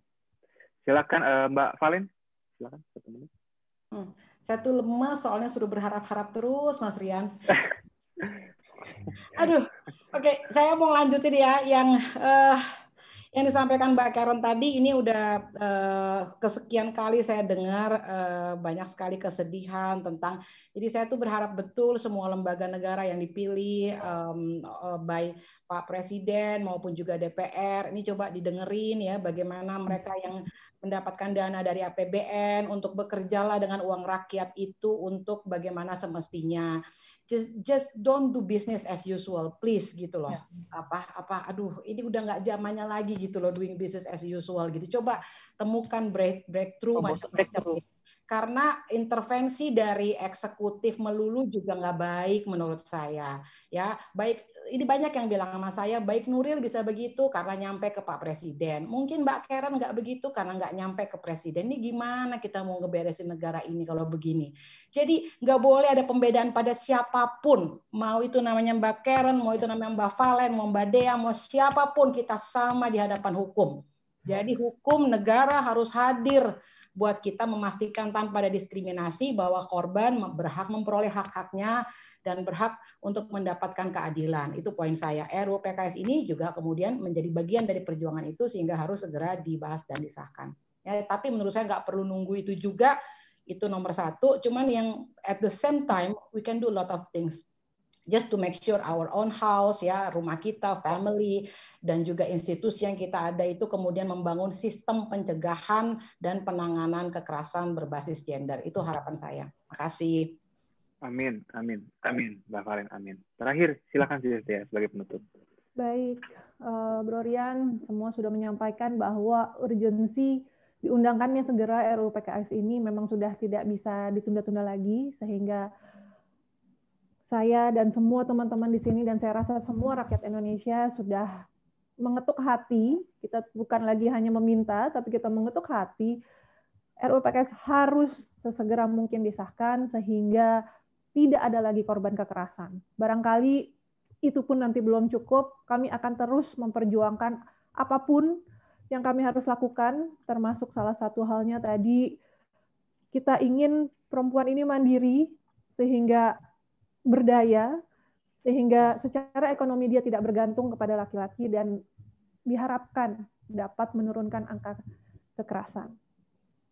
Silakan uh, Mbak Valen. Silakan satu menit. Hmm. Saya tuh lemas soalnya suruh berharap-harap terus, Mas Rian. <laughs> Aduh, oke, okay, saya mau lanjutin ya yang uh, yang disampaikan Mbak Karen tadi ini udah uh, kesekian kali saya dengar uh, banyak sekali kesedihan tentang jadi saya tuh berharap betul semua lembaga negara yang dipilih um, uh, by Pak Presiden maupun juga DPR ini coba didengerin ya bagaimana mereka yang mendapatkan dana dari APBN untuk bekerjalah dengan uang rakyat itu untuk bagaimana semestinya just just don't do business as usual please gitu loh. Yes. apa apa aduh ini udah nggak zamannya lagi gitu loh doing business as usual gitu. Coba temukan break breakthrough oh, macam breakthrough. Karena intervensi dari eksekutif melulu juga nggak baik menurut saya ya. Baik ini banyak yang bilang sama saya, baik Nuril bisa begitu karena nyampe ke Pak Presiden. Mungkin Mbak Karen nggak begitu karena nggak nyampe ke Presiden. Ini gimana kita mau ngeberesin negara ini kalau begini? Jadi nggak boleh ada pembedaan pada siapa pun. Mau itu namanya Mbak Karen, mau itu namanya Mbak Valen, mau Mbak Dea, mau siapa pun kita sama di hadapan hukum. Jadi hukum negara harus hadir buat kita memastikan tanpa ada diskriminasi bahwa korban berhak memperoleh hak-haknya dan berhak untuk mendapatkan keadilan. Itu poin saya. RUU PKS ini juga kemudian menjadi bagian dari perjuangan itu sehingga harus segera dibahas dan disahkan. Ya, tapi menurut saya nggak perlu nunggu itu juga. Itu nomor satu. Cuman yang at the same time we can do a lot of things just to make sure our own house ya rumah kita family dan juga institusi yang kita ada itu kemudian membangun sistem pencegahan dan penanganan kekerasan berbasis gender itu harapan saya. Terima kasih. Amin, amin, amin, Mbak Valen, amin. Terakhir, silakan ya sebagai penutup. Baik, uh, Bro Rian, semua sudah menyampaikan bahwa urgensi diundangkannya segera RUU PKS ini memang sudah tidak bisa ditunda-tunda lagi, sehingga saya dan semua teman-teman di sini dan saya rasa semua rakyat Indonesia sudah mengetuk hati, kita bukan lagi hanya meminta, tapi kita mengetuk hati, RUU PKS harus sesegera mungkin disahkan sehingga tidak ada lagi korban kekerasan. Barangkali itu pun nanti belum cukup, kami akan terus memperjuangkan apa pun yang kami harus lakukan, termasuk salah satu halnya tadi kita ingin perempuan ini mandiri sehingga berdaya, sehingga secara ekonomi dia tidak bergantung kepada laki-laki dan diharapkan dapat menurunkan angka kekerasan.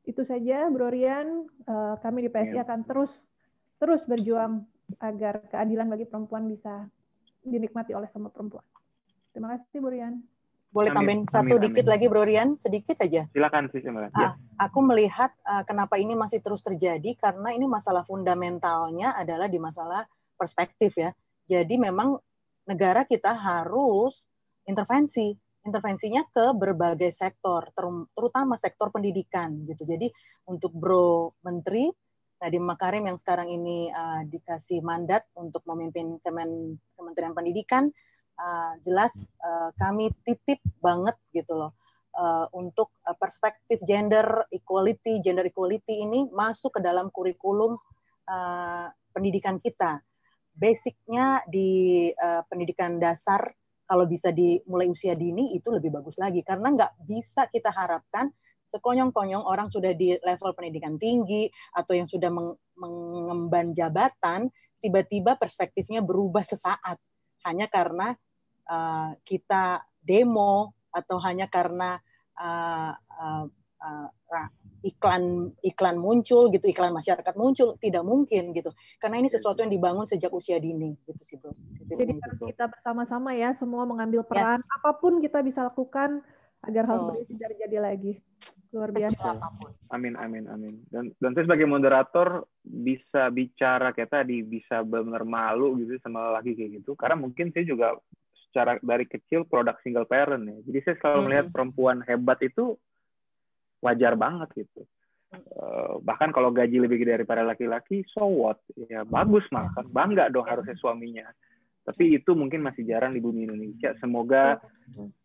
Itu saja, Bro Rian. Eh, kami di PSI iya. akan terus terus berjuang agar keadilan bagi perempuan bisa dinikmati oleh semua perempuan. Terima kasih, Bu Rian. Boleh tambahin satu amin, dikit amin. lagi, Bro Rian, sedikit aja. Silakan, sih, ah, ya. Aku melihat uh, kenapa ini masih terus terjadi karena ini masalah fundamentalnya adalah di masalah perspektif ya. Jadi memang negara kita harus intervensi, intervensinya ke berbagai sektor, terutama sektor pendidikan gitu. Jadi untuk Bro Menteri Nadiem Makarim yang sekarang ini uh, dikasih mandat untuk memimpin Kemen, Kementerian Pendidikan, uh, jelas uh, kami titip banget gitu loh uh, untuk uh, perspektif gender equality, gender equality ini masuk ke dalam kurikulum uh, pendidikan kita. Basicnya di uh, pendidikan dasar kalau bisa dimulai usia dini itu lebih bagus lagi karena nggak bisa kita harapkan sekonyong-konyong orang sudah di level pendidikan tinggi atau yang sudah mengemban jabatan, tiba-tiba perspektifnya berubah sesaat. Hanya karena uh, kita demo atau hanya karena uh, uh, uh, iklan iklan muncul gitu iklan masyarakat muncul tidak mungkin gitu. Karena ini sesuatu yang dibangun sejak usia dini gitu sih bro. Jadi harus kita bersama-sama ya semua mengambil peran. Yes. apa pun kita bisa lakukan agar hal seperti itu terjadi lagi luar biasa. Amin amin amin. Dan dan saya sebagai moderator bisa bicara kayak tadi bisa benar malu gitu sama lagi kayak gitu karena mungkin saya juga secara dari kecil produk single parent ya. Jadi saya selalu melihat hmm. perempuan hebat itu wajar banget gitu. Uh, bahkan kalau gaji lebih gede daripada laki-laki, so what? Ya bagus mah kan bangga dong harusnya suaminya. Tapi itu mungkin masih jarang di bumi Indonesia. Semoga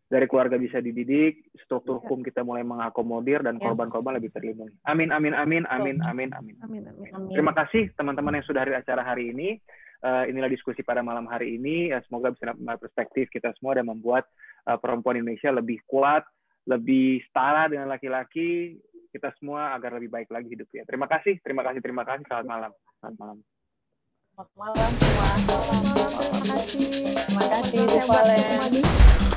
dari keluarga bisa dididik, struktur iya. hukum kita mulai mengakomodir dan korban-korban lebih terlindungi. Amin, amin, amin, amin, amin, amin. amin, amin. Terima kasih teman-teman yang sudah hadir acara hari ini. Uh, inilah diskusi pada malam hari ini. Uh, semoga bisa menambah perspektif kita semua dan membuat uh, perempuan Indonesia lebih kuat, lebih setara dengan laki-laki. Kita semua agar lebih baik lagi hidupnya. Terima kasih, terima kasih, terima kasih. Selamat malam. Selamat malam. Selamat malam semua. Terima kasih. Terima kasih,